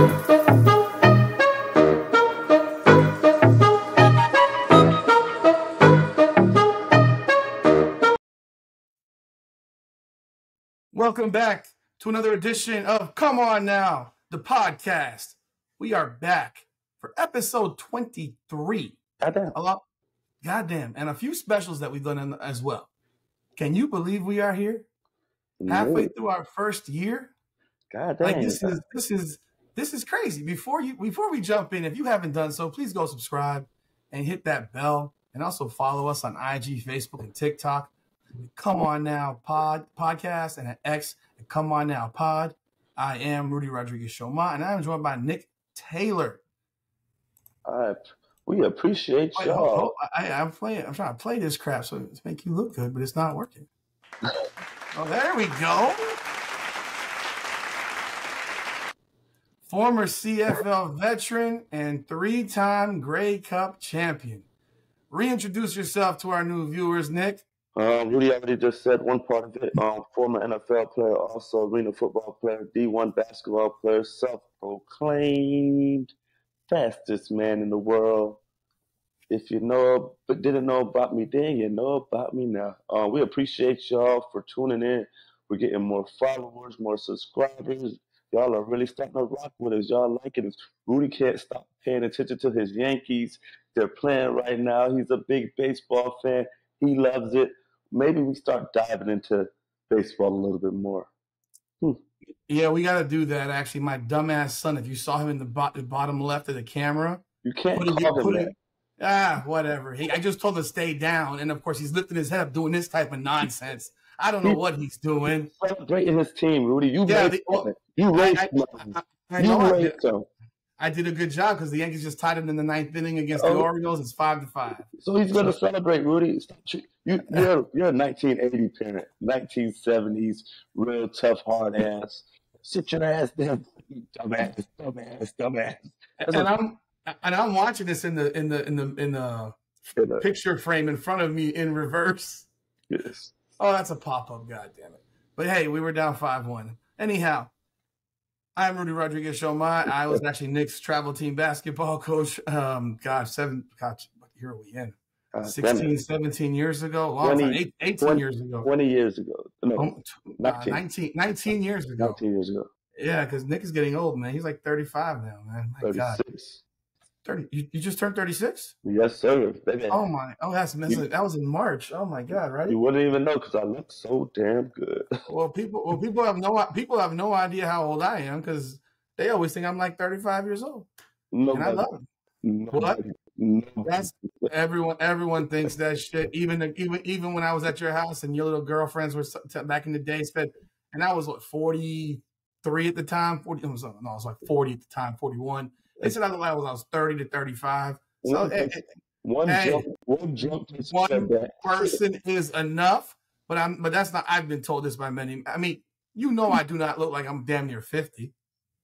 Welcome back to another edition of Come On Now, the podcast. We are back for episode 23. Goddamn. A lot, goddamn, and a few specials that we've done in, as well. Can you believe we are here halfway through our first year? God damn. Like this is this is this is crazy. Before you before we jump in, if you haven't done so, please go subscribe and hit that bell, and also follow us on IG, Facebook, and TikTok. Come on now, pod podcast, and at X. And come on now, pod. I am Rudy Rodriguez Shoma, and I'm joined by Nick Taylor. I, we appreciate Wait, y'all. I, am playing. I'm trying to play this crap so to make you look good, but it's not working. oh, there we go. Former CFL veteran and three-time Grey Cup champion. Reintroduce yourself to our new viewers, Nick. Um, Rudy already just said one part of it. Um, former NFL player, also arena football player, D1 basketball player, self-proclaimed fastest man in the world. If you know but didn't know about me then, you know about me now. Uh, we appreciate y'all for tuning in. We're getting more followers, more subscribers. Y'all are really starting to rock with us. Y'all like it. Rudy can't stop paying attention to his Yankees. They're playing right now. He's a big baseball fan. He loves it. Maybe we start diving into baseball a little bit more. Yeah, we got to do that. Actually, my dumbass son. If you saw him in the, bo- the bottom left of the camera, You can't Put it- him that. it- Ah, whatever. He, I just told him to stay down, and of course he's lifting his head up, doing this type of nonsense. I don't know what he's doing. Great Celebrating his team, Rudy. You Yeah, raised the- him. You I, raised I, him. I, I You I did, raised him. I did a good job because the Yankees just tied him in the ninth inning against the Oh. Orioles. It's five to five. So he's going to celebrate, Rudy. You, you're, you're a 1980 parent, 1970s, real tough, hard ass. Sit your ass down, you dumbass, dumbass, dumbass. That's And I'm and I'm watching this in the in the in the in the picture frame in front of me in reverse. yes. Oh, that's a pop up. God damn it. But hey, we were down 5 1. Anyhow, I'm Rudy Rodriguez Shomai. I was actually Nick's travel team basketball coach. Um, God, seven, year are we in? Uh, 16, it. 17 years ago? Long 20 time, eight, 18 20 years ago. 20 years ago. No, Oh, t- uh, 19. 19, 19 years ago. 19 years ago. Yeah, because Nick is getting old, man. He's like 35 now, man. My God. 36. 30, you, you just turned 36? Yes, sir. Baby. Oh, my. Oh, that's You- that was in March. Oh, my God, right? You wouldn't even know because I look so damn good. Well, people, well, people have no, people have no idea how old I am because they always think I'm like 35 years old, and I love it. nobody. That's everyone. Everyone thinks that shit. Even, even, even when I was at your house and your little girlfriends were back in the day, spent, and I was what 43 at the time. 40, no, I was like 40 at the time, 41. They said I looked like I was, 30 to 35. So One, eh, eh, one hey. jump, one jump One of that. person is enough. But I'm, but that's not. I've been told this by many. I mean, you know, I do not look like I'm damn near 50.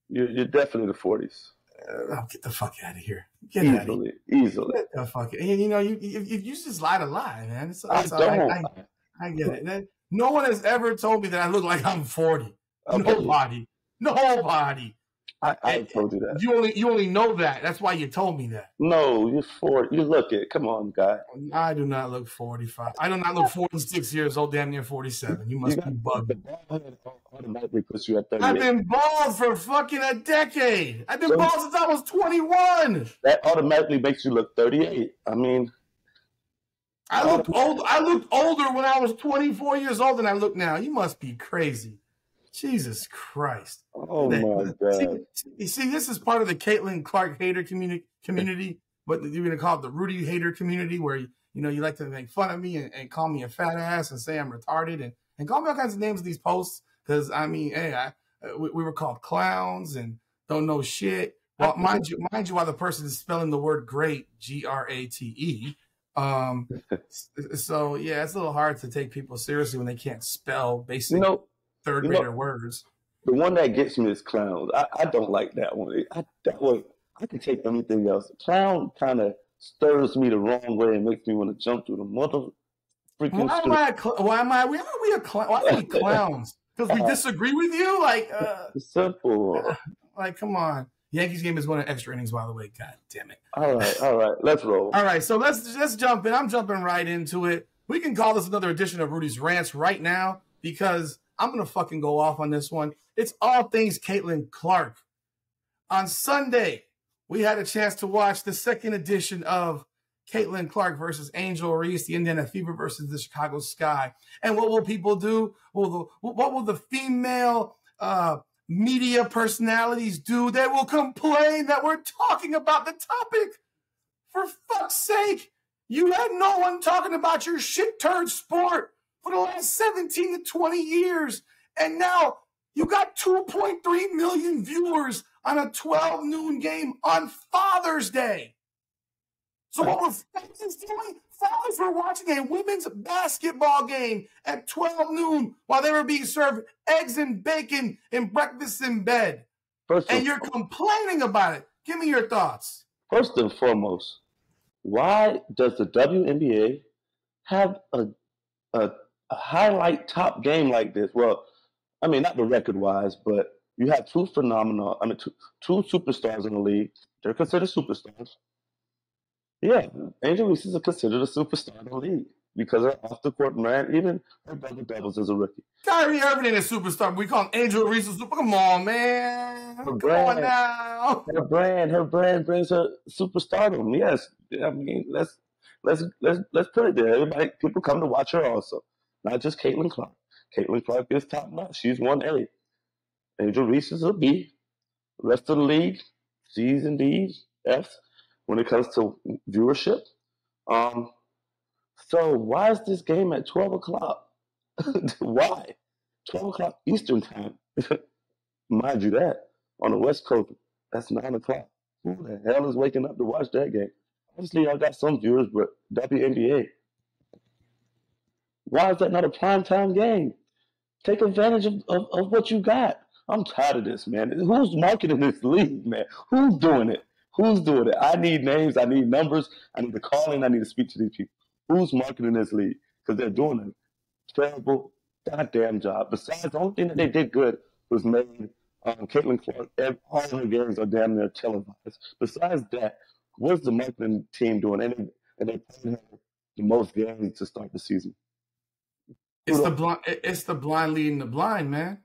You're, you're definitely the 40s. Uh, oh, get the fuck out of here. Get out of here. Easily, easily. Get the fuck. And, you know, you you, you just lie to lie, man. It's, I it's right. don't. I, I get it. And no one has ever told me that I look like I'm 40. Okay. Nobody. Nobody. I, I told you that. You only you only know that. That's why you told me that. No, you're 40. You look it. Come on, guy. I do not look 45. I do not look 46 years old, damn near 47. You must You be bugged. the automatically puts you at I've been bald for fucking a decade. I've been So- bald since I was 21. That automatically makes you look 38. I mean, I looked old. I looked older when I was 24 years old than I look now. You must be crazy. Jesus Christ. oh That- my God. See, you see, this is part of the Caitlin Clark hater community, community, but you're going to call it the Rudy hater community, where you, you know you like to make fun of me and, and call me a fat ass and say I'm retarded and, and call me all kinds of names in these posts. Because I mean, hey, I, uh, we, we were called clowns and don't know shit. Well, mind you, mind you, while the person is spelling the word "great" G R A T E. Um, so yeah, it's a little hard to take people seriously when they can't spell basic You know, third you know- grader words. the one that gets me is clowns. I, I don't like that one. I, that one, I can take anything else. Clown kind of stirs me the wrong way and makes me want to jump through the mother freaking Why am. I? Cl- why am I? Why are we a clown? Why are we clowns? Because we disagree with you? Like, uh, simple. like, come on. Yankees game is going to extra innings, by the way. God damn it. All right, all right. Let's roll. All right, so let's let's jump in. I'm jumping right into it. We can call this another edition of Rudy's Rants right now because I'm gonna fucking go off on this one. It's all things Caitlin Clark. On Sunday, we had a chance to watch the second edition of Caitlin Clark versus Angel Reese, the Indiana Fever versus the Chicago Sky. And what will people do? Will the, what will the female uh, media personalities do? They will complain that we're talking about the topic. For fuck's sake, you had no one talking about your shit turd sport for the last 17 to 20 years. And now you got 2.3 million viewers on a 12 noon game on Father's Day. So what were fathers doing? Fathers were watching a women's basketball game at 12 noon while they were being served eggs and bacon and breakfast in bed. First and you're complaining about it. Give me your thoughts. First and foremost, why does the WNBA have a, a, a highlight top game like this? Well, I mean, not the record wise, but you have two phenomenal, I mean, two, two superstars in the league. They're considered superstars. Yeah, Angel Reese is considered a superstar in the league because her off the court man, even her brother doubles as a rookie. Kyrie Irving is a superstar. We call him Angel Reese a super. Come on, man. Her Come brand, on now. Her brand, her brand brings her superstardom. Yes, I mean let's let's let's let's put it there. Everybody, people come to watch her also, not just Caitlin Clark. Caitlin Clark is top notch. She's one A. Angel Reese is a B. Rest of the league, C's and D's, F's when it comes to viewership. Um, so why is this game at 12 o'clock? why? 12 o'clock Eastern time. Mind you that. On the West Coast, that's 9 o'clock. Who the hell is waking up to watch that game? Obviously, I got some viewers, but WNBA. Why is that not a prime time game? Take advantage of, of, of what you got. I'm tired of this, man. Who's marketing this league, man? Who's doing it? Who's doing it? I need names. I need numbers. I need to call in. I need to speak to these people. Who's marketing this league? Because they're doing a terrible, goddamn job. Besides, the only thing that they did good was made um, Caitlin Clark. All her games are damn near televised. Besides that, what's the marketing team doing? And, and they playing her the most games to start the season. It's the blind. It's the blind leading the blind, man.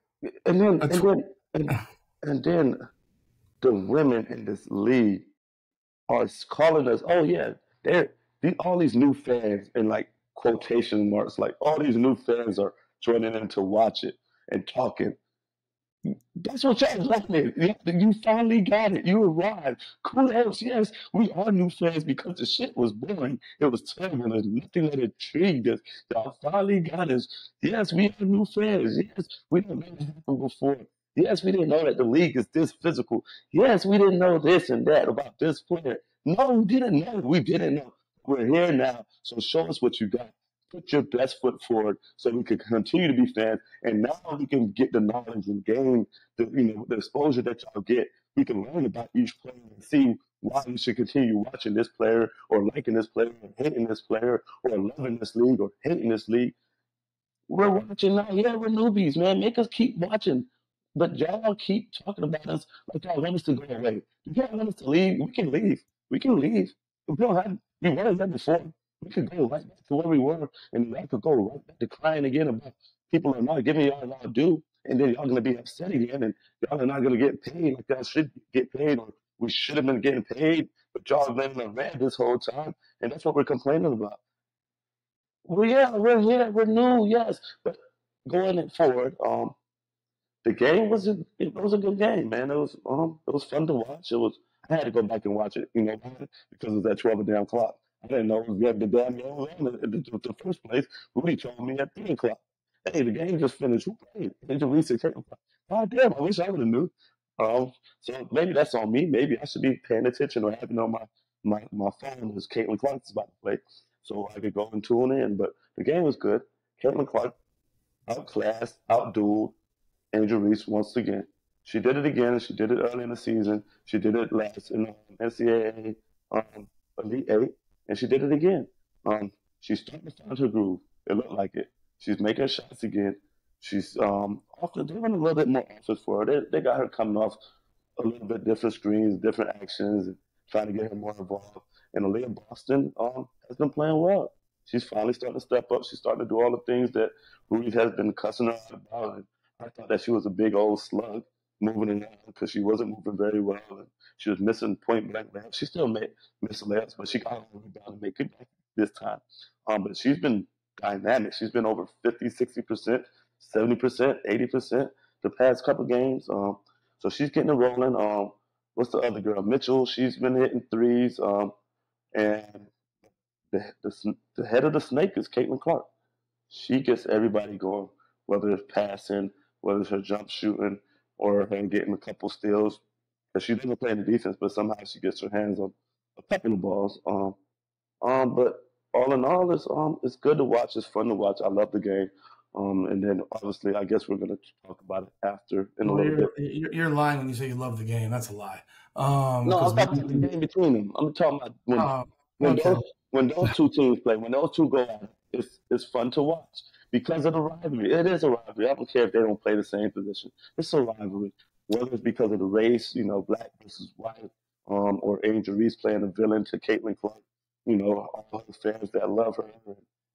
And then, and then, and, and then the women in this league are calling us, oh yeah, they're all these new fans in like quotation marks, like all these new fans are joining in to watch it and talking. That's what y'all wanted. You finally got it. You arrived. Kudos. Yes, we are new fans because the shit was boring. It was terrible. There's nothing that intrigued us. Y'all finally got us. Yes, we are new fans. Yes, we didn't know happened before. Yes, we didn't know that the league is this physical. Yes, we didn't know this and that about this player. No, we didn't know. We didn't know. We're here now. So show us what you got. Put your best foot forward so we can continue to be fans. And now we can get the knowledge and gain the you know the exposure that y'all get. We can learn about each player and see why we should continue watching this player or liking this player or hating this player or loving this league or hating this league. We're watching now. Yeah, we're newbies, man. Make us keep watching. But y'all keep talking about us like y'all want us to go away. If y'all want us to leave, we can leave. We can leave. We don't have we were there before. We could go right back to where we were and I could go right back to crying again about people are not giving y'all y'all due. And then y'all gonna be upset again and y'all are not gonna get paid like y'all should get paid or we should have been getting paid, but y'all been in red this whole time, and that's what we're complaining about. Well, yeah, we're here, we're new, yes, but going forward, um, the game was a it was a good game, man. It was um it was fun to watch. It was I had to go back and watch it, you know, because it was at twelve damn o'clock. I didn't know it was the damn game in the, the, the, first place. Rudy told me at three o'clock. Hey, the game just finished. Who played? Angel Reese at ten o'clock. God damn, I wish I would have knew. Um, so maybe that's on me. Maybe I should be paying attention or having on my my my phone as Caitlin Clark is about to play, so I could go and tune in. But the game was good. Caitlin Clark outclassed, outdueled, Angel Reese once again. She did it again. She did it early in the season. She did it last in the NCAA um, Elite Eight, and she did it again. Um, she's starting to find her groove. It looked like it. She's making shots again. She's um. They're running a little bit more offense for her. They, they got her coming off a little bit different screens, different actions, trying to get her more involved. And Aliyah Boston um, has been playing well. She's finally starting to step up. She's starting to do all the things that Rudy has been cussing her out about. I thought that she was a big old slug moving around because she wasn't moving very well. And she was missing point blank layups. She still made missing layups, but she got the rebound and it back this time. Um, but she's been dynamic. She's been over 50, 60%, 70%, 80% the past couple games. Um, so she's getting rolling. Um, what's the other girl? Mitchell. She's been hitting threes. Um, and the, the, the head of the snake is Caitlin Clark. She gets everybody going, whether it's passing, whether it's her jump shooting, or her getting a couple steals. Because she doesn't play in the defense, but somehow she gets her hands on a couple of balls. Um, um, but all in all, it's um, it's good to watch. It's fun to watch. I love the game. Um, and then obviously, I guess we're going to talk about it after in a little you're, bit. You're lying when you say you love the game. That's a lie. Um, no, I'm talking about the game between them. I'm talking about when, uh, when okay. those when those two teams play, when those two go it, it's it's fun to watch because of the rivalry. It is a rivalry. I don't care if they don't play the same position. It's a rivalry. Whether it's because of the race, you know, black versus white, um, or Angel Reese playing a villain to Caitlin Clark, you know, all the fans that love her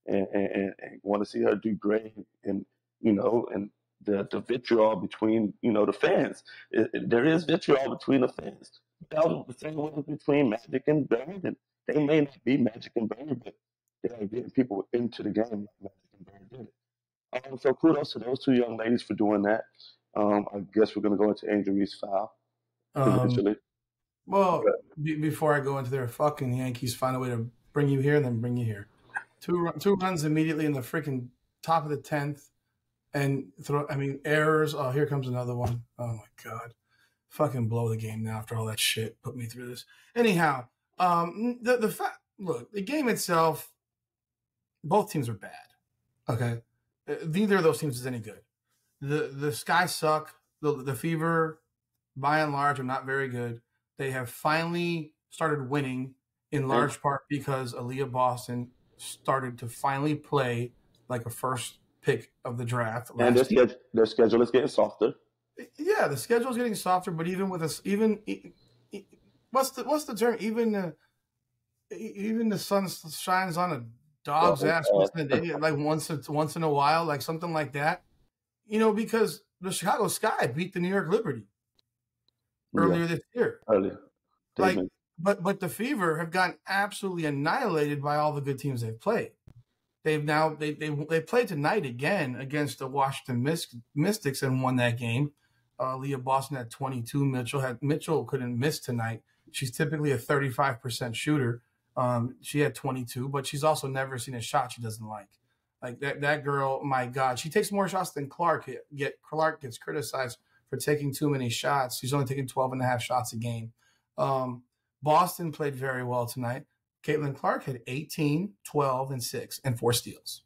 and, and, and, and want to see her do great, and you know, and the the vitriol between you know the fans. It, it, there is vitriol between the fans. the same way between Magic and. And they may not be Magic and Larry, but they are getting people into the game Larry did it. Um, so kudos to those two young ladies for doing that. Um, I guess we're going to go into Angel Reese foul eventually. Um, well, b- before I go into their fucking Yankees find a way to bring you here, and then bring you here. Two two runs immediately in the freaking top of the tenth, and throw. I mean errors. Oh, here comes another one. Oh my god, fucking blow the game now after all that shit. Put me through this. Anyhow, um, the the fact. Look, the game itself. Both teams are bad. Okay, uh, neither of those teams is any good. The the Sky suck. The the Fever, by and large, are not very good. They have finally started winning in large part because Aliyah Boston started to finally play like a first pick of the draft. And their, schedule, their schedule is getting softer. Yeah, the schedule is getting softer, but even with us, even what's the what's the term? Even uh, even the sun shines on a dog's oh, ass once in a like once once in a while, like something like that. You know, because the Chicago Sky beat the New York Liberty earlier yeah. this year. Earlier, like but but the Fever have gotten absolutely annihilated by all the good teams they've played. They've now they they they played tonight again against the Washington Mystics and won that game. Uh, Leah Boston had 22. Mitchell had Mitchell couldn't miss tonight. She's typically a 35% shooter. Um, she had 22, but she's also never seen a shot she doesn't like. Like that that girl, my God, she takes more shots than Clark. Get Clark gets criticized for taking too many shots. She's only taking 12 and a half shots a game. Um, Boston played very well tonight. Caitlin Clark had 18, 12, and 6, and four steals.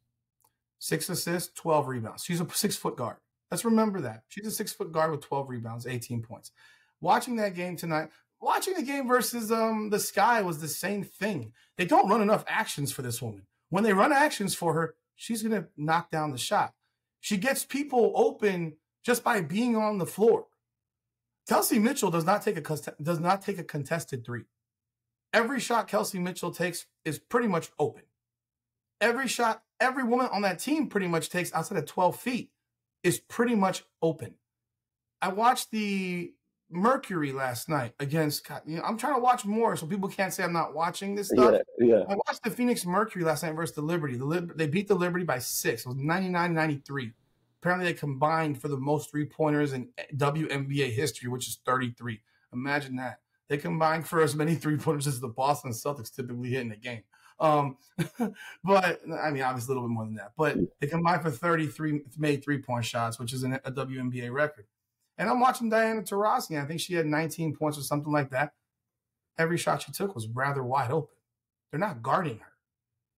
Six assists, 12 rebounds. She's a six foot guard. Let's remember that. She's a six foot guard with 12 rebounds, 18 points. Watching that game tonight, watching the game versus um, the Sky was the same thing. They don't run enough actions for this woman. When they run actions for her, she's going to knock down the shot. She gets people open just by being on the floor. Kelsey Mitchell does not take a does not take a contested three. Every shot Kelsey Mitchell takes is pretty much open. Every shot, every woman on that team pretty much takes outside of 12 feet is pretty much open. I watched the Mercury last night against. You know, I'm trying to watch more so people can't say I'm not watching this stuff. Yeah, yeah. I watched the Phoenix Mercury last night versus the Liberty. The Lib- they beat the Liberty by six. It was 99 93. Apparently, they combined for the most three pointers in WNBA history, which is 33. Imagine that. They combined for as many three pointers as the Boston Celtics typically hit in a game. Um, but I mean, obviously a little bit more than that. But they combined for 33 made three point shots, which is a WNBA record. And I'm watching Diana Taurasi. I think she had 19 points or something like that. Every shot she took was rather wide open. They're not guarding her.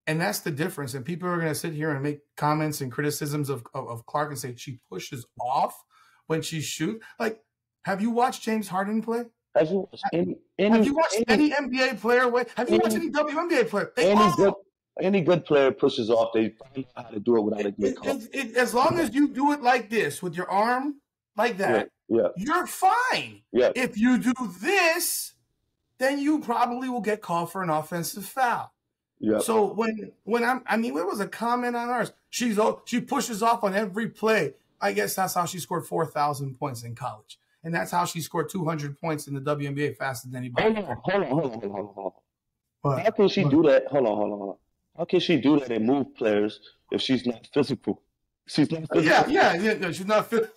And that's the difference. And people are going to sit here and make comments and criticisms of, of, of Clark and say she pushes off when she shoots. Like, have you watched James Harden play? Have you watched any, any have you watched any, any NBA player? Have you any, watched any WNBA player? They any all, good any good player pushes off. They find out how to do it without a good call. As long as you do it like this with your arm like that, Yeah. You're fine. Yeah. If you do this, then you probably will get called for an offensive foul. Yeah. So when when I'm I mean, there was a comment on ours. She's oh, she pushes off on every play. I guess that's how she scored four thousand points in college, and that's how she scored two hundred points in the WNBA faster than anybody. Hold on, hold on, hold on, hold on, hold on. But How can she do that? Hold on, hold on, hold on. How can she do that and move players if she's not physical? She's not physical. yeah, yeah, yeah, no, she's not fit.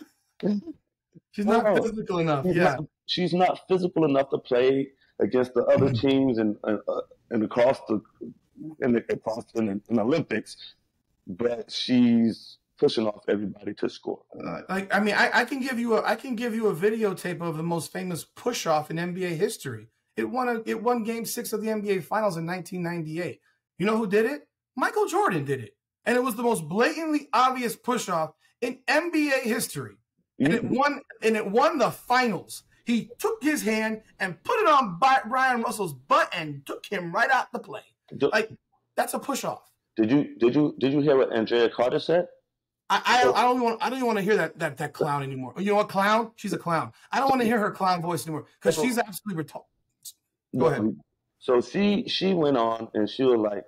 She's not No. physical enough. She's Yeah, not, she's not physical enough to play against the other teams and and, uh, and across the in the across in the in Olympics, but she's pushing off everybody to score. Uh, like I mean, I, I can give you a I can give you a videotape of the most famous push off in NBA history. It won a, it won Game Six of the NBA Finals in 1998. You know who did it? Michael Jordan did it, and it was the most blatantly obvious push off in NBA history. And it mm-hmm. won and it won the finals. He took his hand and put it on Bryon Russell's butt and took him right out the play. Do- Like that's a push off. Did you did you did you hear what Andraya Carter said? I, I, I don't want I don't even want to hear that that that clown anymore. Oh, you know what, clown? She's a clown. I don't want to hear her clown voice anymore because she's absolutely retarded. Go ahead. So she she went on and she was like,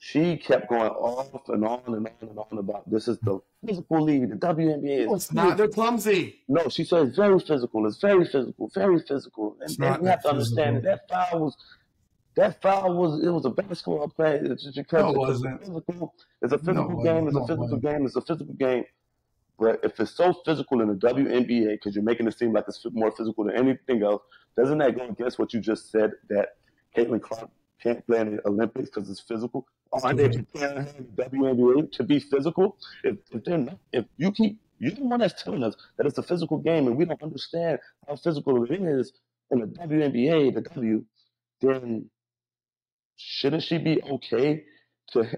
she kept going off and on and on and on about this is the physical league, the WNBA. Is It's not. They're clumsy. No, she said it's very physical. It's very physical, very physical. And, It's and you have to understand that that foul was that foul was it was a basketball play. It's just because No, it it's wasn't. a physical. It's a physical No, game. It's wasn't. a physical game. It's a physical game. But if it's so physical in the WNBA, because you're making it seem like it's more physical than anything else, doesn't that go against what you just said that Caitlin Clark can't play in the Olympics because it's physical? Aren't they preparing her in the WNBA to be physical? If, if they're not, if you keep, you're the one that's telling us that it's a physical game and we don't understand how physical it is in the WNBA, the W, then shouldn't she be okay to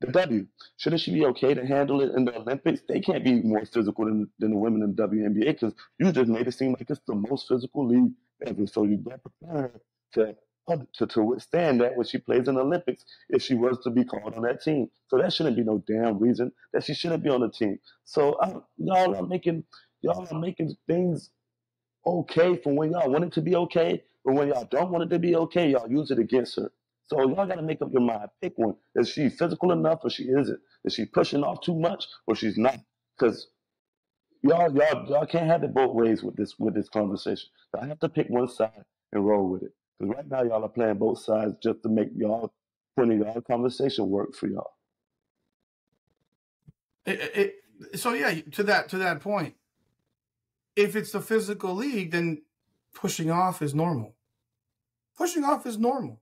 the W? Shouldn't she be okay to handle it in the Olympics? They can't be more physical than, than the women in the WNBA because you just made it seem like it's the most physical league ever. So you to prepare her to, to to withstand that when she plays in the Olympics if she was to be called on that team. So that shouldn't be no damn reason that she shouldn't be on the team. So I, y'all are making y'all are making things okay from when y'all want it to be okay, but when y'all don't want it to be okay, y'all use it against her. So y'all got to make up your mind. Pick one. Is she physical enough or she isn't? Is she pushing off too much or she's not? Because y'all, y'all, y'all can't have it both ways with this with this conversation. So I have to pick one side and roll with it. Because right now y'all are playing both sides just to make y'all point of y'all conversation work for y'all. It, it, so yeah, to that to that point, if it's the physical league, then pushing off is normal. Pushing off is normal,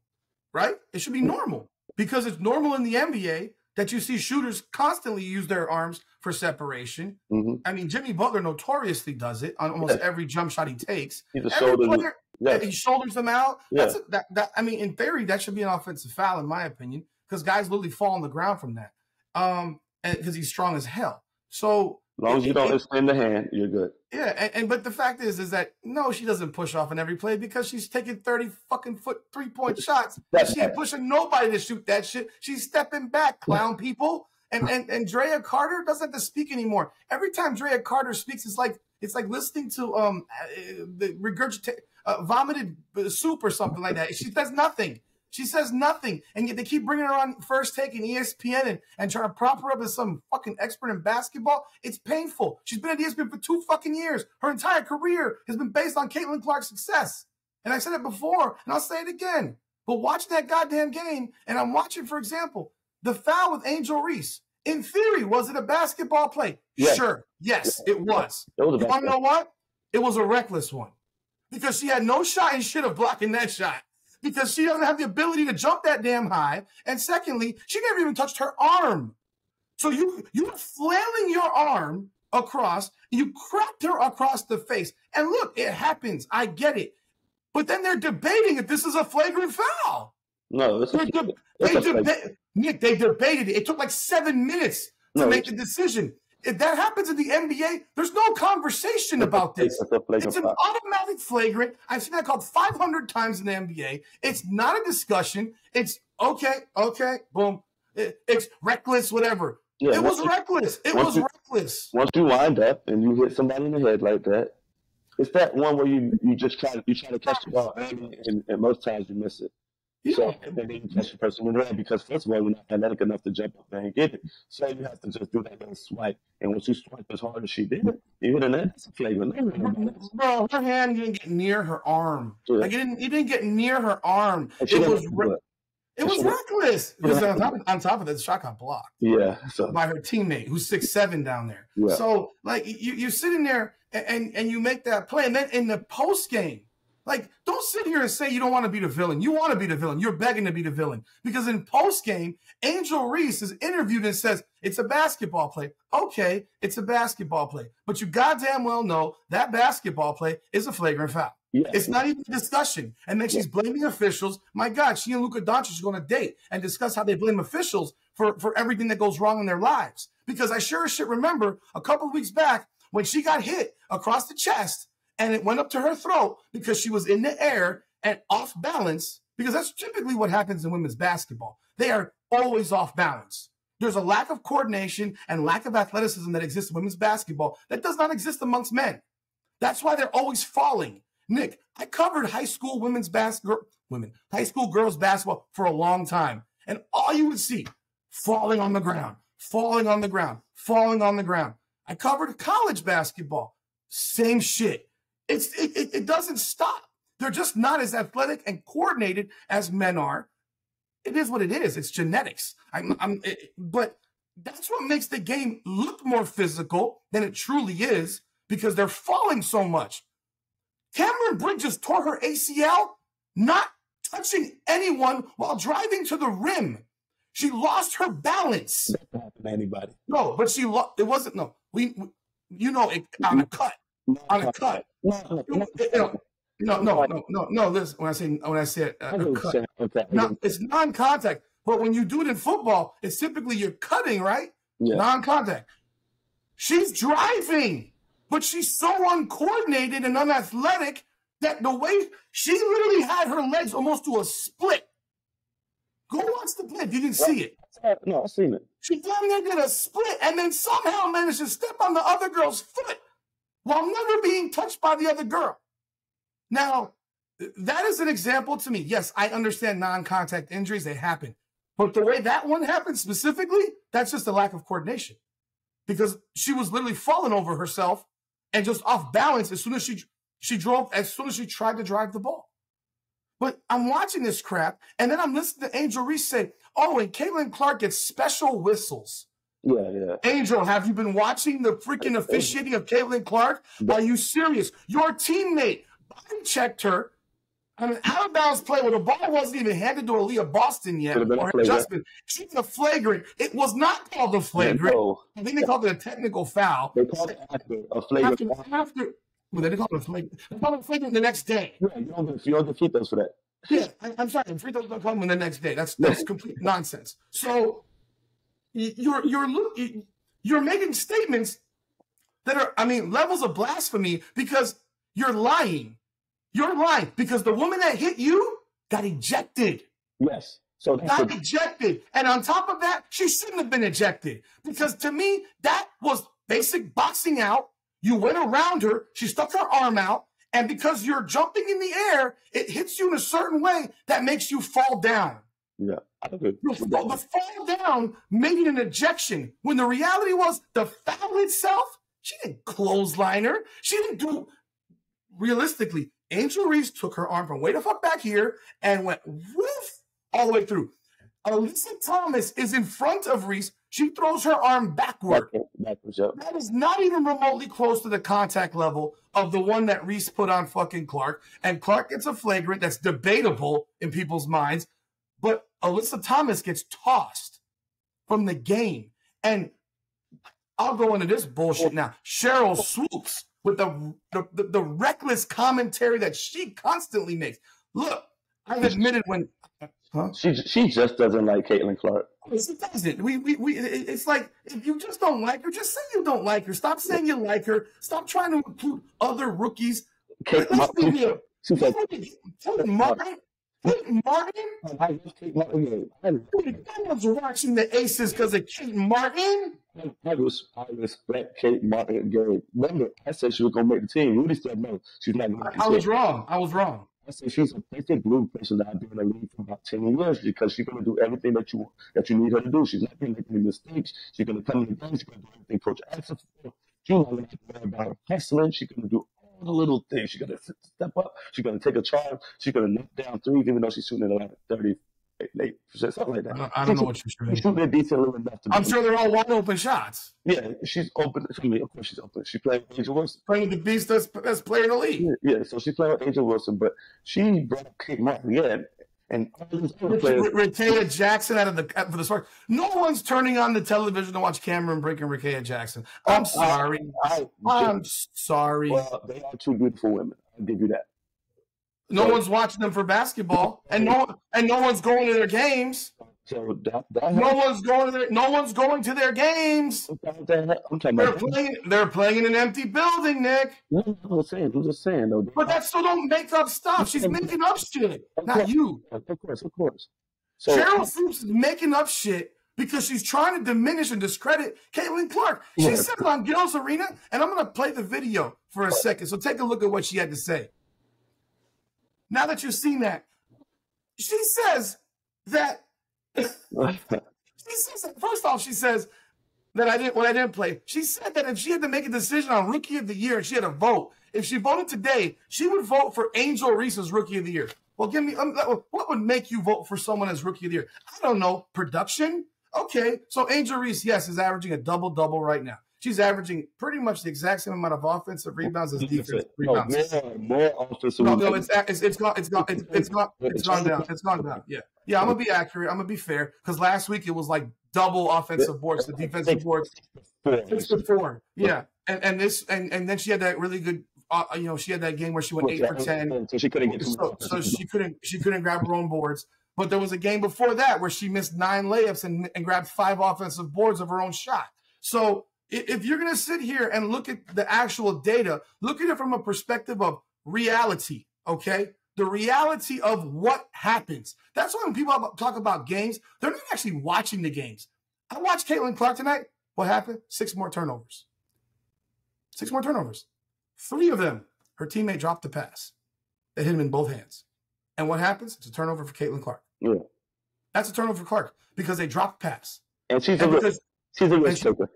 right? It should be normal because it's normal in the NBA that you see shooters constantly use their arms for separation. hmm I mean, Jimmy Butler notoriously does it on almost Yeah. every jump shot he takes. He's a Every shoulder. player, Yes. he shoulders them out. Yeah. That's a, that, that. I mean, in theory, that should be an offensive foul, in my opinion, because guys literally fall on the ground from that. Um, because he's strong as hell. So As long as you don't extend the hand, you're good. yeah, and, and but the fact is, is that no, she doesn't push off in every play because she's taking thirty fucking foot three point shots. She ain't pushing nobody to shoot that shit. She's stepping back, clown people. And and and Drea Carter doesn't have to speak anymore. Every time Drea Carter speaks, it's like it's like listening to um uh, the regurgitate uh, vomited soup or something like that. She does nothing. She says nothing, and yet they keep bringing her on first take and ESPN and, and trying to prop her up as some fucking expert in basketball. It's painful. She's been at ESPN for two fucking years. Her entire career has been based on Caitlin Clark's success. And I said it before, and I'll say it again. But watching that goddamn game, and I'm watching, for example, the foul with Angel Reese. In theory, was it a basketball play? Yes. Sure. Yes, it was. It was You want to know what? It was a reckless one because she had no shot and shit of blocking that shot because she doesn't have the ability to jump that damn high. And secondly, she never even touched her arm. So you you flailing your arm across, you cracked her across the face. And look, it happens. I get it. But then they're debating if this is a flagrant foul. No, it's a, They're it's they a deba- Nick, they debated it. It took like seven minutes to No, make the decision. If that happens in the NBA, there's no conversation about this. It's a flagrant It's an automatic flagrant. I've seen that called 500 times in the NBA. It's not a discussion. It's okay, okay, boom. It- it's reckless, whatever. Yeah, it was you- reckless. It was you- reckless. Once you wind up and you hit somebody in the head like that, It's that one where you you just try to you try to catch the ball early, and, and most times you miss it. So and then you catch the person in the red because first of all you're not athletic enough to jump up there and get it. So you have to just do that little swipe. And once you swipe as hard as she did, you hit a net. That's a flagrant. Bro, her hand didn't get near her arm. Yeah. Like it didn't, it didn't get near her arm. It was. Re- it it was reckless. Because on top, of, on top of that, the shot got blocked Yeah. So by her teammate who's six seven down there. Yeah. So like you, you're sitting there and, and and you make that play, and then in the post game, like don't sit here and say you don't want to be the villain. You want to be the villain. You're begging to be the villain because in post game, Angel Reese is interviewed and says it's a basketball play. Okay, it's a basketball play, but you goddamn well know that basketball play is a flagrant foul. yeah. It's not even a discussion. And then she's blaming officials. My God, she and Luka Doncic are going to date and discuss how they blame officials for, for everything that goes wrong in their lives. Because I sure as shit remember a couple weeks back when she got hit across the chest and it went up to her throat because she was in the air and off balance. Because that's typically what happens in women's basketball. They are always off balance. There's a lack of coordination and lack of athleticism that exists in women's basketball that does not exist amongst men. That's why they're always falling. Nick, I covered high school women's basketball, women, high school girls basketball for a long time. And all you would see falling on the ground, falling on the ground, falling on the ground. I covered college basketball. Same shit. It's it, it, doesn't stop. They're just not as athletic and coordinated as men are. It is what it is. It's genetics. I'm, I'm it, but that's what makes the game look more physical than it truly is because they're falling so much. Cameron Bridges tore her ACL not touching anyone while driving to the rim. She lost her balance. That can happen to anybody. No, but she lost. It wasn't no. We, we you know, it on a cut. On a cut. No, No, no, no, no, no. Listen, when I say when I say uh, a cut, no, it's non-contact. But when you do it in football, it's typically you're cutting, right? Yeah. Non-contact. She's driving, but she's so uncoordinated and unathletic that the way she literally had her legs almost to a split. Go watch the play you didn't see it. No, I've seen it. She damn near did a split and then somehow managed to step on the other girl's foot while never being touched by the other girl. Now, that is an example to me. Yes, I understand non contact injuries, they happen. But the way that one happened specifically, that's just a lack of coordination because she was literally falling over herself and just off balance as soon as she she drove as soon as she tried to drive the ball. But I'm watching this crap, and then I'm listening to Angel Reese say, "Oh, and Caitlin Clark gets special whistles." Yeah, yeah. Angel, have you been watching the freaking officiating of Caitlin Clark? Are you serious? Your teammate body checked her on an out of bounds play where the ball wasn't even handed to Aliyah Boston yet, or adjustment. She's a flagrant. It was not called a flagrant. No, I think they called it a technical foul. they called it after a flagrant. After, after, well, they didn't it a flagrant. They called it a flagrant the next day. Yeah, you don't you don't free throws for that. Yeah, I, I'm sorry. Free throws don't come in the next day. That's that's complete nonsense. So you're you're look you're making statements that are, I mean, levels of blasphemy because you're lying. You're lying because the woman that hit you got ejected. Yes. So Got the, ejected. And on top of that, she shouldn't have been ejected because to me, that was basic boxing out. You went around her, she stuck her arm out, and because you're jumping in the air, it hits you in a certain way that makes you fall down. Yeah. The, fall- down made it an ejection when the reality was the foul itself, she didn't clothesline her. She didn't do realistically. Angel Reese took her arm from way the fuck back here and went woof all the way through. Alyssa Thomas is in front of Reese. She throws her arm backward. Back- Backwards, yeah. That is not even remotely close to the contact level of the one that Reese put on fucking Clark. And Clark gets a flagrant that's debatable in people's minds. But Alyssa Thomas gets tossed from the game. And I'll go into this bullshit now. Sheryl Swoopes with the, the, the, the reckless commentary that she constantly makes. Look, I've admitted when. Huh? She she just doesn't like Caitlin Clark. It doesn't. We, we, we, it's like if you just don't like her, just say you don't like her. Stop saying you like her. Stop trying to include other rookies. Kate Let's be Martin. real. She said, Peyton Martin, I love Kate Martin. I one's watching the Aces because of Kate Martin. I, res- I respect Kate Martin Gabe. Remember, I said she was gonna make the team. Rudy said no, she's not gonna make the I was wrong. I was wrong. I say she's a perfect blueprint that be in the league for about ten years because she's gonna do everything that you that you need her to do. She's not gonna make any mistakes. She's gonna come in the game. She's gonna do everything coach asks her for. She's not gonna worry about hustling. She's gonna do the little things. She's gonna step up. She's gonna take a charge. She's gonna knock down threes, even though she's shooting at like thirty eight percent, something like I that. don't, I don't know what you're She's shooting. shooting it decently enough to. I'm sure they're all wide open shots. Yeah, she's open. I mean, of course she's open. She playing with A'ja Wilson. Playing with the beast that's best player in the league. Yeah, yeah, so she's playing with A'ja Wilson, but she brought up Kate Martin. Yeah, and all these other players. Rickea Jackson out of the for the Sparks. No one's turning on the television to watch Cameron Brink and Rickea Jackson. Oh, I'm sorry. I, I'm sorry. well, they are two beautiful women. I'll give you that. No one's watching them for basketball, and no and no one's going to their games. So that, that No one's going to their no one's going to their games. I'm talking They're about. playing. They're playing in an empty building, Nick. No, I'm saying. I'm just saying though. But that still don't make up stuff. She's making up shit, not you. of course, of course. So Sheryl Swoopes is making up shit because she's trying to diminish and discredit Caitlin Clark. She Yeah. said on Gil's Arena, and I'm going to play the video for a second. So take a look at what she had to say. Now that you've seen that, she says that. Says first off, she says that I didn't when I didn't play. She said that if she had to make a decision on Rookie of the Year, she had to vote. If she voted today, she would vote for Angel Reese as Rookie of the Year. Well, give me um, what would make you vote for someone as Rookie of the Year? I don't know. Production. Okay, so Angel Reese, yes, is averaging a double double right now. She's averaging pretty much the exact same amount of offensive rebounds as defensive no, rebounds. more, more offensive. No, no, it's it's it's gone it's gone it's, it's gone it's gone down. It's gone down. Yeah, yeah. I'm gonna be accurate. I'm gonna be fair because last week it was like double offensive boards to defensive boards, six to four. Yeah, and and this and and then she had that really good. Uh, you know, she had that game where she went eight for ten. So she couldn't get So, so she couldn't she couldn't grab her own boards. But there was a game before that where she missed nine layups and, and grabbed five offensive boards of her own shot. So if you're going to sit here and look at the actual data, look at it from a perspective of reality, okay? The reality of what happens. That's why when people talk about games, they're not actually watching the games. I watched Caitlin Clark tonight. What happened? Six more turnovers. Six more turnovers. Three of them, her teammate dropped the pass. They hit him in both hands. And what happens? It's a turnover for Caitlin Clark. Yeah. That's a turnover for Clark because they dropped the pass. And she's a And, risk. because, She's a risk taker.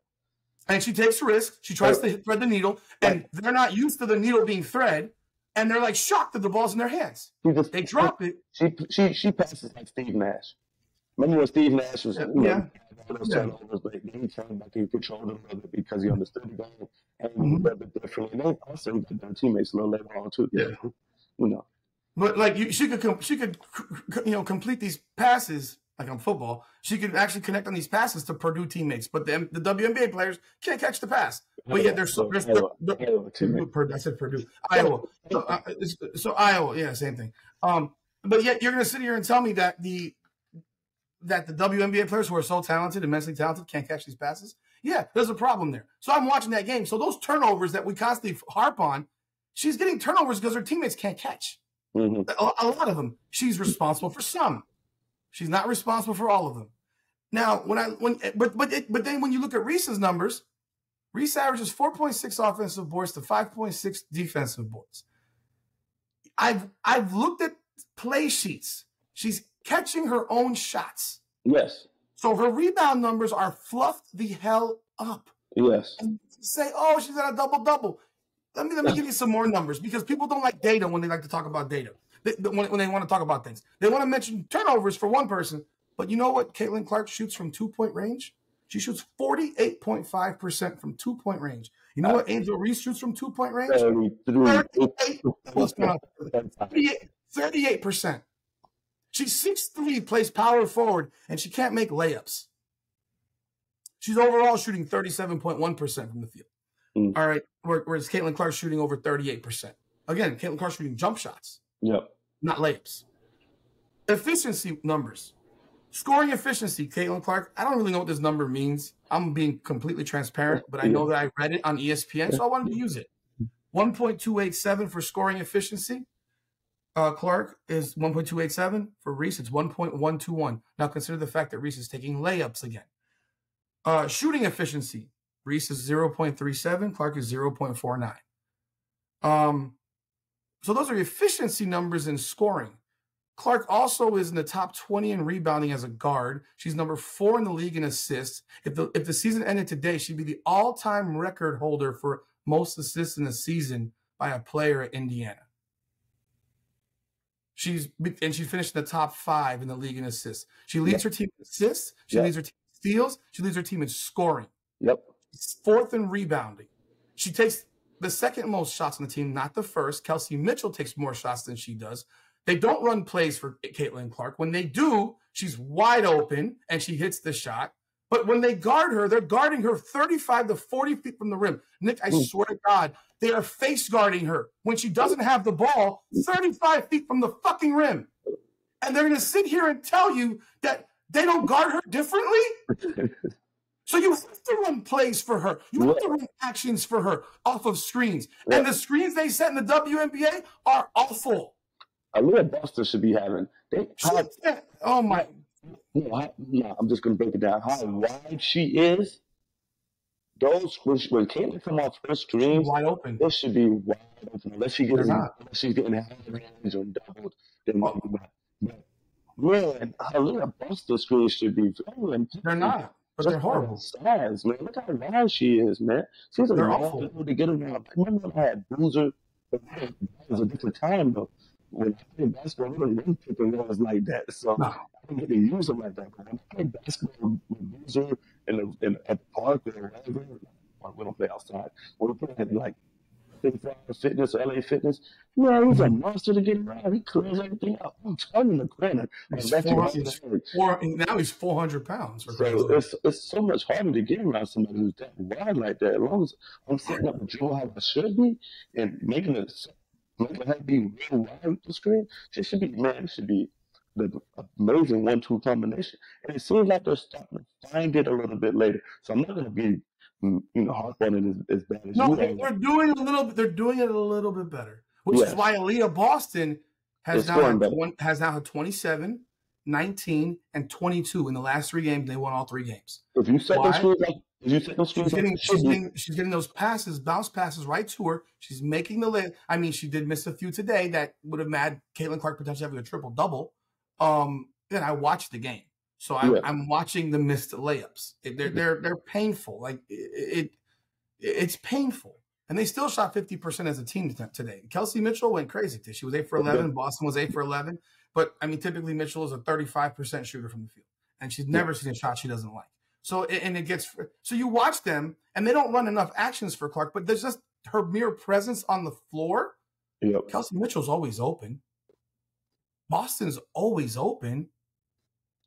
And she takes a risk. She tries to thread the needle, and they're not used to the needle being thread, and they're like shocked that the ball's in their hands. Just They drop it. She she she passes like Steve Nash. Remember when Steve Nash was Yeah. you know, Yeah. had all those Yeah. turnovers, but he turned back and controlled them a bit because he understood the game and he Mhm. read it differently. And they also got their teammates a little later on too. Yeah. You know. But like you, she could com- she could you know complete these passes like on football. She could actually connect on these passes to Purdue teammates, but the, the WNBA players can't catch the pass. But yet they're so they're, they're, Iowa, they're- Iowa. Purdue, I said Purdue, Iowa. So, uh, so Iowa, yeah, same thing. Um, but yet you're going to sit here and tell me that the that the WNBA players who are so talented, immensely talented, can't catch these passes. Yeah, there's a problem there. So I'm watching that game. So those turnovers that we constantly harp on, she's getting turnovers because her teammates can't catch. Mhm. A, a lot of them. She's responsible for some. She's not responsible for all of them. Now, when I when but but it, but then when you look at Reese's numbers, Reese averages 4.6 offensive boards to 5.6 defensive boards. I've I've looked at play sheets. She's catching her own shots. Yes. So her rebound numbers are fluffed the hell up. Yes. And say, oh, she's at a double double. Let me let me give you some more numbers because people don't like data when they like to talk about data. They, when, when they want to talk about things, they want to mention turnovers for one person. But you know what? Caitlin Clark shoots from two point range. She shoots forty eight point five percent from two point range. You know what? Angel Reese shoots from two point range. 33. 38 percent. She's six three, plays power forward, and she can't make layups. She's overall shooting thirty seven point one percent from the field. Mm. All right, where- whereas Caitlin Clark's shooting over thirty eight percent. Again, Caitlin Clark's shooting jump shots, Yep. not layups. Efficiency numbers, scoring efficiency. Caitlin Clark. I don't really know what this number means. I'm being completely transparent, but I know that I read it on ESPN, so I wanted to use it. 1.287 for scoring efficiency. Uh, Clark is 1.287 for Reese. It's 1.121. Now consider the fact that Reese is taking layups again. Uh, shooting efficiency. Reese is 0.37, Clark is 0.49. Um, so those are efficiency numbers in scoring. Clark also is in the top 20 in rebounding as a guard. She's number four in the league in assists. If the if the season ended today, she'd be the all-time record holder for most assists in a season by a player at Indiana. She's and she finished in the top five in the league in assists. She leads her team in assists. She Yep. leads her team in steals. She leads her team in scoring. Yep. She's fourth in rebounding. She takes the second most shots on the team, not the first. Kelsey Mitchell takes more shots than she does. They don't run plays for Caitlin Clark. When they do, she's wide open and she hits the shot. But when they guard her, they're guarding her 35 to 40 feet from the rim. Nick, I Mm. swear to God, they are face guarding her when she doesn't have the ball 35 feet from the fucking rim. And they're going to sit here and tell you that they don't guard her differently? So you have to run plays for her. You have to run actions for her off of screens. And the screens they set in the WNBA are awful. Aliyah Boston should be having. They, how, Oh my! no, how, no, I'm just gonna break it down. How wide she is. Those when, she, when Caitlin come off her screens, Wide open. They should be wide open unless she gets unless she's getting half range or doubled. Then Oh. but, but man, Aliyah Boston screens should be very important. They're not, but they're horrible. Size, man. Look how wide she is, man. She's a They're long awful. people to get around. Remember when I had Boozer? But It was a different time though. When I played basketball, we didn't run pick and like that. So No. I didn't get to use them like that. But when I played basketball with Boozer in the, in, at the park or whatever, we don't play outside. We play at like Big Five Fitness LA Fitness. Man, he's a monster to get around. He clears everything out. I'm telling the corner. He's four, he's four, now he's 400 pounds. So it's it's so much harder to get around somebody who's that wide like that. As long as I'm setting up a drill how I should be and making it making it be real wide with the screen, she should be man, it should be the amazing one two combination. And it seems like they're starting to find it a little bit later. So I'm not gonna be mm, you know harp on it as, as bad as No, they- are. they're doing a little. They're doing it a little bit better, which is why Aliyah Boston has It's now had, one, has now had 27, 19, and 22 in the last three games. They won all three games. If you set Why? those like if you set those She's getting, she's getting, she's getting those passes, bounce passes right to her. She's making the lay. I mean, she did miss a few today that would have mad Caitlin Clark potentially having a triple double. Um, and I watched the game, so I, Yeah. I'm watching the missed layups. They're mm-hmm. they're they're painful. Like it, it, it's painful. And they still shot 50% as a team today. Kelsey Mitchell went crazy today. She was 8 for 11. Boston was 8 for 11. But I mean, typically Mitchell is a 35% shooter from the field. And she's never seen a shot she doesn't like. So, and it gets, so you watch them and they don't run enough actions for Clark, but there's just her mere presence on the floor. Yep. Kelsey Mitchell's always open. Boston's always open.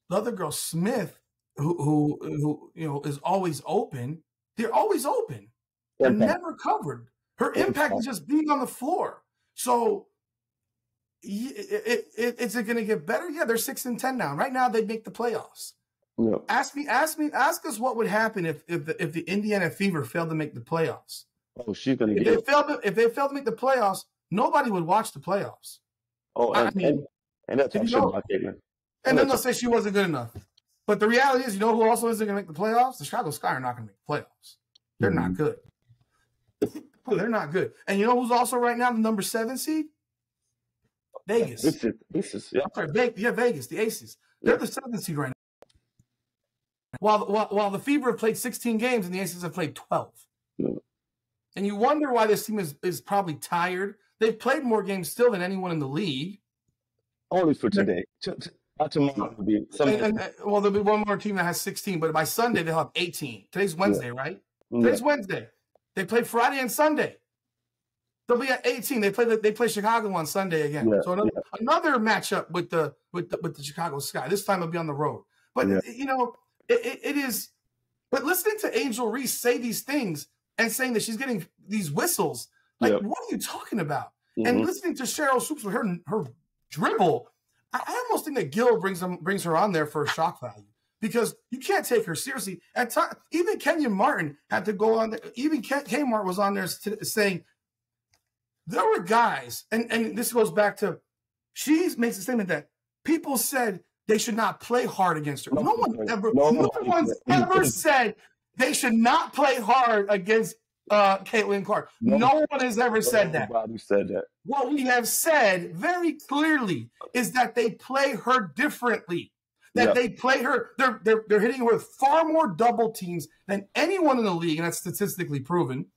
The other girl, Smith, who, who, who, you know, is always open. They're always open. They're Impact. never covered. Her impact is just being on the floor. So, it, it, it, is it going to get better? Yeah, they're six and ten now. Right now, they make the playoffs. Yep. Ask me, ask me, ask us what would happen if if the, if the Indiana Fever failed to make the playoffs. Oh, she's gonna If get they failed, to, if they failed to make the playoffs, nobody would watch the playoffs. Oh, I and, mean, and, and that's if how you shit know- about Caitlin. And then they'll say she wasn't good enough. But the reality is, you know who also isn't going to make the playoffs? The Chicago Sky are not going to make the playoffs. They're not Mhm. good. They're not good. And you know who's also right now the number seven seed? Vegas. This is this is yeah. I'm sorry, Ve- yeah, Vegas, the Aces. They're the seventh seed right now. While, while, while the Fever have played 16 games and the Aces have played 12. Yeah. And you wonder why this team is, is probably tired. They've played more games still than anyone in the league. Only for today. Not tomorrow be. And, and, uh, well, there'll be one more team that has 16, but by Sunday they'll have 18. Today's Wednesday, right? yeah. Today's Wednesday. They play Friday and Sunday. They'll be at 18. They play the, they play Chicago on Sunday again. Yeah, so another, another matchup with the with the with the Chicago Sky. This time it'll be on the road. But Yeah. you know, it, it, it is. But listening to Angel Reese say these things and saying that she's getting these whistles, like Yeah. what are you talking about? Mhm. And listening to Sheryl Swoopes with her her dribble, I, I almost think that Gil brings them brings her on there for shock value because you can't take her seriously. At time, even Kenyon Martin had to go on there. Even Ken, Kmart was on there saying there were guys, and and this goes back to she makes a statement that people said they should not play hard against her. No, No one ever, no no one- one's ever said they should not play hard against uh, Caitlin Clark. No. No one has ever said that. Nobody said that. What we have said very clearly is that they play her differently. That Yeah. they play her, they're, they're they're hitting her with far more double teams than anyone in the league, and that's statistically proven.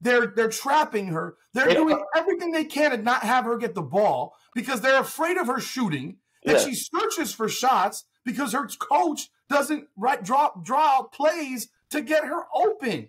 They're they're trapping her. They're Yeah. doing everything they can to not have her get the ball because they're afraid of her shooting. And Yeah. she searches for shots because her coach doesn't right draw draw plays to get her open.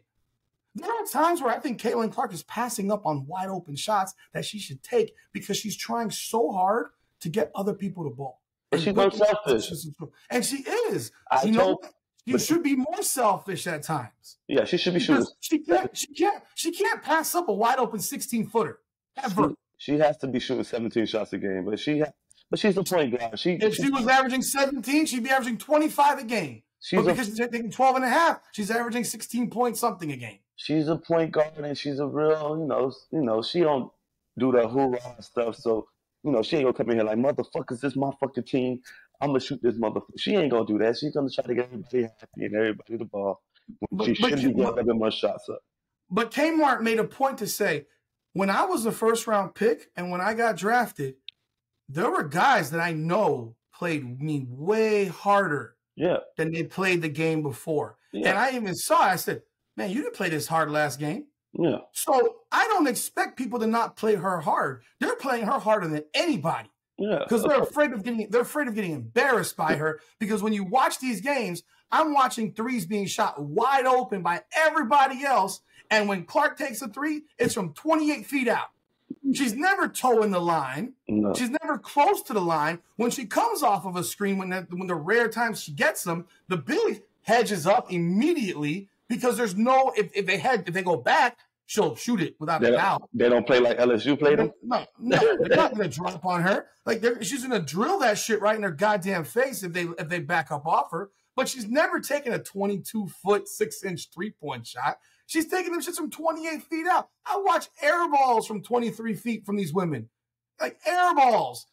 There are times where I think Caitlin Clark is passing up on wide open shots that she should take because she's trying so hard to get other people the ball. But And she's look- unselfish. And she is. I you know, told- she but- should be more selfish at times. Yeah, she should be shooting. She can't, she can't, she can't pass up a wide open 16 footer ever. She, she has to be shooting 17 shots a game, but she but she's the point guard. She If she was averaging 17, she'd be averaging 25 a game. she's But a, because she's taking 12 and a half, she's averaging 16 point something a game. She's a point guard and she's a real, you know, you know, she don't do the hoorah stuff. So, you know, she ain't gonna come in here like motherfuckers, this my fucking team. I'm gonna shoot this motherfucker. She ain't gonna do that. She's gonna try to get everybody happy and everybody the ball. But- she but should you- be getting but- eleven shots up. But Kmart made a point to say, when I was the first round pick and when I got drafted, there were guys that I know played me way harder Yeah, than they played the game before. And I even saw, I said, man, you didn't play this hard last game. yeah. So I don't expect people to not play her hard. They're playing her harder than anybody Yeah, because they're afraid of getting they're afraid of getting embarrassed by her. Because when you watch these games, I'm watching threes being shot wide open by everybody else, and when Clark takes a three, it's from 28 feet out. She's never toeing the line. no. She's never close to the line. When she comes off of a screen, when the, when the rare times she gets them, the big hedges up immediately because there's no if, if they had if they go back, she'll shoot it without They a don't, they don't play like LSU played them. No, no, they're not gonna drop on her. Like they're, she's gonna drill that shit right in her goddamn face if they if they back up off her. But she's never taken a 22 foot, six inch three point shot. She's taking them shits from 28 feet out. I watch air balls from 23 feet from these women, like air balls.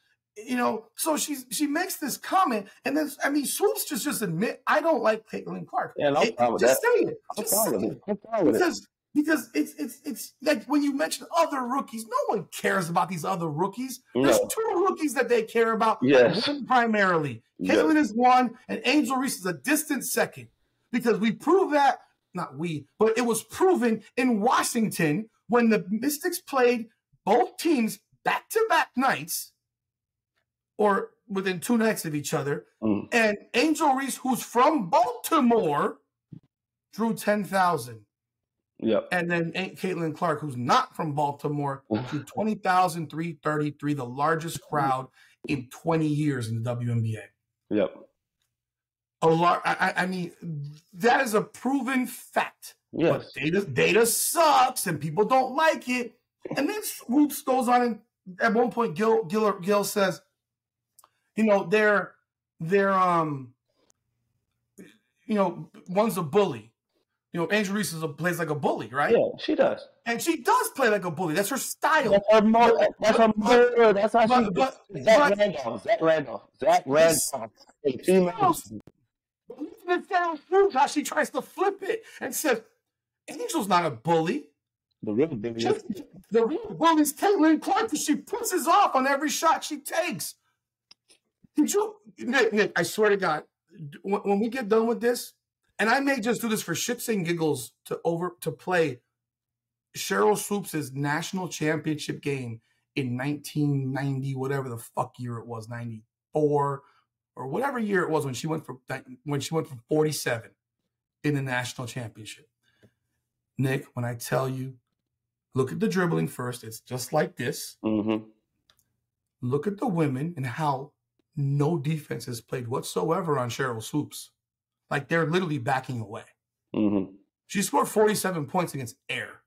You know, so she's she makes this comment, and then I mean, Swoopes just just admit I don't like Caitlin Clark. Yeah, no problem with just that. say it. I'm Just fine say it fine it. because because it's it's it's like when you mention other rookies, no one cares about these other rookies. There's two rookies that they care about Yes. one primarily. Caitlin is one, and Angel Reese is a distant second because we proved that not we, but it was proven in Washington when the Mystics played both teams back to back nights or within two nights of each other. Mm. And Angel Reese, who's from Baltimore, drew 10,000. Yep. And then Aunt Caitlin Clark, who's not from Baltimore, drew 20,333, the largest crowd in 20 years in the WNBA. Yep. A lot. I, I I mean, that is a proven fact. But Yes. data data sucks, and people don't like it. And then Swoopes goes on, and at one point, Gil Gil, Gil says, "You know, they're they're um, you know, one's a bully. You know, Angel Reese is a, plays like a bully, right? Yeah, she does. And she does play like a bully. That's her style. That's her mo- That's her mother. That's how but- she. but- Zach but- Randolph. Zach Randolph. Zach Randolph. A female. But Listen to Sarah how she tries to flip it and says, Angel's not a bully. The real bully. Is- the real bully's Caitlin Clark because she pushes off on every shot she takes. Did you, Nick, Nick, I swear to God, when, we get done with this, and I may just do this for shits and giggles to over to play Sheryl Swoopes' national championship game in 1990, whatever the fuck year it was, 94 or whatever year it was when she went for when she went for 47 in the national championship. Nick, when I tell you, look at the dribbling first, it's just like this. Mhm. Look at the women and how no defense is played whatsoever on Sheryl Swoopes. Like they're literally backing away. Mhm. She scored 47 points against Air.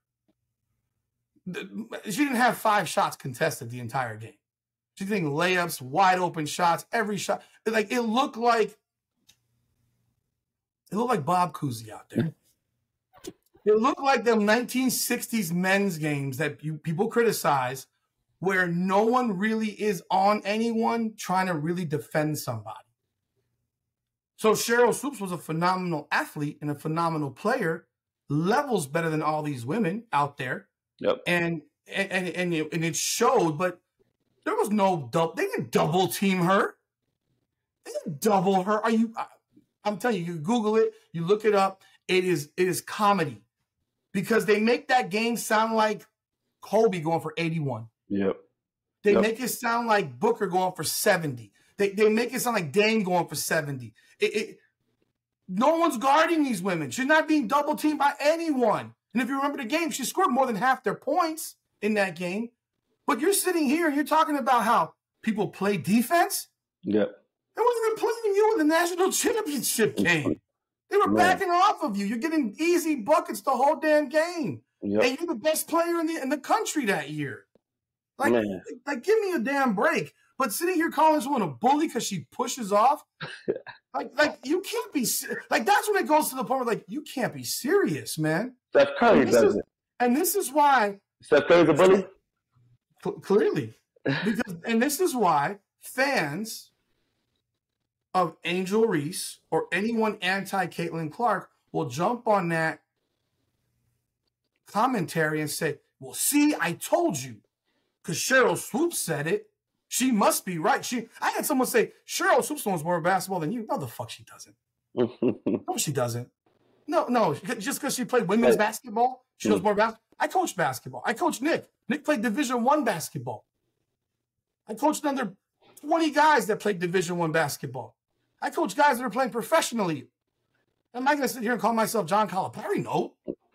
She didn't have five shots contested the entire game. She's getting layups, wide open shots, every shot. Like it looked like it looked like Bob Cousy out there. It looked like them 1960s men's games that you people criticize, where no one really is on anyone trying to really defend somebody. So Sheryl Swoopes was a phenomenal athlete and a phenomenal player, levels better than all these women out there. Yep. And and and it, and it showed, but there was no double. They didn't double team her. They didn't double her. Are you? I'm telling you, you Google it, you look it up. It is it is comedy because they make that game sound like Kobe going for 81. Yep. They Yep. make it sound like Booker going for 70. They, they make it sound like Dame going for 70. It, it, no one's guarding these women. She's not being double teamed by anyone. And if you remember the game, she scored more than half their points in that game. But you're sitting here and you're talking about how people play defense. Yep. They wasn't even playing you in the national championship game. They were backing off of you. You're getting easy buckets the whole damn game. Yep. And you're the best player in the in the country that year. Like, Man. like, give me a damn break. But sitting here calling someone a bully because she pushes off, like, like you can't be like that's when it goes to the point where like you can't be serious, man. Steph Curry does is- it. And this is why Steph Curry's a bully. clearly, because and this is why fans of Angel Reese or anyone anti Caitlin Clark will jump on that commentary and say, "Well, see, I told you," because Sheryl Swoopes said it. She must be right. She, I had someone say Sheryl Swoopes knows more basketball than you. No, the fuck she doesn't. No, she doesn't. No, no, just because she played women's basketball, she knows mm. more basketball. I coached basketball. I coached Nick. Nick played Division One basketball. I coached another 20 guys that played Division One basketball. I coach guys that are playing professionally. I'm going to sit here and call myself John Calipari? No.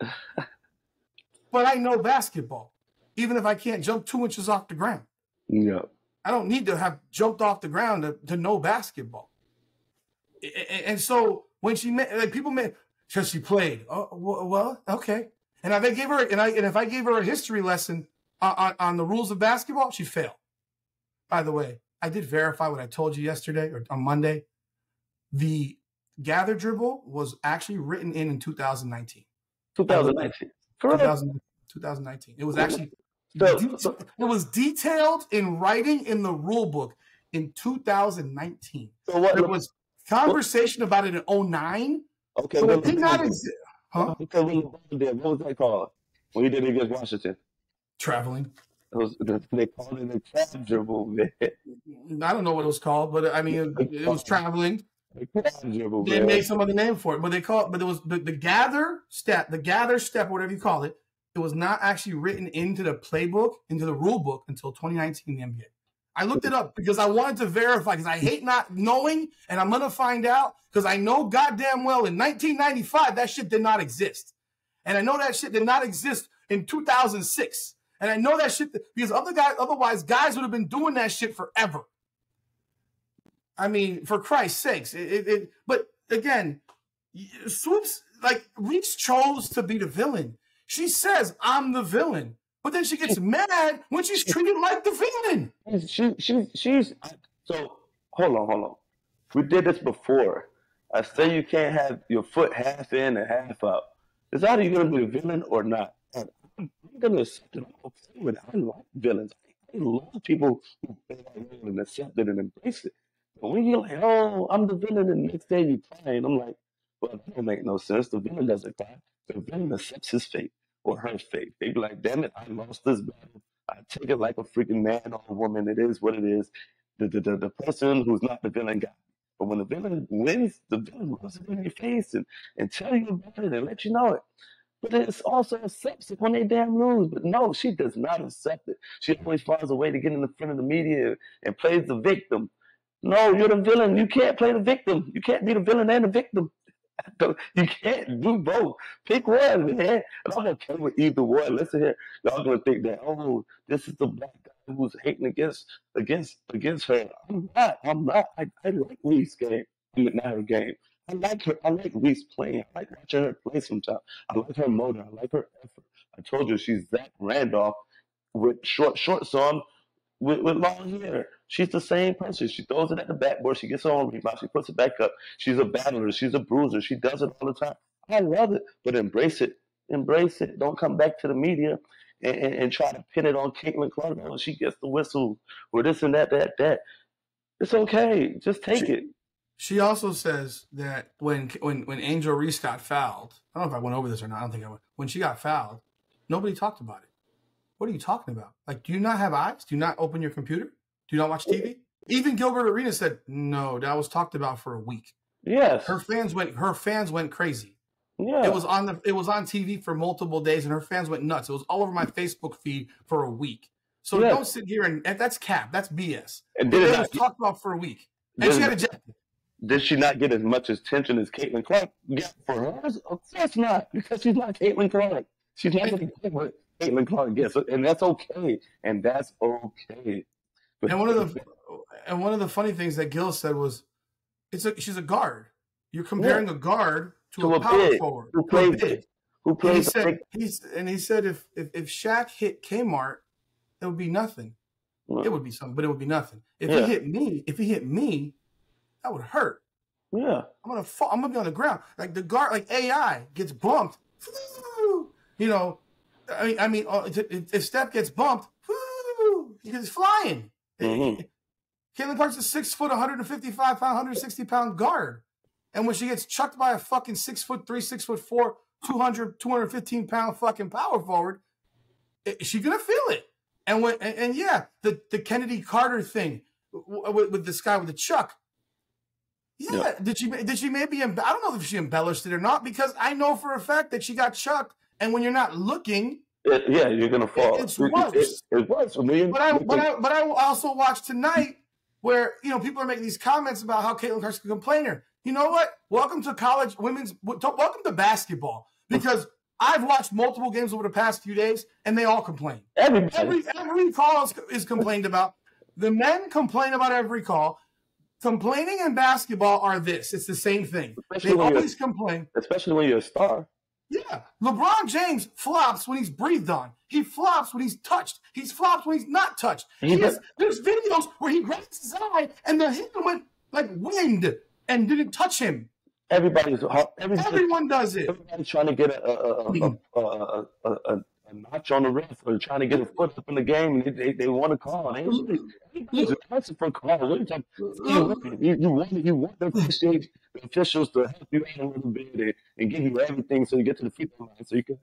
but I know basketball, even if I can't jump two inches off the ground. yep. I don't need to have jumped off the ground to, to know basketball. And so when she met, like people met, because she played. Oh, well, okay. And if I gave her, and I, and if I gave her a history lesson on, on, the rules of basketball, she failed. By the way, I did verify what I told you yesterday or on Monday. The gather dribble was actually written in in 2019. 2019. For real? 2019. It was actually So- so- it was detailed in writing in the rule book in 2019. So what? There was conversation about it in 09, okay. what it did not exist. Huh? When LeBron did, what was that called? When he did it against Washington, Traveling. it was they called it a trap dribble, man. I don't know what it was called, but I mean, it, it was traveling. A trap dribble, They made some other name for it, but they call it, but it was the, the gather step, the gather step, whatever you call it. It was not actually written into the playbook, into the rule book until 2019 in the NBA. I looked it up because I wanted to verify because I hate not knowing, and I'm gonna find out because I know goddamn well in 1995 that shit did not exist, and I know that shit did not exist in 2006, and I know that shit because other guys, otherwise guys would have been doing that shit forever. I mean, for Christ's sakes, it, it, it but again, Swoopes like Reese chose to be the villain. She says, "I'm the villain," but then she gets mad when she's treated like the villain. She, she, she's so. Hold on, hold on. We did this before. I say you can't have your foot half in and half out. It's either you're gonna be a villain or not. And I'm gonna accept it. I'm okay with it. I like villains. I love people who play that role and accept it and embrace it. But when you're like, oh, I'm the villain, and the next day you're crying, I'm like, well, that don't make no sense. The villain doesn't cry. The villain accepts his fate or her fate. They be like, damn it, I lost this battle. I take it like a freaking man or a woman. It is what it is. The, the, the, the person who's not the villain guy. But when the villain wins, the villain rubs it in your face and, and tell you about it and let you know it. But it's also accepts it when they damn lose. But no, she does not accept it. She always finds a way to get in the front of the media and plays the victim. No, you're the villain. You can't play the victim. You can't be the villain and the victim. You can't do both. Pick one, man. And I'm okay with either one. Listen here, y'all gonna think that oh, this is the black guy who's hating against against against her. I'm not. I'm not. I, I like Reese game. I mean, not her game. I like her. I like Reese playing. I like watching her play sometimes. I like her motor. I like her effort. I told you she's Zach Randolph with short shorts on with, with long hair. She's the same person. She throws it at the backboard. She gets her own rebound. She puts it back up. She's a battler. She's a bruiser. She does it all the time. I love it, but embrace it. Embrace it. Don't come back to the media and, and, and try to pin it on Caitlin Clark. when she gets the whistle or this and that, that, that. It's okay. Just take She- it. She also says that when when when Angel Reese got fouled, I don't know if I went over this or not. I don't think I went. When she got fouled, nobody talked about it. What are you talking about? Like, do you not have eyes? Do you not open your computer? Do you not watch TV? Even Gilbert Arenas said no. That was talked about for a week. Yes. Her fans went. Her fans went crazy. yeah. It was on the. It was on TV for multiple days, and her fans went nuts. It was all over my Facebook feed for a week. So Yeah. don't sit here and and that's cap. That's BS. and It did, it was talked about for a week, and did, she it- got ejected. did she not get as much attention as Caitlin Clark got for hers? Of course not, because she's not Caitlin Clark. She's not going to get what Caitlin Clark gets, and that's okay. And that's okay. And one of the and one of the funny things that Gil said was, "It's a she's a guard. You're comparing a guard to, To a, a power big, forward, who plays big." who And he said he's and he said if if if Shaq hit Kmart, it would be nothing. It would be something, but it would be nothing. If Yeah. he hit me, if he hit me, that would hurt. yeah, I'm gonna fall. I'm gonna be on the ground. Like the guard, like AI gets bumped. You know, I mean, I mean, uh, if, if Steph gets bumped, he's flying. Mhm. Caitlin Clark's a six foot, 155 pound, 160 pound guard, and when she gets chucked by a fucking six foot three, six foot four, 200, 215 pound fucking power forward, i- she gonna feel it. And when and, and yeah, the the Chennedy Carter thing with, with this guy with the chuck. Yeah, Yeah. did she did she maybe embe- I don't know if she embellished it or not because I know for a fact that she got chucked and when you're not looking, It- yeah, you're gonna fall. it's It- worse. It, it was. I mean, but I but I but I also watched tonight where you know people are making these comments about how Caitlin Clark's a complainer. You know what? Welcome to college women's. Welcome to basketball because I've watched multiple games over the past few days and they all complain. everybody. Every every call is, is complained about. The men complain about every call. Complaining and basketball are this. It's the same thing. Especially They always complain. especially when you're a star. Yeah. LeBron James flops when he's breathed on. He flops when he's touched. He's flops when he's not touched. He has, there's videos where he grabs his eye and the hand went like wind and didn't touch him. Everybody's everybody's, Everyone does it. everybody's trying to get a a, a, a, a, a, a, a notch on the wrist or trying to get a foot up in the game. And they, they, they want to call. They, everybody's asking for a call. You You, want you want the officials, the officials to help you out a little bit and, and give you everything so you get to the free throw line so you can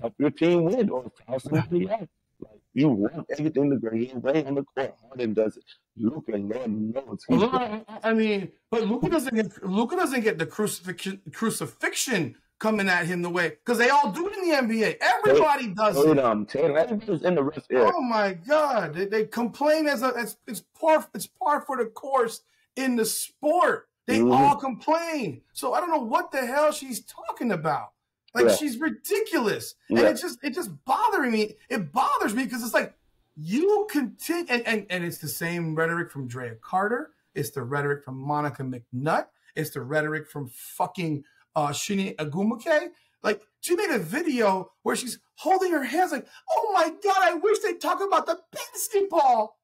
help your team win or foul somebody out. Like you want everything to go your way on the court. Harden does it. Lord knows. he's- Look, I I mean, but Luka doesn't get Luka doesn't get the crucifixion crucifixion coming at him the way because they all do it in the NBA. Everybody does it. Everybody's in the rest. Oh my God! They, they complain as a as it's par it's par for the course in the sport. They Mhm. all complain. So I don't know what the hell she's talking about. Like Yeah. she's ridiculous, and Yeah. it just it just bothering me. It bothers me because it's like you continue, and, and and it's the same rhetoric from Drea Carter. It's the rhetoric from Monica McNutt. It's the rhetoric from fucking uh, Chiney Ogwumike. Like she made a video where she's holding her hands like, "Oh my god, I wish they'd talk about the basketball."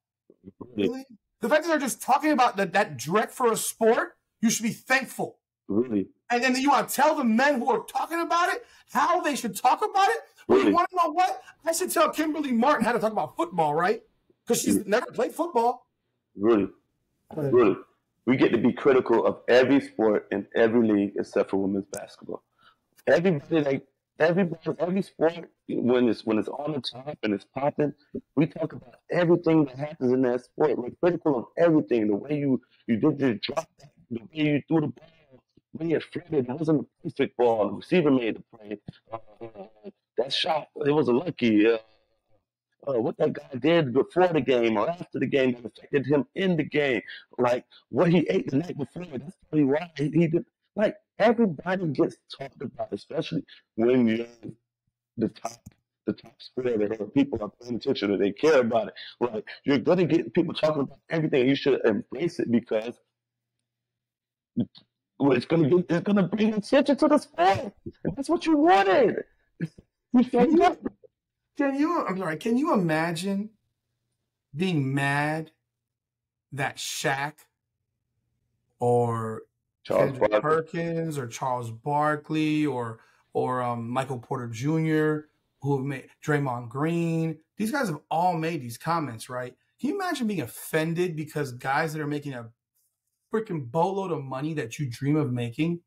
Really, Really? The fact that they're just talking about that that direct for a sport, you should be thankful. really. And then you want to tell the men who are talking about it how they should talk about it. Well, you want to know what? I should tell Kimberly Martin how to talk about football, right? Because she's never played football. Really, really. We get to be critical of every sport in every league except for women's basketball. Everybody, like everybody, every sport when it's when it's on the top and it's popping, we talk about everything that happens in that sport. We're critical of everything. The way you you did your drop, the way you threw the ball, way it flooded. It wasn't a perfect ball. The receiver made the play. Uh, that shot, it was a lucky. Uh, uh, what that guy did before the game or after the game that affected him in the game. Like what he ate the night before. That's probably why he, he did. Like everybody gets talked about, especially when you're the top, the top. That people are paying attention and they care about it. Like you're gonna get people talking about everything. You should embrace it because it's gonna get, it's gonna bring attention to the sport. That's what you wanted. You Can you, I'm sorry, can you imagine being mad that Shaq or Charles Kendrick Perkins or Charles Barkley or or um, Michael Porter Jr. who have made Draymond Green. These guys have all made these comments, right? Can you imagine being offended because guys that are making a freaking boatload of money that you dream of making,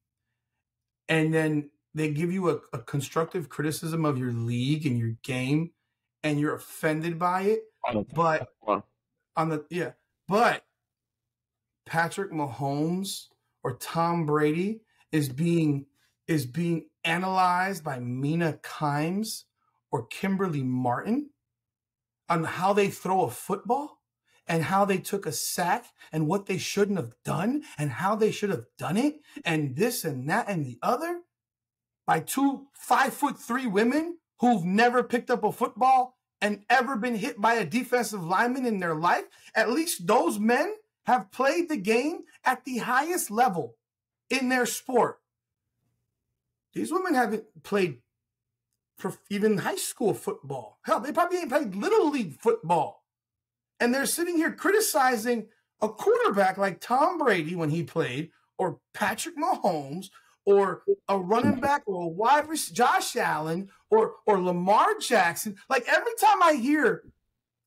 and then they give you a, a constructive criticism of your league and your game, and you're offended by it? But on the yeah, but Patrick Mahomes or Tom Brady is being is being analyzed by Mina Kimes or Kimberly Martin on how they throw a football and how they took a sack and what they shouldn't have done and how they should have done it and this and that and the other by two five foot three women who've never picked up a football and ever been hit by a defensive lineman in their life. At least those men have played the game at the highest level in their sport. These women haven't played even high school football. Hell, they probably ain't played little league football. And they're sitting here criticizing a quarterback like Tom Brady when he played, or Patrick Mahomes, or a running back, or a wide receiver, Josh Allen, or or Lamar Jackson. Like every time I hear,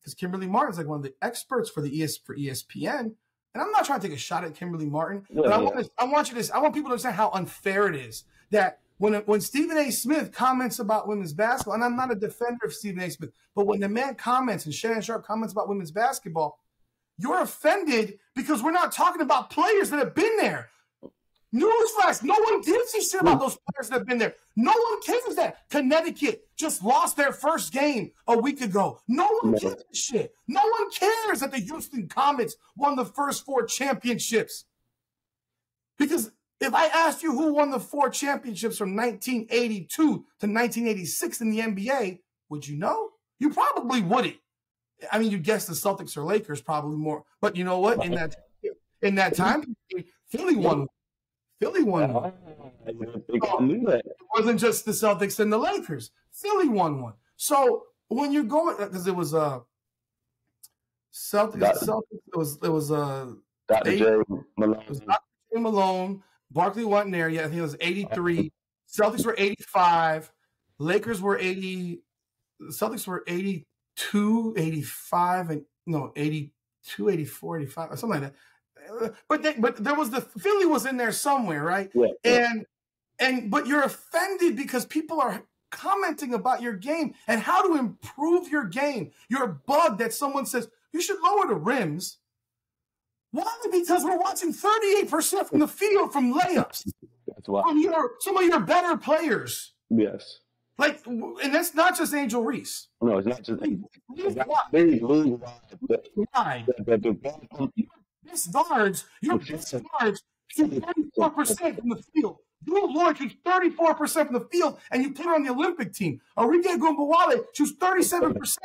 because Kimberly Martin's like one of the experts for the ES for ESPN, and I'm not trying to take a shot at Kimberly Martin, yeah, but I want to, I want you to I want people to understand how unfair it is that when when Stephen A. Smith comments about women's basketball, and I'm not a defender of Stephen A. Smith, but when the man comments and Shannon Sharpe comments about women's basketball, you're offended because we're not talking about players that have been there. Newsflash: No one gives a shit about those players that have been there. No one cares that Connecticut just lost their first game a week ago. No one gives a shit. No one cares that the Houston Comets won the first four championships because if I asked you who won the four championships from 1982 to 1986 in the NBA, would you know? You probably wouldn't. I mean, you'd guess the Celtics or Lakers probably more, but you know what? In that in that time, Philly won. Philly won. One. Oh, it wasn't just the Celtics and the Lakers. Philly won one. So when you're going, because it was uh Celtics, Celtics, it was it was uh Dr. J. Malone. It was Dr. J. Malone. Barkley wasn't there yet. I think it was 83. Celtics were 85. Lakers were 80. Celtics were 82, 85, and no, 82, 84, 85, or something like that. But they, but there was the Philly was in there somewhere, right? Yeah, yeah. And and but you're offended because people are commenting about your game and how to improve your game. You're a bug that someone says you should lower the rims why? Because we're watching 38% from the field from layups. That's why. From your, some of your better players. Yes. Like, and that's not just Angel Reese. No, it's not just. It's not league, league wide. Best guards, your best guards shoot 34% from the field. Jewell Loyd shoots 34% from the field, and you put her on the Olympic team. Arike Ogunbowale shoots 37%.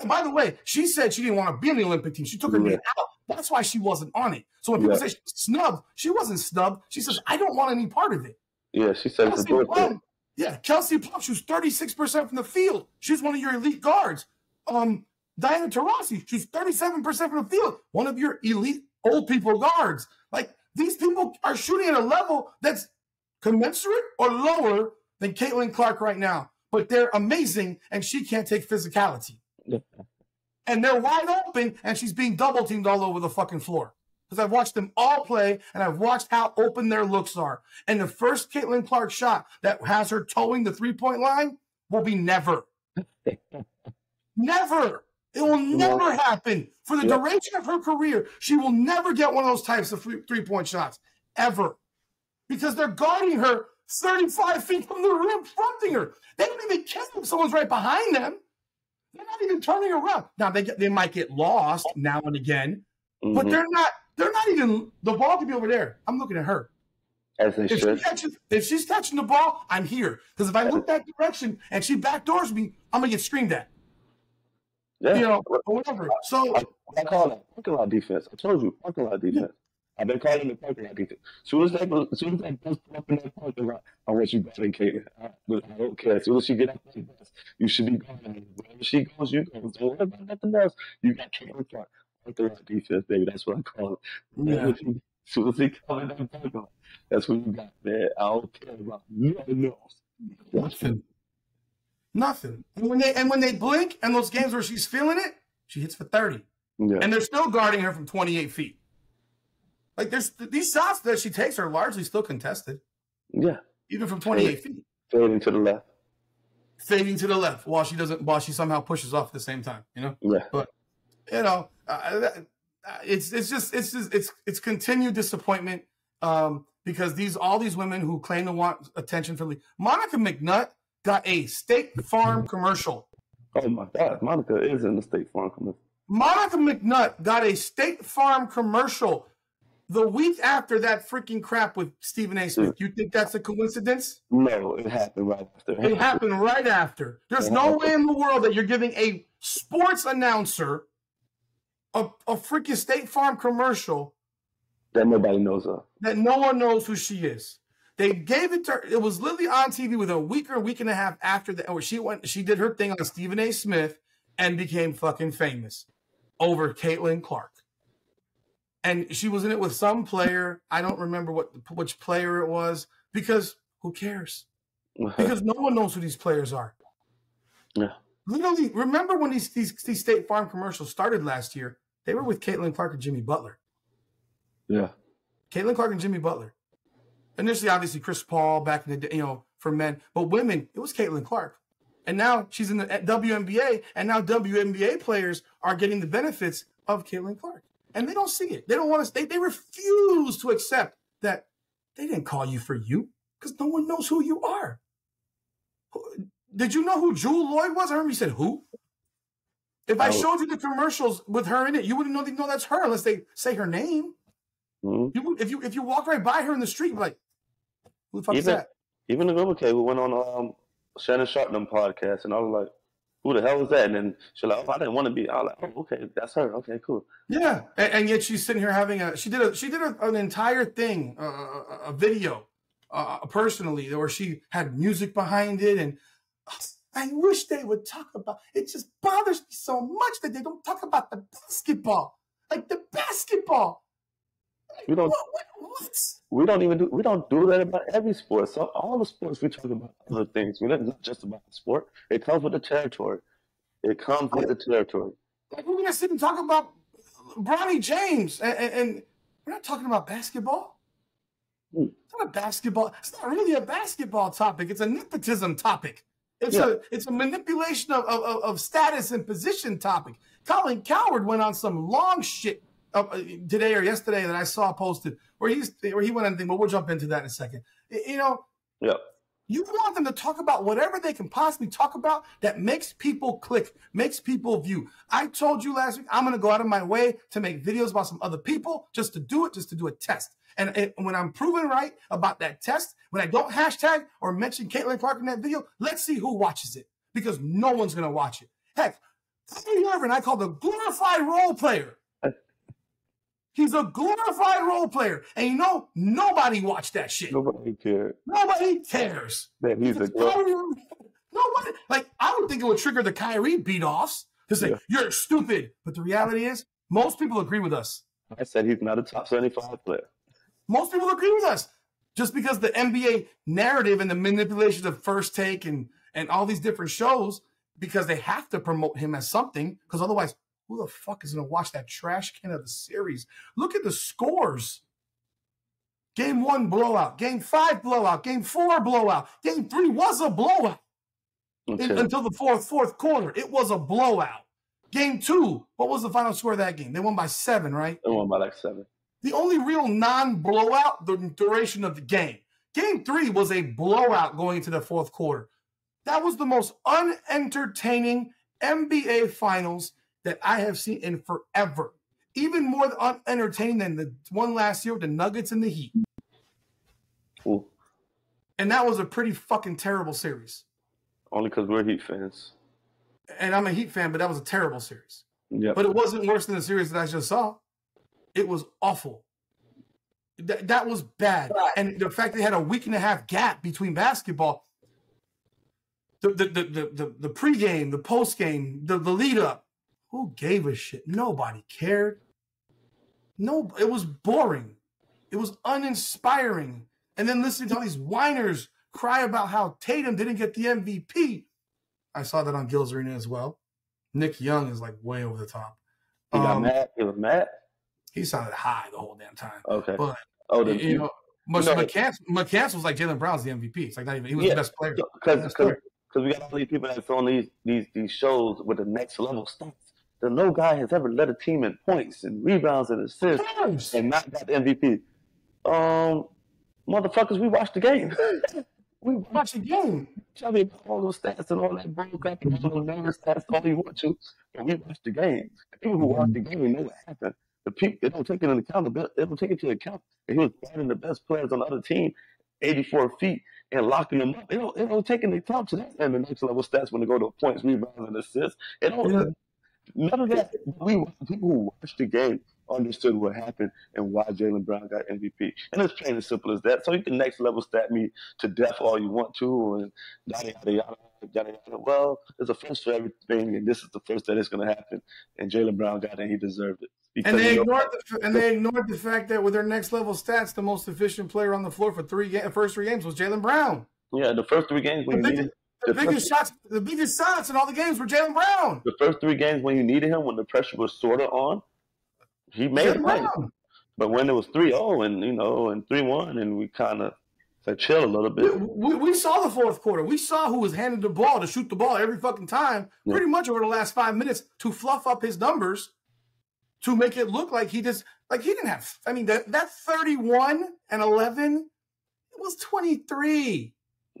And by the way, she said she didn't want to be on the Olympic team. She took her name out. That's why she wasn't on it. So when people yeah. say she snubbed, she wasn't snubbed. She says, I don't want any part of it. Yeah, she said Kelsey Plum, Yeah, Kelsey Plum, she was 36% from the field. She's one of your elite guards. Um, Diana Taurasi, she's 37% from the field. One of your elite old people guards. Like these people are shooting at a level that's commensurate or lower than Caitlin Clark right now. But they're amazing, and she can't take physicality and they're wide open, and she's being double teamed all over the fucking floor. Because I've watched them all play, and I've watched how open their looks are. And the first Caitlin Clark shot that has her toeing the three point line will be never. never. It will never happen. For the duration of her career, she will never get one of those types of three point shots, ever. Because they're guarding her 35 feet from the rim, fronting her. They don't even care if someone's right behind them. They're not even turning around. Now they get, they might get lost now and again, mm-hmm. but they're not. They're not even. The ball could be over there. I'm looking at her. As they if should. She catches, if she's catching the ball, I'm here. Because if I look that direction and she backdoors me, I'm gonna get screamed at. Yeah. You know, or whatever. So I, I call that parking lot defense. I told you, parking lot defense. I've been calling the parking lot defense. As soon as they, as soon as they up in that parking lot, I want you batting Kate. I, I don't care. As soon as she get out the bus, you should be going. Wherever she goes, you go. Don't worry about nothing else. You got Caitlin Clark. Parking lot defense, baby. That's what I call it. Yeah. As soon as they come in that parking lot, that's what you got, man. I don't care about nothing else. Nothing. Nothing. And when they and when they blink and those games where she's feeling it, she hits for 30. Yeah. And they're still guarding her from 28 feet. Like there's these shots that she takes are largely still contested, yeah. even from 28 feet. Fading to the left. Fading to the left while she doesn't while she somehow pushes off at the same time, you know? Yeah. But you know, uh, it's it's just it's just it's it's continued disappointment um, because these all these women who claim to want attention for league. Monica McNutt got a State Farm commercial. Oh my God. Monica is in the State Farm commercial. Monica McNutt got a State Farm commercial the week after that freaking crap with Stephen A. Smith. You think that's a coincidence? No, it happened right after. It happened right after. There's no way in the world that you're giving a sports announcer a, a freaking State Farm commercial That nobody knows of. that no one knows who she is. They gave it to her. It was literally on TV with a week or a week and a half after that, where she went, she did her thing on Stephen A. Smith and became fucking famous over Caitlin Clark. And she was in it with some player. I don't remember what which player it was because who cares? Uh-huh. Because no one knows who these players are. Yeah. Literally, remember when these, these these State Farm commercials started last year? They were with Caitlin Clark and Jimmy Butler. yeah. Caitlin Clark and Jimmy Butler. Initially, obviously, Chris Paul back in the day, you know, for men, but women, it was Caitlin Clark. And now she's in the WNBA, and now WNBA players are getting the benefits of Caitlin Clark. And they don't see it. They don't want to, they, they refuse to accept that they didn't call you for you because no one knows who you are. Did you know who Jewell Loyd was? I remember you said who? If I Oh. showed you the commercials with her in it, you wouldn't know, know that's her unless they say her name. Mhm. You if you if you walk right by her in the street, like, who the fuck is Even- that? Even the K, we went on um, Shannon Sharpton podcast, and I was like, who the hell is that? And then she's like, oh, I didn't want to be. I was like, oh, okay, that's her. Okay, cool. Yeah, and, and yet she's sitting here having a she did a she did a, an entire thing, uh, a, a video, uh, personally, where she had music behind it, and I wish they would talk about. It just bothers me so much that they don't talk about the basketball, like the basketball. We don't. What? what? We don't even do. We don't do that about every sport. So all the sports we talk about other things. We're not just about the sport. It comes with the territory. It comes with the territory. Like we're gonna sit and talk about Bronny James, and, and, and we're not talking about basketball. Hmm. It's not a basketball. It's not really a basketball topic. It's a nepotism topic. It's Yeah. a it's a manipulation of, of- of status and position topic. Colin Cowherd went on some long shit uh, uh, today or yesterday that I saw posted where he's where he went on thing, but we'll jump into that in a second. You know, Yeah. you want them to talk about whatever they can possibly talk about that makes people click, makes people view. I told you last week, I'm going to go out of my way to make videos about some other people just to do it, just to do a test. And, and when I'm proven right about that test, when I don't hashtag or mention Caitlin Clark in that video, let's see who watches it because no one's going to watch it. Heck, Kyrie Irving, I call the glorified role player. He's a glorified role player. And you know, nobody watched that shit. Nobody cared Nobody cares. that he's a. Kyrie, nobody like I would think it would trigger the Kyrie beat offs to say Yeah. you're stupid. But the reality is, most people agree with us. I said he's not a top seventy-five player. Most people agree with us. Just because the NBA narrative and the manipulation of first take and and all these different shows, because they have to promote him as something, because otherwise, who the fuck is gonna watch that trash can of the series? Look at the scores. Game one blowout, game five blowout, game four blowout, game three was a blowout. Until, until the fourth fourth quarter. It was a blowout. Game two, what was the final score of that game? They won by seven, right? they won by like seven. The only real non-blowout, the duration of the game. Game three was a blowout going into the fourth quarter. That was the most unentertaining NBA finals that I have seen in forever. Even more unentertaining than the one last year with the Nuggets and the Heat. Ooh, And that was a pretty fucking terrible series. only because we're Heat fans. And I'm a Heat fan, but that was a terrible series. Yeah. But it wasn't worse than the series that I just saw. It was awful. That, that was bad. And the fact they had a week and a half gap between basketball, the the the the, the, the pregame, the postgame, the, the lead up, who gave a shit? Nobody cared. No, it was boring. It was uninspiring. And then listening to all these whiners cry about how Tatum didn't get the MVP. I saw that on Gil's Arena as well. Nick Young is like way over the top. He got um, mad. He was mad. He sounded high the whole damn time. Okay. But oh, the, you, you know, but know, McCants, was like Jaylen Brown's the MVP. It's like not even he was yeah, the best player. Because we got all these people that's on these these these shows with the next level stats. The no guy has ever led a team in points and rebounds and assists and not got the MVP. Um, motherfuckers, we watched the game. we watched the game. Tell me all those stats and all that bullcrap and all those stats all you want to, but we watched the game. The people who watch the game know what happened. The people they don't take it into account. They don't take it into account. And he was guarding the best players on the other team, 84 feet and locking them up. They don't, they don't take into account to that and the next level stats when they go to points, rebounds, and assists. It don't, yeah. None of that. We people who watched the game understood what happened and why Jaylen Brown got MVP. And it's plain and simple as that. So you can next level stat me to death all you want to and yada yada yada yada yada. Well, there's a first for everything, and this is the first that it's going to happen. And Jaylen Brown got it, and he deserved it. And they ignored the, and they ignored the fact that with their next level stats, the most efficient player on the floor for three ga- first three games was Jaylen Brown. Yeah, the first three games when you needed the, the biggest shots, the biggest shots in all the games were Jaylen Brown. The first three games when you needed him, when the pressure was sort of on, he made it play. But when it was 3-0 and you know and 3-1, and we kind of like chill a little bit. We, we, we, saw the fourth quarter. We saw who was handed the ball to shoot the ball every fucking time, yeah. pretty much over the last five minutes to fluff up his numbers to make it look like he just like he didn't have. I mean that that 31 and 11, it was 23.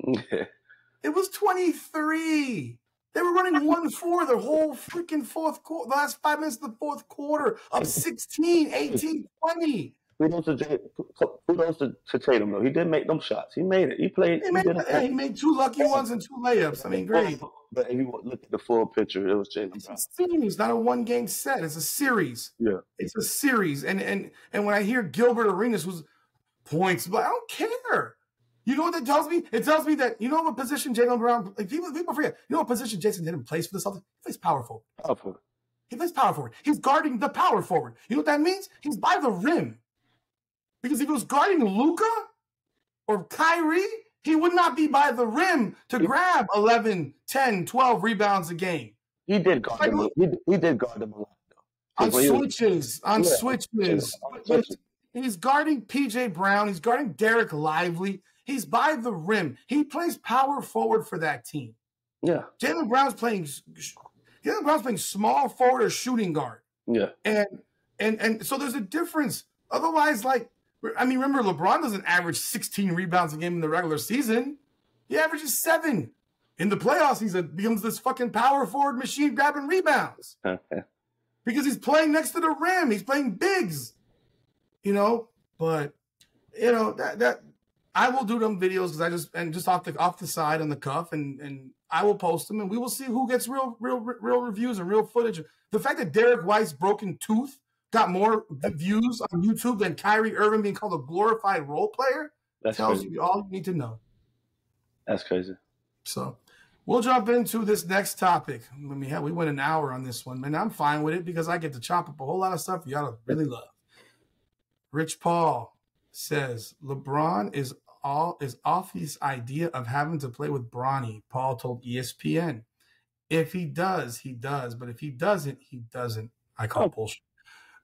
It was 23. They were running 1 4 the whole freaking fourth quarter, the last five minutes of the fourth quarter, up 16, 18, 20. Kudos to, kudos to, to Tatum, though. He did make them shots. He made it. He played. He, made, he, yeah, he made two lucky ones and two layups. I mean, great. But if you look at the full picture, it was Jaylen Brown. It's a series, not a one game set. It's a series. Yeah. It's a series. And and and when I hear Gilbert Arenas was points, but I don't care. You know what that tells me? It tells me that you know what position Jaylen Brown. Like people, people forget. You know what position Jayson Tatum plays for the Celtics? He plays power forward. Power forward. He plays power forward. He's guarding the power forward. You know what that means? He's by the rim. Because if he was guarding Luka or Kyrie, he would not be by the rim to grab 11, 10, 12 rebounds a game. He did guard like, him. He, he did guard him a lot. Though. On switches, on yeah, switches. He's guarding PJ Brown. He's guarding Dereck Lively. He's by the rim. He plays power forward for that team. Yeah. Jaylen Brown's playing Jaylen Brown's playing small forward or shooting guard. Yeah. And and and so there's a difference. Otherwise, like I mean, remember LeBron doesn't average 16 rebounds a game in the regular season. He averages seven. In the playoffs, he becomes this fucking power forward machine grabbing rebounds. because he's playing next to the rim. He's playing bigs. You know, but you know, that that I will do them videos because I just and just off the off the side on the cuff and and I will post them and we will see who gets real real real reviews and real footage. The fact that Derek White's broken tooth got more views on YouTube than Kyrie Irving being called a glorified role player That's tells crazy. you all you need to know. That's crazy. So we'll jump into this next topic. I mean, yeah, we went an hour on this one, and I'm fine with it because I get to chop up a whole lot of stuff you all to really love. Rich Paul says LeBron is all is off his idea of having to play with Bronny, Paul told ESPN. If he does, he does. But if he doesn't, he doesn't. I call oh. bullshit.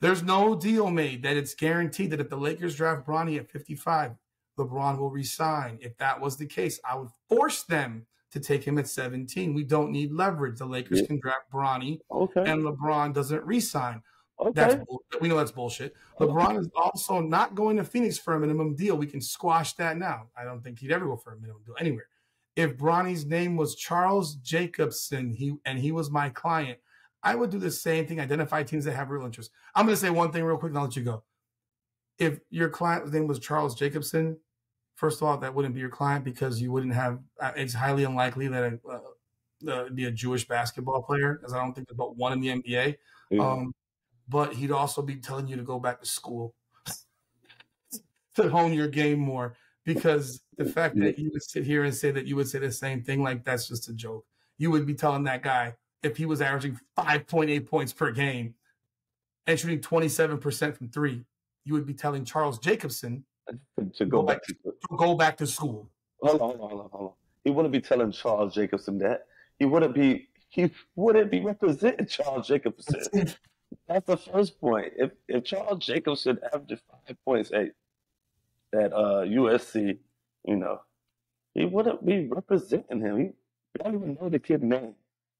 There's no deal made that it's guaranteed that if the Lakers draft Bronny at 55, LeBron will resign. If that was the case, I would force them to take him at 17. We don't need leverage. The Lakers yeah. can draft Bronny, okay. and LeBron doesn't resign. Okay. That's we know that's bullshit. LeBron is also not going to Phoenix for a minimum deal. We can squash that now. I don't think he'd ever go for a minimum deal anywhere. If Bronny's name was Charles Jacobson, he and he was my client, I would do the same thing. Identify teams that have real interest. I'm going to say one thing real quick, and I'll let you go. If your client's name was Charles Jacobson, first of all, that wouldn't be your client because you wouldn't have. Uh, it's highly unlikely that a, uh, uh, be a Jewish basketball player, as I don't think there's but one in the NBA. Mm-hmm. Um, but he'd also be telling you to go back to school to hone your game more because the fact that you would sit here and say that you would say the same thing like that's just a joke. You would be telling that guy if he was averaging 5.8 points per game and shooting 27% from three you would be telling charles jacobson to go, go back, back to, to, go back to school. Hold on hold on hold on. He wouldn't be telling charles jacobson that. He wouldn't be he wouldn't be representing Charles Jacobson. That's the first point. If if Charles Jacobson averaged five points at at uh, USC, you know, he wouldn't be representing him. He don't even know the kid's name,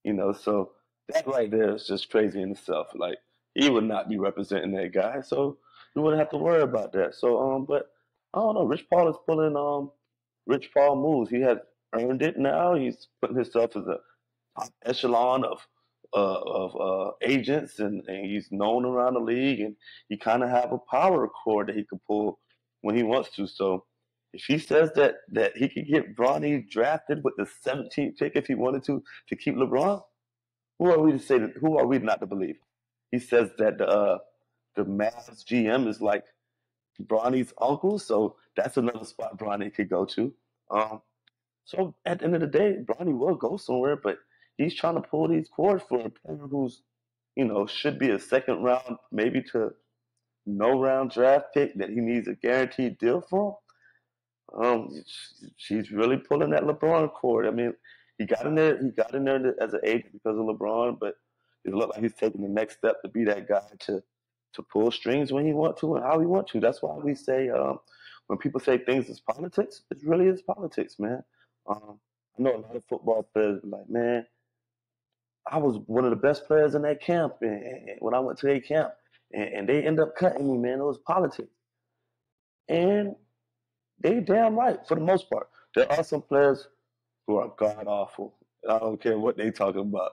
you know. So that right there is just crazy in itself. Like he would not be representing that guy, so you wouldn't have to worry about that. So um, but I don't know. Rich Paul is pulling um, Rich Paul moves. He has earned it now. He's putting himself as a top echelon of uh, of uh, agents, and, and he's known around the league, and he kind of have a power cord that he could pull when he wants to. So if he says that that he could get Bronny drafted with the 17th pick if he wanted to to keep LeBron, who are we to say that? Who are we not to believe? He says that the uh, the Mavs GM is like Bronny's uncle, so that's another spot Bronny could go to. Um, so at the end of the day, Bronny will go somewhere, but he's trying to pull these cords for a player who's, you know, should be a second round, maybe to no round draft pick that he needs a guaranteed deal for. Um, she's really pulling that LeBron cord. I mean, he got in there. He got in there as an agent because of LeBron, but it looked like he's taking the next step to be that guy to to pull strings when he want to and how he want to. That's why we say um, when people say things is politics, it really is politics, man. Um, I know a lot of football players like, man, I was one of the best players in that camp and, and when I went to a camp, and, and, they end up cutting me, man. It was politics, and they damn right for the most part. There are some players who are god awful. I don't care what they talking about.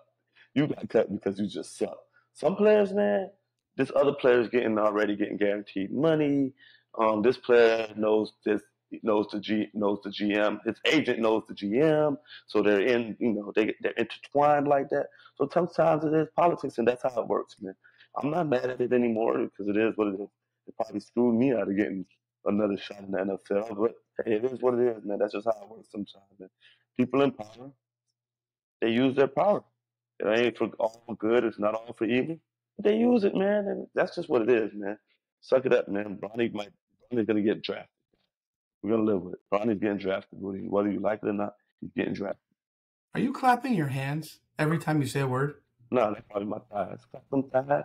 You got cut because you just suck. Some players, man, this other player is getting already getting guaranteed money. Um, this player knows this knows the G knows the GM. His agent knows the GM, so they're in. You know, they they're intertwined like that. So sometimes it is politics, and that's how it works, man. I'm not mad at it anymore because it is what it is. It probably screwed me out of getting another shot in the NFL, but hey, it is what it is, man. That's just how it works sometimes. Man. People in power, they use their power. It ain't for all good. It's not all for evil. They use it, man, and that's just what it is, man. Suck it up, man. Bronny might Bronny's gonna get drafted. We're gonna live with it. Bronny's getting drafted, whether you like it or not. He's getting drafted. Are you clapping your hands every time you say a word? No, that's probably my thighs. Clap them thighs.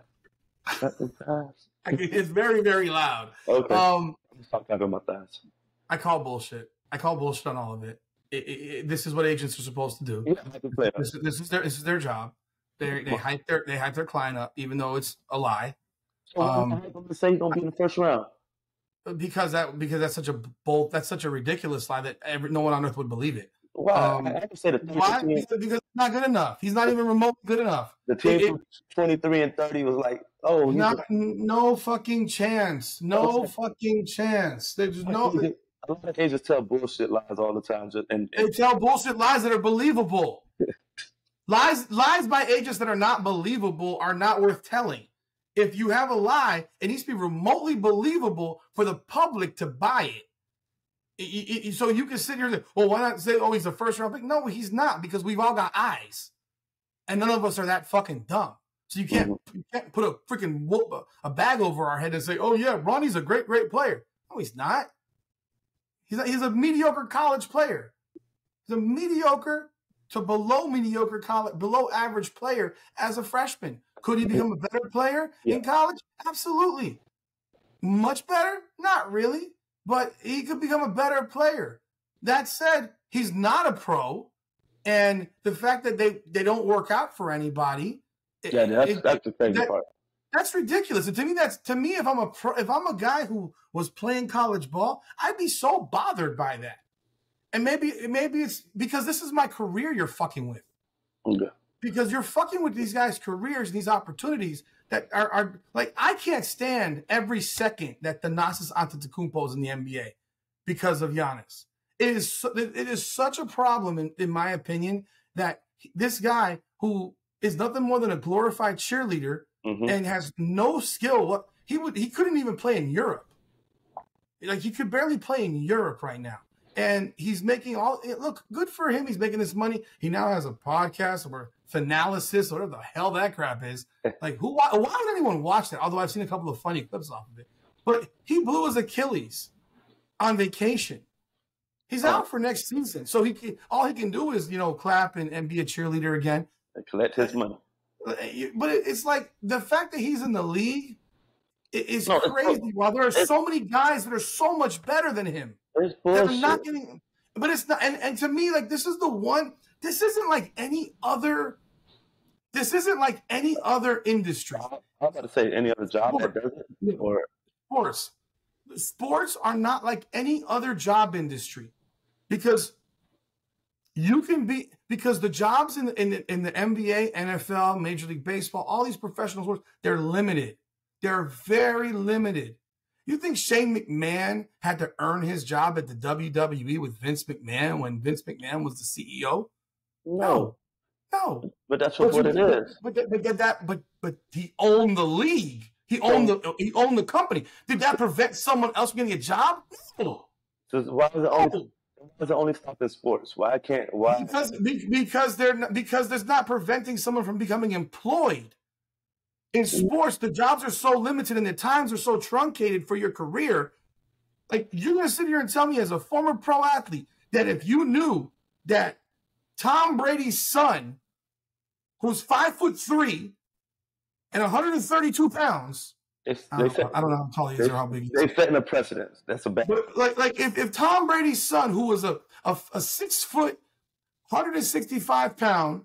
Clap them thighs. it's very, very loud. Okay. Um, Stop clapping my thighs. I call bullshit. I call bullshit on all of it. It, it, it. this is what agents are supposed to do. Yeah, this, this, is their this is their job. They they hype their they hype their client up, even though it's a lie. So um, I'm going to say going to be in the first round because that because that's such a bold that's such a ridiculous lie that every, no one on earth would believe it. Why? Um, I say the why? Because, because it's not good enough. He's not even remotely good enough. The team twenty three and thirty was like, oh, not, no fucking chance, no fucking chance. There's no. A lot of agents tell bullshit lies all the time, just, and, and they tell bullshit lies that are believable. lies, lies by agents that are not believable are not worth telling if you have a lie, it needs to be remotely believable for the public to buy it. it, it so you can sit here and say, well, why not say, oh, he's the first round pick? No, he's not because we've all got eyes. And none of us are that fucking dumb. So you can't, mm-hmm. you can't put a freaking whoop, a bag over our head and say, oh, yeah, Ronnie's a great, great player. No, he's not. He's a, he's a mediocre college player. He's a mediocre to below mediocre college, below average player as a freshman. Could he become a better player yeah. in college? Absolutely. Much better? Not really, but he could become a better player. That said, he's not a pro, and the fact that they they don't work out for anybody. Yeah, that's it, that's the crazy that, part. That's ridiculous. And to me, that's to me, if I'm a pro, if I'm a guy who was playing college ball, I'd be so bothered by that. And maybe maybe it's because this is my career you're fucking with. Okay because you're fucking with these guys' careers and these opportunities that are, are like I can't stand every second that the Thanasis Antetokounmpo is in the NBA because of Giannis. It is it is such a problem in, in my opinion that this guy who is nothing more than a glorified cheerleader mm-hmm. and has no skill. He would he couldn't even play in Europe. Like he could barely play in Europe right now and he's making all look good for him. He's making this money. He now has a podcast or Thanalysis, or whatever the hell that crap is. Like, who? Why, why would anyone watch that? Although I've seen a couple of funny clips off of it, but he blew his Achilles on vacation. He's Oh. out for next season. So he can, all he can do is, you know, clap and, and be a cheerleader again. And collect his money. But it's like the fact that he's in the league is No, it's- crazy. While there are so many guys that are so much better than him. It's that are not getting but it's not and, and to me like this is the one this isn't like any other this isn't like any other industry I'm about to say any other job does it, or sports sports are not like any other job industry because you can be because the jobs in the, in the, in the NBA, NFL, Major League Baseball, all these professional sports, they're limited. They're very limited. You think Shane McMahon had to earn his job at the WWE with Vince McMahon when Vince McMahon was the CEO? No. No. But that's what, what it is. But, that- but that- but but he owned the league. He owned the he owned the company. Did that prevent someone else from getting a job? No. So why is it only why only stop in sports? Why can't why? Because be- because they're not, because there's not preventing someone from becoming employed. In mm. sports, the jobs are so limited and the times are so truncated for your career. Like you're gonna sit here and tell me as a former pro athlete that if you knew that Tom Brady's son, who's five foot three and 132 pounds, They, I don't, set, know, I don't know how tall he is or how big he is. they setting a precedence. That's a bad. But like, like if, if Tom Brady's son, who was a, a, a six foot, 165 pound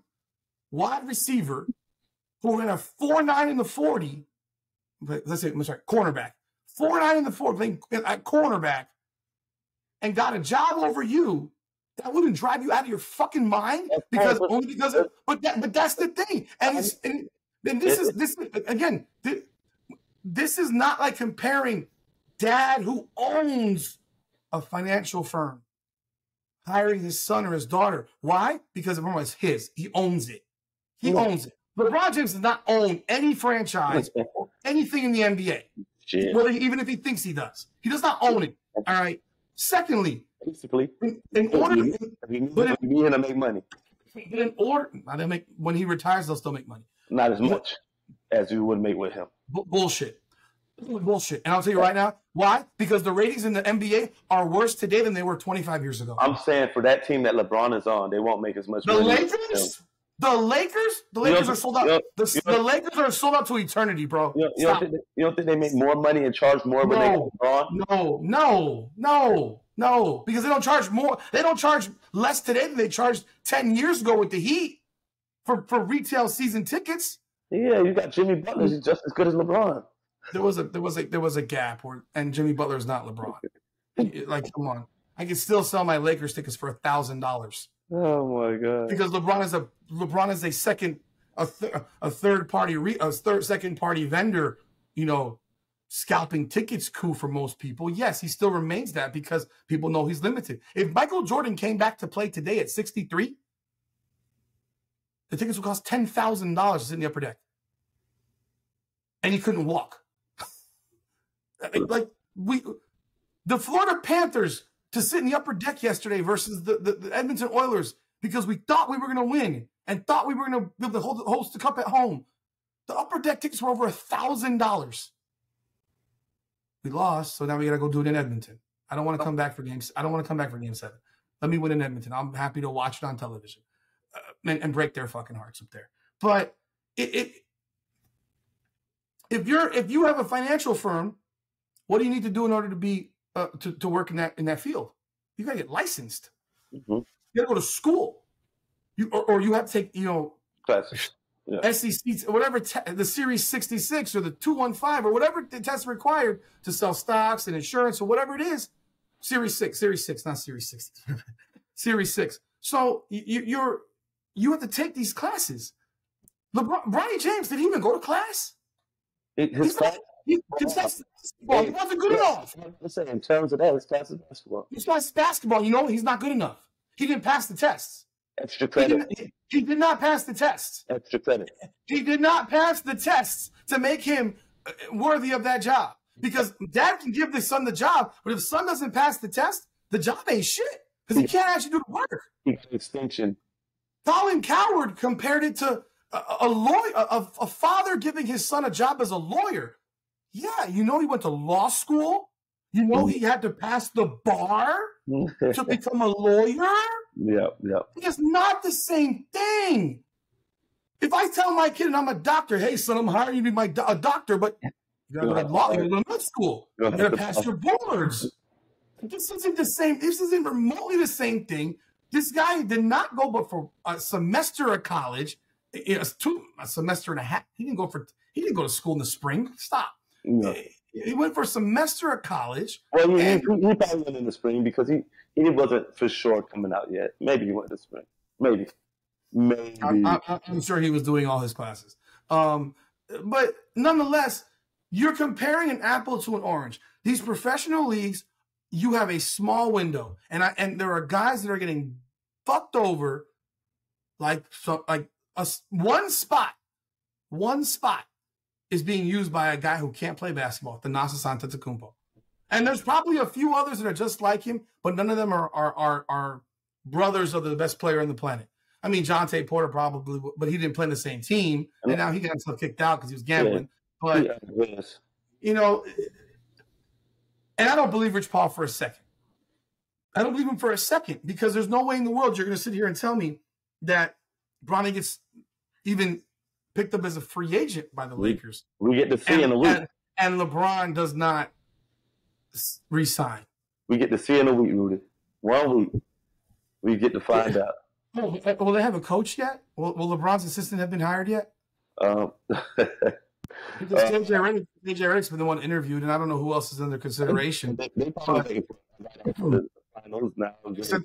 wide receiver, who ran a four nine in the 40, but let's say, I'm sorry, cornerback, four nine in the 40, playing at cornerback, and got a job over you, that wouldn't drive you out of your fucking mind because only because of, but that, but that's the thing, and it's and, and this is this again, thi- this is not like comparing dad who owns a financial firm hiring his son or his daughter. Why? Because the firm is his. He owns it. He Yeah. owns it. LeBron James does not own any franchise, anything in the NBA, Shit. whether even if he thinks he does. He does not own it. All right. Secondly, Basically, in, in order, he, he, But if- he to make money, in order, now they make when he retires, they'll still make money. not as much as you would make with him. Bu- bullshit. Bullshit. And I'll tell you right now, why? Because the ratings in the NBA are worse today than they were 25 years ago. I'm saying for that team that LeBron is on, they won't make as much The money. Lakers, the Lakers, the Lakers are sold out. The, the Lakers are sold out to eternity, bro. You, you, don't think they, you don't think they make more money and charge more when they No. get LeBron? No, no, no, no, because they don't charge more. They don't charge less today than they charged 10 years ago with the Heat for, for retail season tickets. Yeah, you got Jimmy Butler. He's just as good as LeBron. There was a there was a there was a gap where and Jimmy Butler is not LeBron. like, come on. I can still sell my Lakers tickets for a thousand dollars. Oh my god. because LeBron is a LeBron is a second a, th- a third party re- a third second party vendor, you know, scalping tickets coup for most people. Yes, he still remains that because people know he's limited. If Michael Jordan came back to play today at 63, the tickets would cost ten thousand dollars to sit in the upper deck, and he couldn't walk. Like- like we, the Florida Panthers to sit in the upper deck yesterday versus the, the, the Edmonton Oilers because we thought we were going to win and thought we were going to be able to hold, host the cup at home. The upper deck tickets were over a thousand dollars. We lost, so now we got to go do it in Edmonton. I don't want to come back for games. I don't want to come back for game seven. Let me win in Edmonton. I'm happy to watch it on television uh, and, and break their fucking hearts up there. But it, it if you're if you have a financial firm, what do you need to do in order to be uh, to, to work in that in that field? You got to get licensed. Mhm. You got to go to school. You or, or you have to take you know Classic. SEC whatever te- the Series 66 or the 215 or whatever the test required to sell stocks and insurance or whatever it is. Series 6, Series 6, not Series 60. series 6. So you, you're you have to take these classes. LeBron, Bronny James did he even go to class? It, his class, he, his basketball, he wasn't good enough. listen, in terms of that, his class is basketball. His class basketball, you know, he's not good enough. He didn't pass the tests. Extra He, credit. didn't, he, he did not pass the tests. Extra credit. He did not pass the tests to make him uh, worthy of that job. Because dad can give the son the job, but if son doesn't pass the test, the job ain't shit. Because he can't actually do the work. He extinction. Colin Cowherd compared it to a, a lawyer, a, a father giving his son a job as a lawyer. Yeah, you know he went to law school. You know, he had to pass the bar to become a lawyer. yeah, yeah. It's not the same thing. If I tell my kid and I'm a doctor, hey son, I'm hiring you to be my do- a doctor, but you gotta go to law, you gotta go to med school. You gotta pass your boards. This isn't the same. This isn't remotely the same thing. This guy did not go but for a semester of college, eh, eh, it was two a semester and a half. He didn't go for he didn't go to school in the spring. Stop. Yeah. He went for a semester of college. Well, he, he, And- he probably went in the spring because he, he wasn't for sure coming out yet. Maybe he went in the spring. Maybe. Maybe. I'm, I'm, I'm sure he was doing all his classes. Um, but nonetheless, you're comparing an apple to an orange. These professional leagues, you have a small window, and I and there are guys that are getting fucked over, like so, like a one spot, one spot is being used by a guy who can't play basketball, Thanasis Antetokounmpo. And there's probably a few others that are just like him, but none of them are are are, are brothers of the best player on the planet. I mean, Jontay Porter probably, but he didn't play in the same team, and now he got himself kicked out because he was gambling. But yes. you know, and I don't believe Rich Paul for a second. I don't believe him for a second because there's no way in the world you're going to sit here and tell me that Bronny gets even picked up as a free agent by the We- Lakers, We get to see and, in a week. and, and LeBron does not resign. we get to see in a week, Rudy. One week. We get to find out. Oh, uh, will they have a coach yet? Will, will LeBron's assistant have been hired yet? Um, Because Uh, JJ Redick, JJ Redick's been the one interviewed, and I don't know who else is under consideration. they, probably the said-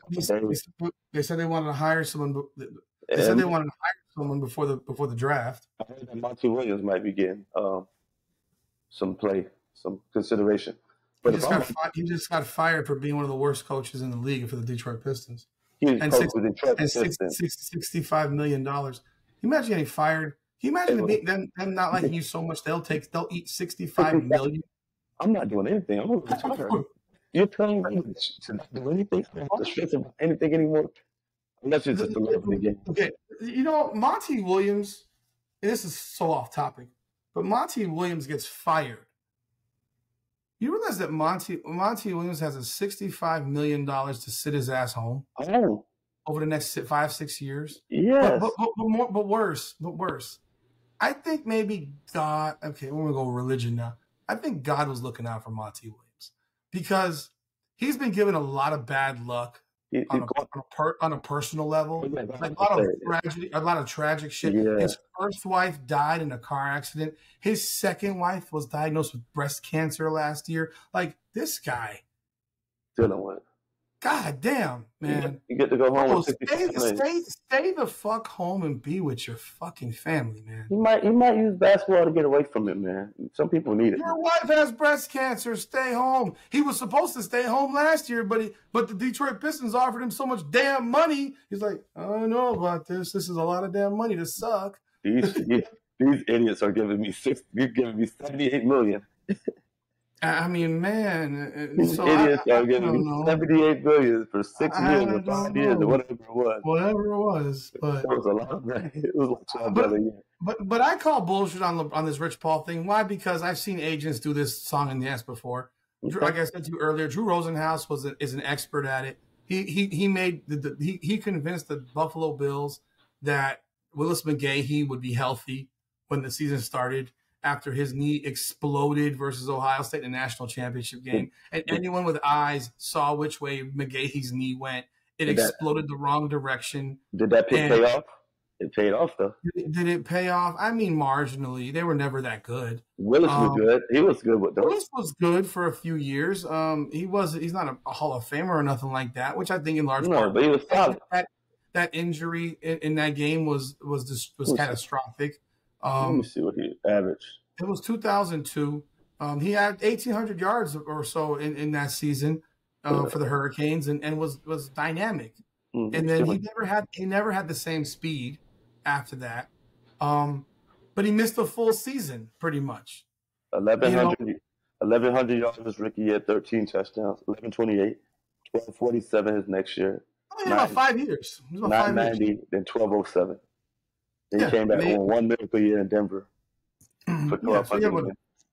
they said they wanted to hire someone. They said they wanted to hire someone before the before the draft. I heard that Monty Williams might be getting um, some play, some consideration. He But if just, got fi- he just got fired for being one of the worst coaches in the league for the Detroit Pistons. he was and six- Detroit And six, Pistons. six, $65 million. Can you imagine getting fired? Can you imagine them, them, not liking you so much they'll take they'll eat 65 million? I'm not doing anything. I'm to. You're telling me to not do anything? I have to stress about anything anymore? Unless it's just the love of the game. Okay, you know Monty Williams. And this is so off topic, but Monty Williams gets fired. You realize that Monty Monty Williams has a sixty-five million dollars to sit his ass home Oh, over the next five six years. yes. But, but, but, but, more, but worse, but worse. I think maybe God. Okay, we're gonna go religion now. I think God was looking out for Monty Williams because he's been given a lot of bad luck He- he on a, going- on a, per, on a personal level. Like a lot of tragedy, a lot of tragic shit. Yeah. His first wife died in a car accident. His second wife was diagnosed with breast cancer last year. Like this guy, Dealing with. God damn, man. You get to go home Oh, with stay, stay, stay the fuck home and be with your fucking family, man. You might he might use basketball to get away from it, man. Some people need it. Your wife has breast cancer. Stay home. He was supposed to stay home last year, but he, but the Detroit Pistons offered him so much damn money. He's like, I don't know about this. This is a lot of damn money to suck. These these, these idiots are giving me six. You're giving me seventy eight million. I mean, man. So I, idiots I, I are giving don't know. seventy eight million for six I years or five years or whatever it was. Whatever it was, but It was a lot. It was like But- but but I call bullshit on on this Rich Paul thing. Why? Because I've seen agents do this song and dance before. Like I said to you earlier, Drew Rosenhaus was a, is an expert at it. He he he made the, the he he convinced the Buffalo Bills that Willis McGahee would be healthy when the season started after his knee exploded versus Ohio State in the national championship game. And anyone with eyes saw which way McGahee's knee went. It Did that- exploded the wrong direction. Did that pick pay off? It paid off though. Did it pay off? I mean, marginally. They were never that good. Willis Um, was good. He was good with those. Willis was good for a few years. Um, he was he's not a, a Hall of Famer or nothing like that, which I think in large No, part but he was solid. that, that injury in, in that game was was just, was Hmm. Catastrophic. Let me Um, see what he averaged. it was 2002. Um, he had 1,800 yards or so in, in that season uh, for the Hurricanes, and, and was was dynamic. Mhm. And then he never had he never had the same speed after that. Um, but he missed a full season pretty much. 1100, 1100 yards rookie year, 13 touchdowns, 1128, 1247 his next year, Oh, yeah, about five years. About five years. 990, then 1207. Then Yeah, he came back and he- on one miracle year in Denver for yeah, so 1200. yeah, what,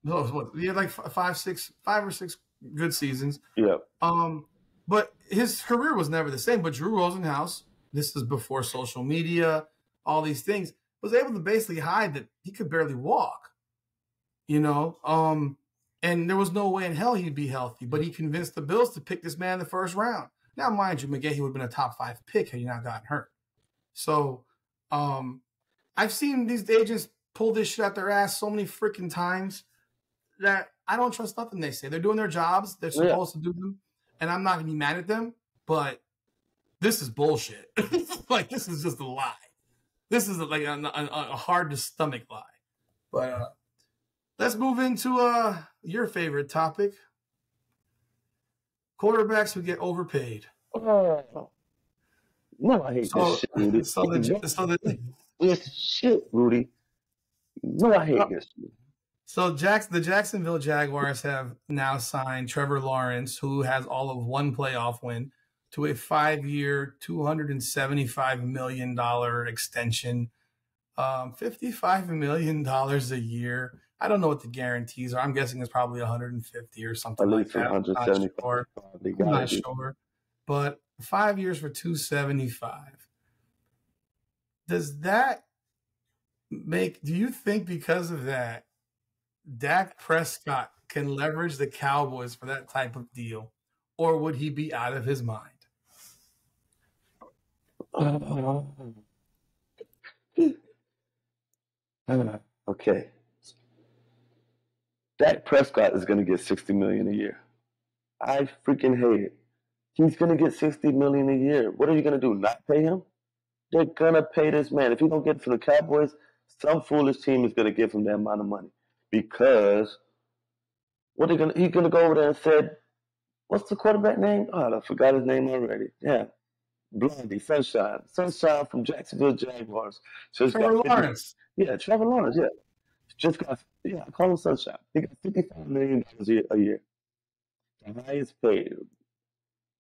no, what, he had like five, six, five or six good seasons. Yeah. Um, but his career was never the same. But Drew Rosenhaus, this is before social media, all these things, was able to basically hide that he could barely walk. You know, um, and there was no way in hell he'd be healthy. But he convinced the Bills to pick this man in the first round. Now, mind you, McGahee would have been a top five pick had he not gotten hurt. So, um, I've seen these agents pull this shit out their ass so many freaking times that I don't trust nothing they say. They're doing their jobs. They're supposed yeah. to do them. And I'm not gonna be mad at them, but this is bullshit. like this is just a lie. This is like a, a, a hard to stomach lie. But uh, let's move into uh, your favorite topic: quarterbacks who get overpaid. Oh. No, I hate so, this shit. So the, so the, this shit, Rudy. No, I hate uh, this. So Jacks, the Jacksonville Jaguars have now signed Trevor Lawrence, who has all of one playoff win, to a five-year, two hundred and seventy-five million dollar extension, um, fifty-five million dollars a year. I don't know what the guarantees are. I'm guessing it's probably 150 or something like that. I'm not sure. I'm not sure. But five years for 275. Does that make? Do you think because of that? Dak Prescott can leverage the Cowboys for that type of deal, or would he be out of his mind? Uh, okay. Dak Prescott is going to get 60 million a year. I freaking hate it. He's going to get 60 million a year. What are you going to do? Not pay him? They're going to pay this man. If he don't get it from the Cowboys, some foolish team is going to give him that amount of money because what are gonna he's gonna go over there and said, what's the quarterback name? Oh, I forgot his name already. Yeah. Blondie, Sunshine. Sunshine from Jacksonville Jaguars. So Trevor Lawrence. Yeah, Trevor Lawrence, yeah. Just got yeah, I call him Sunshine. He got fifty five million dollars a year. The highest paid.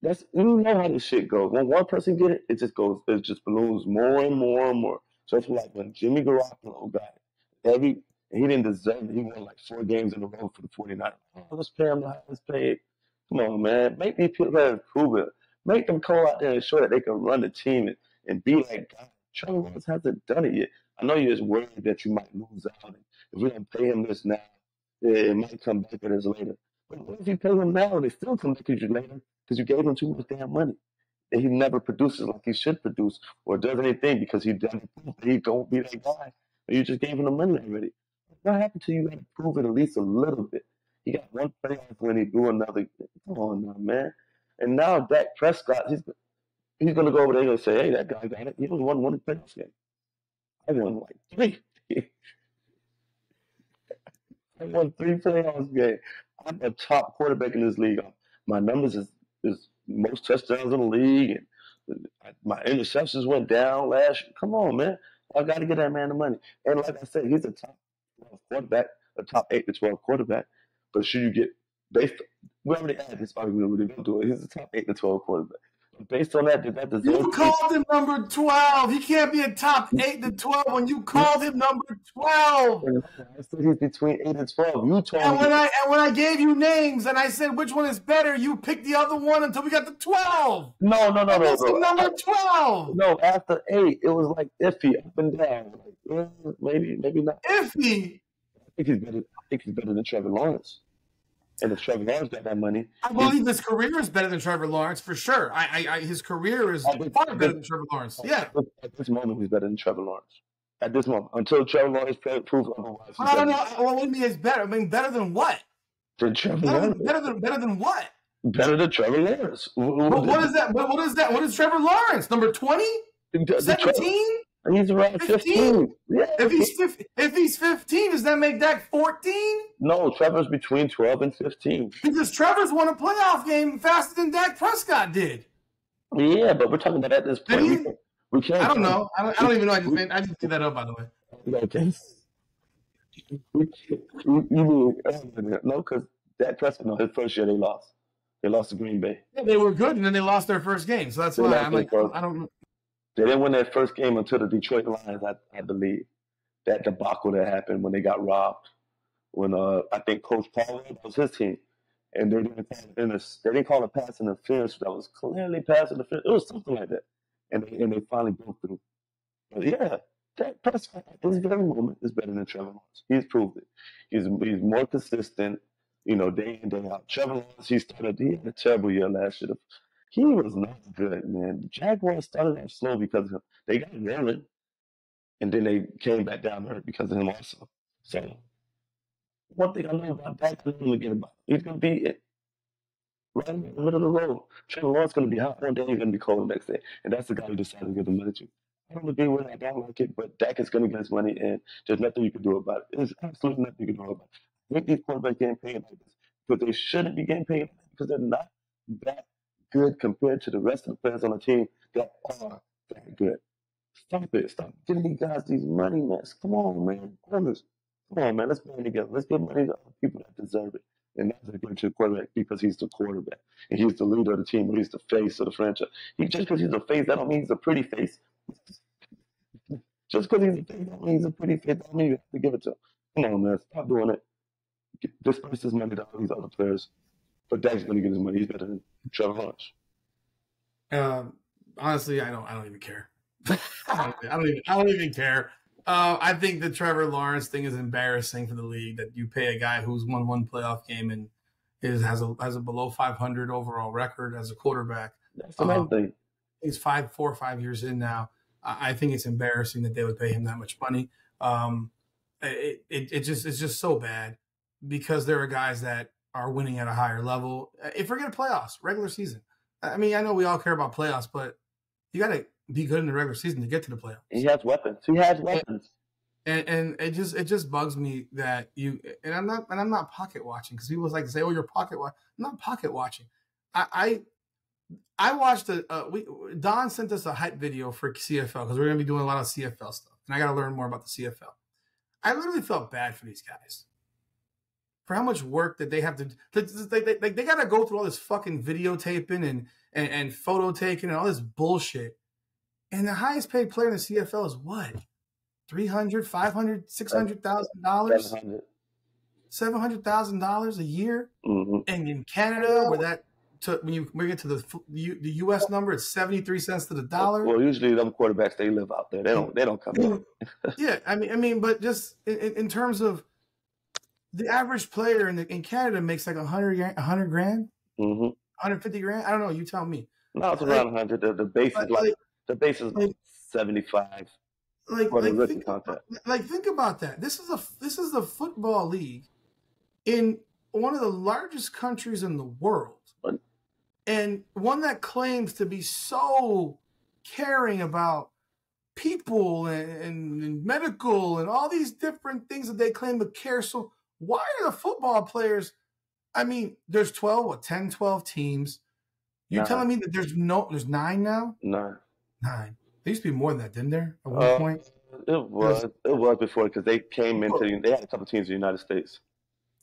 That's you know how this shit goes. When one person get it, it just goes, it just balloons more and more and more. Just like when Jimmy Garoppolo got it. Every he didn't deserve it. He won like four games in a row for the 49ers. Oh, let's pay him the highest paid. Come on, man. Make these people prove it. Make them go out there and show that they can run the team and, and be like God. Trevor hasn't done it yet. I know you're just worried that you might lose out. If we don't pay him this now, it might come back at us later. But what if you pay him now and they still come back at you later because you gave him too much damn money? And he never produces like he should produce or does anything because he doesn't he don't be that guy. you just gave him the money already. What happened to you? You got to prove it at least a little bit. He got one playoff when he do another. Come on now, man. And now Dak Prescott, he's he's gonna go over there and say, "Hey, that guy got it. He only won one playoff game. I won like three. I won three playoffs game. I'm a top quarterback in this league. My numbers is is most touchdowns in the league, and my interceptions went down last. Year. Come on, man. I got to get that man the money. And like I said, he's a top quarterback, a top 8 to 12 quarterback. But should you get based, we already had this didn't do it. He's a top 8 to 12 quarterback. Based on that, did that deserve You called him number 12. He can't be a top 8 to 12 when you called him number 12. I said he's between 8 and 12. You told and me. When I, and when I gave you names and I said which one is better, you picked the other one until we got to 12. No, no, no, no. no. number 12. No, after 8, it was like iffy up and down. Like, maybe, maybe not. Iffy? I think he's better. I think he's better than Trevor Lawrence. And if Trevor Lawrence got that money, I believe his career is better than Trevor Lawrence for sure. I, I, I his career is far better than Trevor Lawrence. Yeah. At this moment, he's better than Trevor Lawrence. At this moment, until Trevor Lawrence proves otherwise. I don't know. Well, what do you mean it's better? I mean, better than what? Than Trevor better, Lawrence. Better than better than what? Better than Trevor Lawrence. What, what is that? What, what is that? What is Trevor Lawrence? Number twenty? Seventeen? He's around 15. 15. Yeah. If he's if he's 15, does that make Dak 14? No, Trevor's between 12 and 15. Because Trevor's won a playoff game faster than Dak Prescott did. Yeah, but we're talking about at this point. We, can, we can't. I don't know. I don't, I don't even know. I just, made, I just did that up, by the way. Okay. You mean uh, no? Because Dak Prescott, no, his first year they lost. They lost to Green Bay. Yeah, they were good, and then they lost their first game. So that's why I'm like, I don't. They didn't win their first game until the Detroit Lions, I, I believe. That debacle that happened when they got robbed. When uh, I think Coach Paul was his team, and they didn't call it inter- they didn't call pass interference. That was clearly pass interference. It was something like that, and they, and they finally broke through. But yeah, Dak Prescott at this very moment is better than Trevor Lawrence. He's proved it. He's he's more consistent, you know, day in day out. Trevor Lawrence, he started he had a terrible year last year. He was not good, man. Jaguars started out slow because of him. They got rolling, and then they came back down there because of him also. So one thing I know about Dak, I don't forget about. He's gonna be it. Right in the middle of the road. Trevor Lawrence gonna be hot one day, he's gonna be cold the next day. And that's the guy who decided to give the money to. I don't agree with it, I don't like it, but Dak is gonna get his money and there's nothing you can do about it. There's absolutely nothing you can do about it. I think these quarterbacks getting paid like this because they shouldn't be getting paid because they're not that good compared to the rest of the players on the team that are that good. Stop it. Stop giving these guys these money, man. Come on, man. Owners. Come on, man. Let's band together. Let's give money to other people that deserve it. And that's a good to the quarterback because he's the quarterback. And he's the leader of the team, he's the face of the franchise. He just because he's a face, that don't mean he's a pretty face. Just because he's a face, that don't mean he's a pretty face. That don't mean you have to give it to him. Come on, man. Stop doing it. Disperse his money to all these other players. But Dak's going to get his money. He's better than Trevor Lawrence. Um, honestly, I don't. I don't even care. I don't even. I don't even care. Uh, I think the Trevor Lawrence thing is embarrassing for the league that you pay a guy who's won one playoff game and is has a has a below 500 overall record as a quarterback. That's another um, thing. He's five, four or five years in now. I, I, think it's embarrassing that they would pay him that much money. Um, it, it it just it's just so bad because there are guys that are winning at a higher level. If forget playoffs, regular season. I mean, I know we all care about playoffs, but you got to be good in the regular season to get to the playoffs. He has weapons. He has weapons. And, and it just it just bugs me that you and I'm not and I'm not pocket watching because people like to say, "Oh, you're pocket watching." I'm not pocket watching. I I, I watched a uh, we Don sent us a hype video for CFL because we're gonna be doing a lot of CFL stuff, and I got to learn more about the CFL. I literally felt bad for these guys for how much work that they have to they, they, they, they got to go through all this fucking videotaping and, and and photo taking and all this bullshit and the highest paid player in the CFL is what? 300, 500, 600,000 dollars? Seven hundred thousand dollars a year, mm-hmm. and in Canada, where that to, when you bring it to the the U.S. number, it's seventy three cents to the dollar. Well, usually them quarterbacks they live out there. They don't they don't come in. yeah, I mean, I mean, but just in, in terms of the average player in the, in Canada makes like a hundred a hundred grand, mm-hmm. hundred fifty grand. I don't know. You tell me. No, it's around like, hundred. The, the base is like, like the base is like, 75 like, like, think, like think about that. This is a this is the football league in one of the largest countries in the world. What? And one that claims to be so caring about people and, and, and, medical and all these different things that they claim to care. So why are the football players? I mean, there's 12, what, 10, 12 teams. You're nine. telling me that there's no, there's nine now? Nine. Nine. There used to be more than that, didn't there? At one uh, point. It was. It was before because they came into. They had a couple teams in the United States.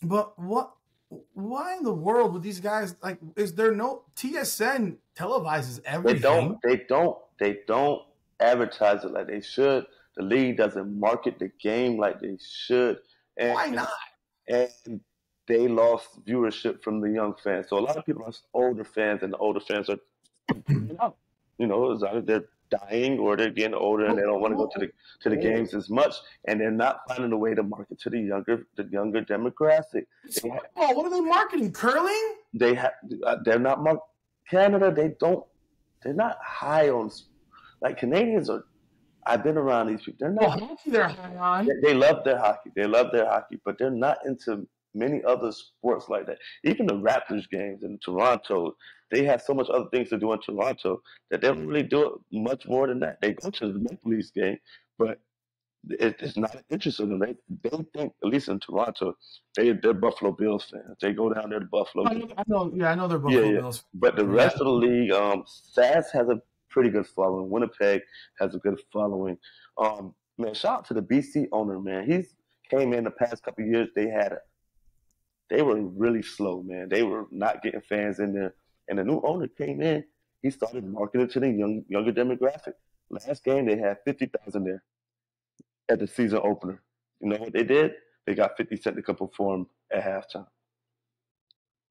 But what? Why in the world would these guys like? Is there no TSN televises everything? They don't. They don't. They don't advertise it like they should. The league doesn't market the game like they should. And, Why not? And they lost viewership from the young fans. So a lot of people are older fans, and the older fans are you know, either they're dying or they're getting older and they don't want to go to the to the games as much, and they're not finding a way to market to the younger the younger demographic. oh, what are they marketing? Curling? They have. Uh, they're not mar- Canada. They don't. They're not high on. Like Canadians are. I've been around these people. They're not. Hockey, they're high on. They, they love their hockey. They love their hockey, but they're not into many other sports like that. Even the Raptors games in Toronto, they have so much other things to do in Toronto that they don't really do it much more than that. They go to the Maple Leafs game, but it, it's not interesting. They they think at least in Toronto, they they're Buffalo Bills fans. They go down there to Buffalo. I know, I know yeah, I know they're Buffalo yeah, yeah. Bills. But the rest yeah. of the league, um, SAS has a pretty good following. Winnipeg has a good following. Um, man, shout out to the BC owner, man. He's came in the past couple years. They had a, they were really slow, man. They were not getting fans in there. And the new owner came in, he started marketing to the young younger demographic. Last game they had fifty thousand there at the season opener. You know what they did? They got fifty cent to come perform at halftime.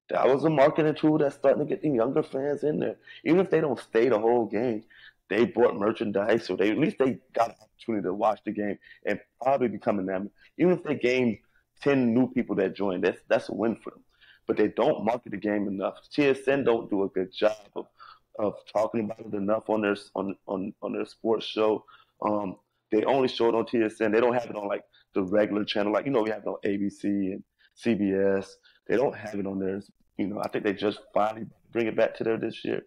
That was a marketing tool that's starting to get the younger fans in there. Even if they don't stay the whole game, they bought merchandise, so they at least they got an opportunity to watch the game and probably become enamored. Even if they gain ten new people that join, that's that's a win for them. But they don't market the game enough. TSN don't do a good job of, of talking about it enough on their on on, on their sports show. Um, they only show it on TSN. They don't have it on like the regular channel, like you know we have it on ABC and CBS. They don't have it on theirs. You know, I think they just finally bring it back to there this year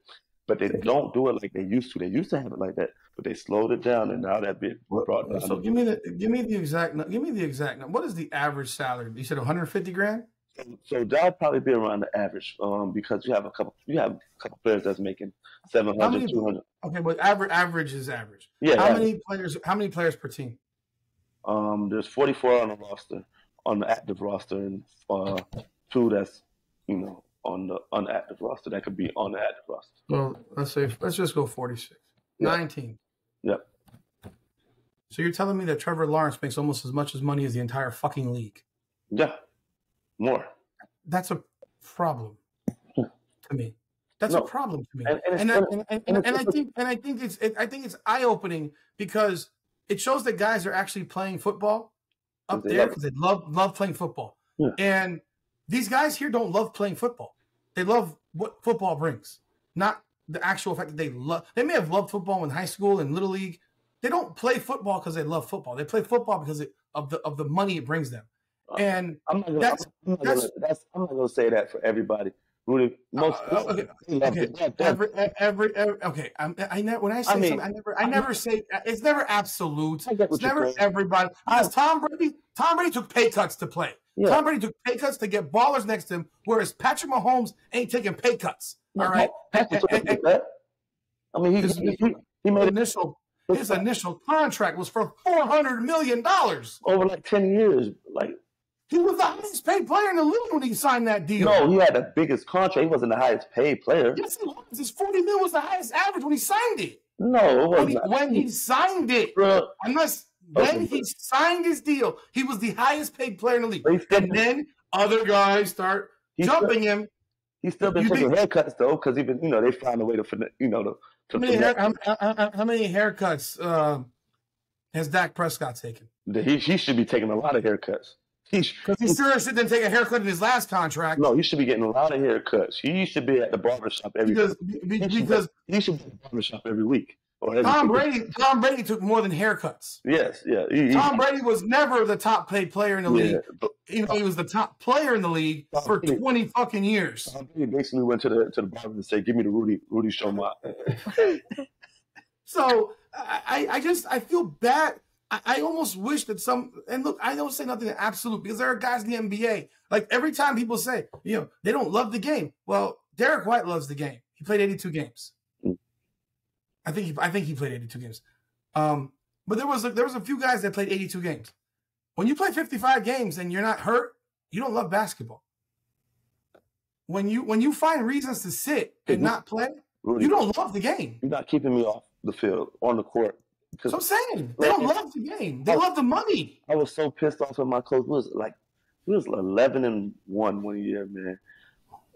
but they don't do it like they used to. They used to have it like that, but they slowed it down, and now that bit brought down. So give me the give me the exact give me the exact number. what is the average salary? You said 150 grand. So that'll probably be around the average, um, because you have a couple you have a couple players that's making 700, 200. Okay, but average average is average. Yeah. How average. many players? How many players per team? Um, there's 44 on the roster, on the active roster, and uh, two that's you know on the unactive roster that could be on the active roster. Well, let's say let's just go 46. Yeah. 19. Yep. So you're telling me that Trevor Lawrence makes almost as much as money as the entire fucking league? Yeah. More. That's a problem hmm. to me. That's No. a problem to me. And- and and, I, and, and, and and, I think and I think it's it, I think it's eye opening because it shows that guys are actually playing football up there love because they love love playing football. Yeah. And these guys here don't love playing football. They love what football brings, not the actual fact that they love. They may have loved football in high school and little league. They don't play football because they love football. They play football because it, of the of the money it brings them. Uh, And I'm not gonna. That's- I'm not gonna. That's. I'm not gonna say that for everybody. Rudy, most Uh, okay, okay. Yeah, yeah. every, every, every, okay. I'm, I never when I say mean, something, I never, I I never say it's never absolute. It's never everybody. Because Tom Brady, Tom Brady took pay cuts to play. Yeah. Tom Brady took pay cuts to get ballers next to him, whereas Patrick Mahomes ain't taking pay cuts. All right, Patrick took a And- I mean, he His- he, he, made it initial his initial contract was for four hundred million dollars. over like ten years. Like, He was the highest paid player in the league when he signed that deal. no, he had the biggest contract. He wasn't the highest paid player. yes, he was. His forty mil was the highest average when he signed it. No, it When he, wasn't. when he signed it. Bro, Unless when he signed his deal, he was the highest paid player in the league. still, And then other guys start he still, jumping him. he's still been You taking think- haircuts though, because even you know, they found a way to, you know, to. How many, hair, how, how- how- how many haircuts uh, has Dak Prescott taken? he, he should be taking a lot of haircuts. He, sh- Because he sure should didn't take a haircut in his last contract. no, he should be getting a lot of haircuts. He should be at the barbershop every. because be- he should, because he should be at the barbershop every week or every Tom two weeks. Brady Tom Brady took more than haircuts. Yes, yeah. He, he- Tom Brady was never the top paid player in the yeah, league, but even though he was the top player in the league Tom for Brady- twenty fucking years. Tom Brady basically went to the to the barber and said, "Give me the Rudy Rudy show my." So I, I I just I feel bad. I, I almost wish that some and look, I don't say nothing absolute because there are guys in the NBA. Like every time people say, you know, they don't love the game. Well, Derrick White loves the game. He played 82 games. I think he I think he played 82 games. Um, but there was a, there was a few guys that played 82 games. When you play 55 games and you're not hurt, you don't love basketball. When you when you find reasons to sit and not play, Rudy, you don't love the game. you're not keeping me off the field on the court because I'm saying they don't love the game. They love the money. I was so pissed off at my coach. We was like, we was eleven and one one year, man.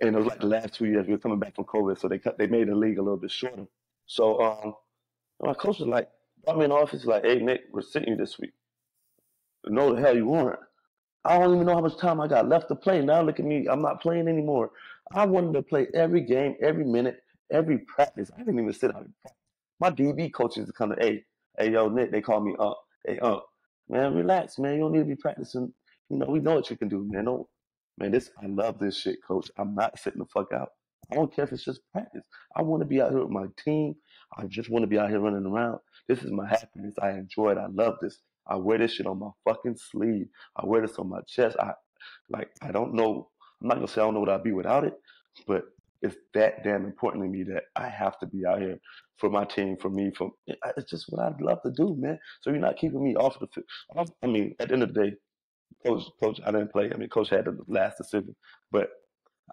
And it was like the last two years we were coming back from COVID, so they cut, they made the league a little bit shorter. So um, my coach was like, brought me in the office, like, hey Nick, we're sitting you this week. No, the hell you weren't. I don't even know how much time I got left to play. Now look at me, I'm not playing anymore. I wanted to play every game, every minute, every practice. I didn't even sit out. My DB coaches come to, hey, hey, yo, Nick, they call me up. Hey, up. Man, relax, man. You don't need to be practicing. You know, we know what you can do, man. Don't, man, this, I love this shit, coach. I'm not sitting the fuck out. I don't care if it's just practice. I want to be out here with my team. I just want to be out here running around. This is my happiness. I enjoy it. I love this. I wear this shit on my fucking sleeve. I wear this on my chest. I like I don't know I'm not gonna say I don't know what I'd be without it, but it's that damn important to me that I have to be out here for my team, for me, for it's just what I'd love to do, man. So you're not keeping me off the field. I mean, at the end of the day, coach, coach, I didn't play. I mean, coach had the last decision, but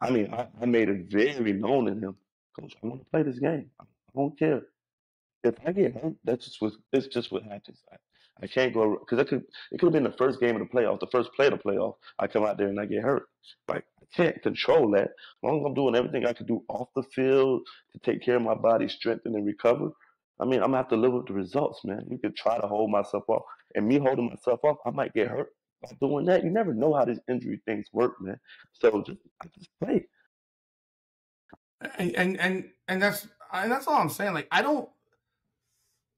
I mean, I, I made it very known to him, coach. I want to play this game. I don't care if I get hurt. That's just what it's just what happens. I, can't go because it could it could have been the first game of the playoff, the first play of the playoff. I come out there and I get hurt. Like I can't control that. As long as I'm doing everything I can do off the field to take care of my body, strengthen and recover, I mean, I'm gonna have to live with the results, man. You can try to hold myself off, and me holding myself off, I might get hurt by doing that. You never know how these injury things work, man. So just, I just play. And and, and that's and that's all I'm saying. Like I don't.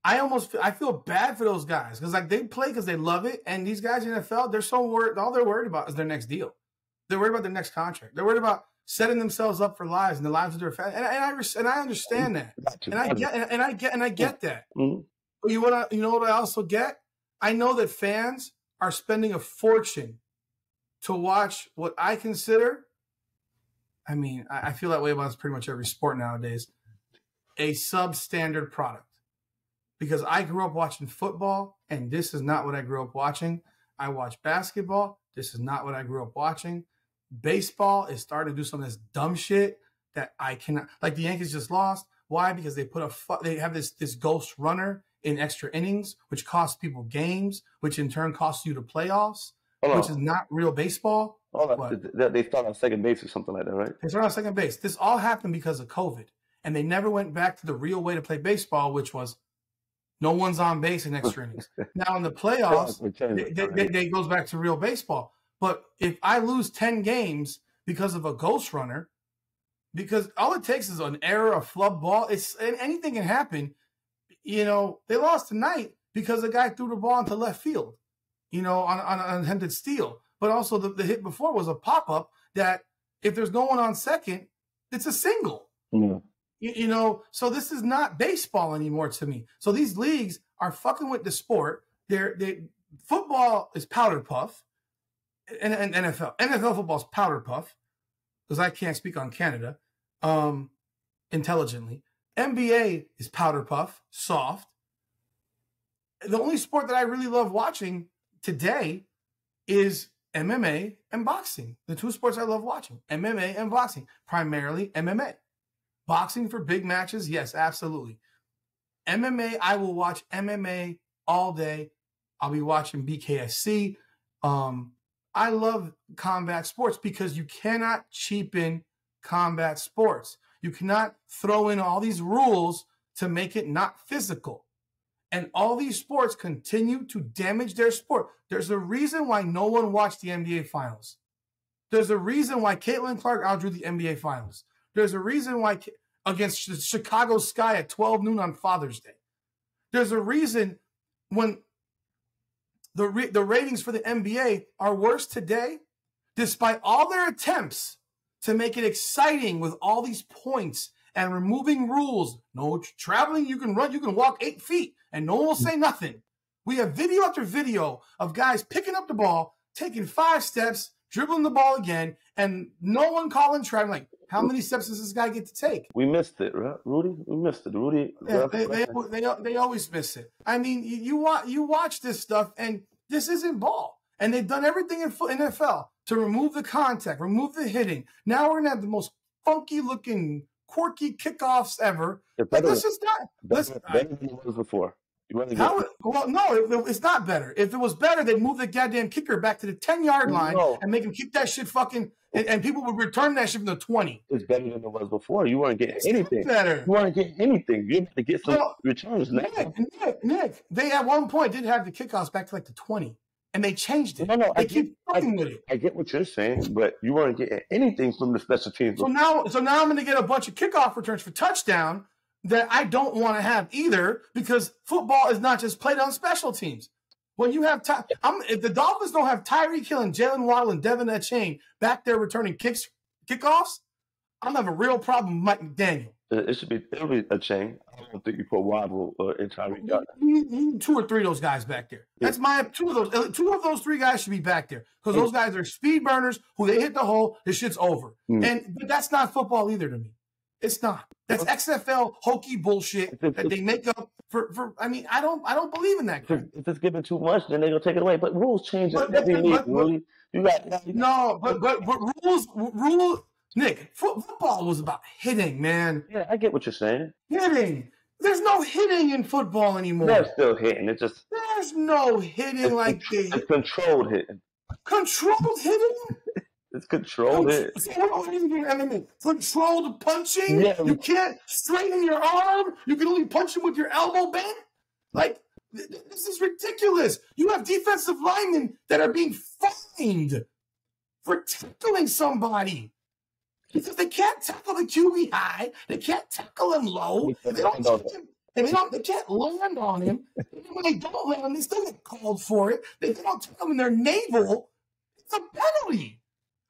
I almost feel, I feel bad for those guys because like they play because they love it, and these guys in the NFL they're so worried. All they're worried about is their next deal. They're worried about their next contract. They're worried about setting themselves up for lives and the lives of their family. And, and I and I understand that, and I get and I get and I get that. Mm-hmm. But you want to you know what I also get? I know that fans are spending a fortune to watch what I consider. I mean, I, I feel that way about pretty much every sport nowadays. A substandard product because I grew up watching football, and this is not what I grew up watching. I watch basketball. This is not what I grew up watching. Baseball is starting to do some of this dumb shit that I cannot. Like the Yankees just lost. Why? Because they put a fu- they have this this ghost runner in extra innings, which costs people games, which in turn costs you the playoffs, Hold which on. is not real baseball. They start on second base or something like that, right? They start on second base. This all happened because of COVID, and they never went back to the real way to play baseball, which was no one's on base in extra innings. Now in the playoffs, it goes back to real baseball. But if I lose 10 games because of a ghost runner, because all it takes is an error, a flub ball, it's and anything can happen. You know, they lost tonight because the guy threw the ball into left field, you know, on, on an unintended steal. But also the, the hit before was a pop-up that if there's no one on second, it's a single. Yeah. You, you, know, so this is not baseball anymore to me. So these leagues are fucking with the sport. They're they football is powder puff, and, and NFL NFL football is powder puff because I can't speak on Canada um, intelligently. NBA is powder puff, soft. The only sport that I really love watching today is MMA and boxing. The two sports I love watching MMA and boxing, primarily MMA. Boxing for big matches, yes, absolutely. MMA, I will watch MMA all day. I'll be watching BKFC. Um, I love combat sports because you cannot cheapen combat sports. You cannot throw in all these rules to make it not physical. And all these sports continue to damage their sport. There's a reason why no one watched the NBA finals. There's a reason why Caitlin Clark outdrew the NBA finals. There's a reason why against the Chicago Sky at 12 noon on Father's Day. There's a reason when the, re- the ratings for the NBA are worse today, despite all their attempts to make it exciting with all these points and removing rules. No traveling, you can run, you can walk eight feet, and no one will say nothing. We have video after video of guys picking up the ball, taking five steps, dribbling the ball again, and no one calling traveling. Like, how many steps does this guy get to take? We missed it, right, Rudy? We missed it, Rudy. Yeah, they, they, they, they, always miss it. I mean, you, you watch you watch this stuff, and this isn't ball. And they've done everything in NFL to remove the contact, remove the hitting. Now we're gonna have the most funky looking, quirky kickoffs ever. Like, let's just not. Let's, better than it was before. How, well, no, it, it's not better. If it was better, they'd move the goddamn kicker back to the 10 yard line no. and make him kick that shit fucking, and, and, people would return that shit from the 20. It's better than it was before. You weren't getting it's anything. Better. You weren't getting anything. You had to get some well, returns now. Nick, Nick, Nick, they at one point did have the kickoffs back to like the 20 and they changed it. No, no, they I keep get, fucking I, with it. I get what you're saying, but you weren't getting anything from the special teams. So now, so now I'm going to get a bunch of kickoff returns for touchdown that I don't want to have either because football is not just played on special teams. When you have Ty- I'm, if the Dolphins don't have Tyreek Hill and Jaylen Waddle and De'Von Achane back there returning kicks kickoffs, I'm gonna have a real problem with Mike McDaniel. It should be it'll be Achane. I don't think you put Waddle or in Tyreek. Two or three of those guys back there. That's my two of those. Two of those three guys should be back there because those guys are speed burners. Who they hit the hole, this shit's over. Mm. And but that's not football either to me. It's not. That's XFL hokey bullshit that they make up for, for. I mean, I don't. I don't believe in that. If it's given too much, then they're gonna take it away. But rules change but, every week. Really, you got no, but but but rules rules. Nick, football was about hitting, man. Yeah, I get what you're saying. Hitting. There's no hitting in football anymore. They're still hitting. It's just there's no hitting it's, like it's, it's controlled hitting. Controlled hitting. It's controlled. It. Controlled punching. Yeah. You can't straighten your arm. You can only punch him with your elbow bent. Like th- th- this is ridiculous. You have defensive linemen that are being fined for tackling somebody because they can't tackle the QB high. They can't tackle him low. They don't him. And they don't. They can't land on him. When they don't land, they still get called for it. They, they don't tackle him in their navel. It's a penalty.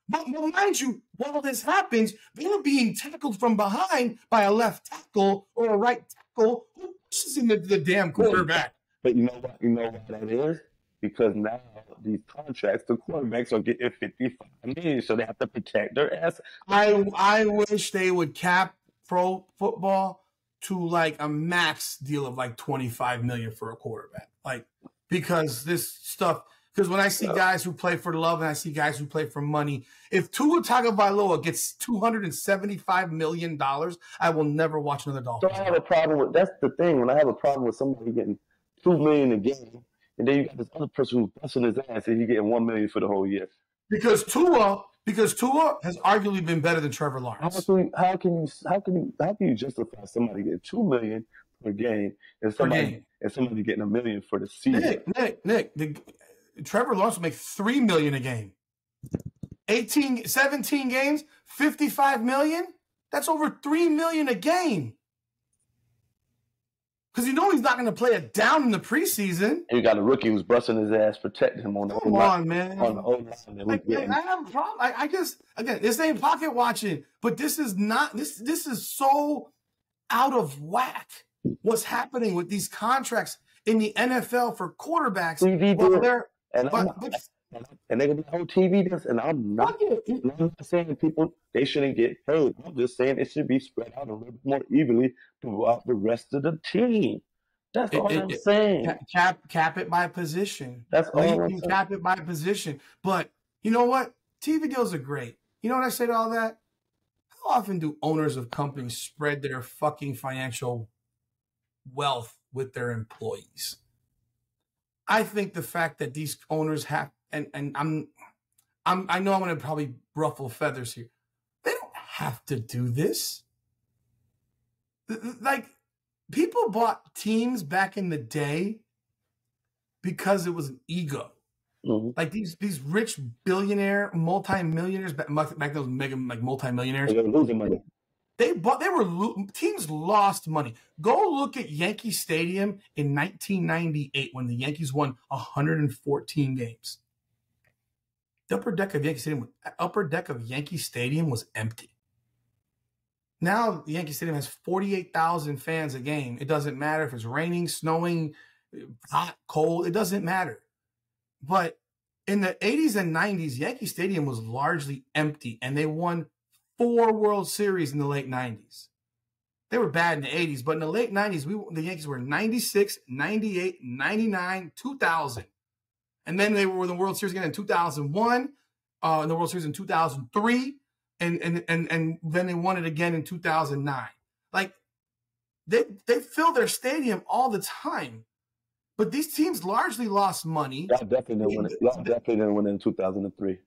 But, but mind you, while this happens, they're being tackled from behind by a left tackle or a right tackle who pushes into the damn quarterback. But you know what? You know what that is? Because now these contracts, the quarterbacks are getting 55 million, so they have to protect their ass. I I wish they would cap pro football to like a max deal of like 25 million for a quarterback. Like because this stuff because when I see guys who play for love and I see guys who play for money, if Tua Tagovailoa gets 275 million dollars, I will never watch another Dolphins. I have a problem with that's the thing. When I have a problem with somebody getting two million a game, and then you got this other person who's busting his ass and he getting one million for the whole year. Because Tua because Tua has arguably been better than Trevor How Lawrence. can you, how can you how can you how can you justify somebody getting two million per game and somebody game. and somebody getting a million for the season? Nick, Nick, Nick, the, Trevor Lawrence will make three million a game. 18, 17 games, 55 million. That's over three million a game. Because you know he's not going to play it down in the preseason. And you got a rookie who's busting his ass, protecting him on the Come O line. on, man. On the line Like. I have a problem. I, I just again, this ain't pocket watching, but this is not this. This is so out of whack. What's happening with these contracts in the NFL for quarterbacks? Well, they're And I'm but, but and they're gonna be on TV this, and I'm not. I'm not saying people they shouldn't get paid. I'm just saying it should be spread out a little bit more evenly throughout the rest of the team. That's all it- I'm it- saying. Cap cap it by position. That's all you I'm can saying. cap it by position. But you know what? TV deals are great. You know what I say to all that? How often do owners of companies spread their fucking financial wealth with their employees? I think the fact that these owners have and and I'm I'm I know I'm gonna probably ruffle feathers here. They don't have to do this. Th- th- Like people bought teams back in the day because it was an ego. Mhm. Like these these rich billionaire multimillionaires back, back those mega like multimillionaires. They're losing money. They bought they were teams lost money. Go look at Yankee Stadium in 1998 when the Yankees won 114 games. The upper deck of Yankee Stadium upper deck of Yankee Stadium was empty. Now the Yankee Stadium has 48,000 fans a game. It doesn't matter if it's raining, snowing, hot, cold, it doesn't matter. But in the 80s and 90s, Yankee Stadium was largely empty and they won four World Series in the late 90s. They were bad in the 80s, but in the late 90s, we the Yankees were 96, 98, 99, 2000. And then they were in the World Series again in 2001, uh, in the World Series in 2003, and, and, and, and then they won it again in 2009. Like, they, they fill their stadium all the time. But these teams largely lost money. Y'all definitely didn't win it. Y'all definitely didn't win it in 2003.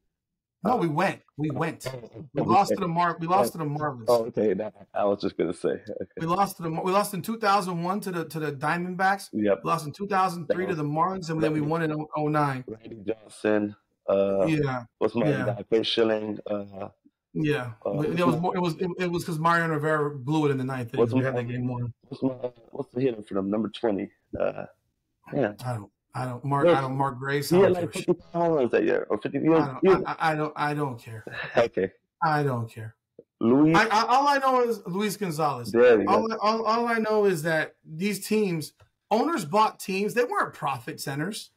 No, we went. We went. We lost to the Mar. We lost to the Marlins. Oh, okay. I was just gonna say. Okay. We lost to the. We lost in 2001 to the to the Diamondbacks. Yep. We lost in 2003 to the Marlins, and then we won in 09. Randy Johnson. Uh, Yeah, what's my yeah. guy? Chris Schilling. Uh, yeah. Uh, it was more. It was. It, it was because Mariano Rivera blew it in the ninth. What's We my- had that game won. what's my what's the hitter for them? Number 20. Uh, yeah. I don't. I don't. Mark. Look, I don't. Mark Grace. He I had don't, like care. 50 home that year, or 50. He I don't, I, I don't. I don't care. okay. I don't care. Louis. I, I, all I know is Luis Gonzalez. there you. All, I- all, all I know is that these teams, owners bought teams, they weren't profit centers.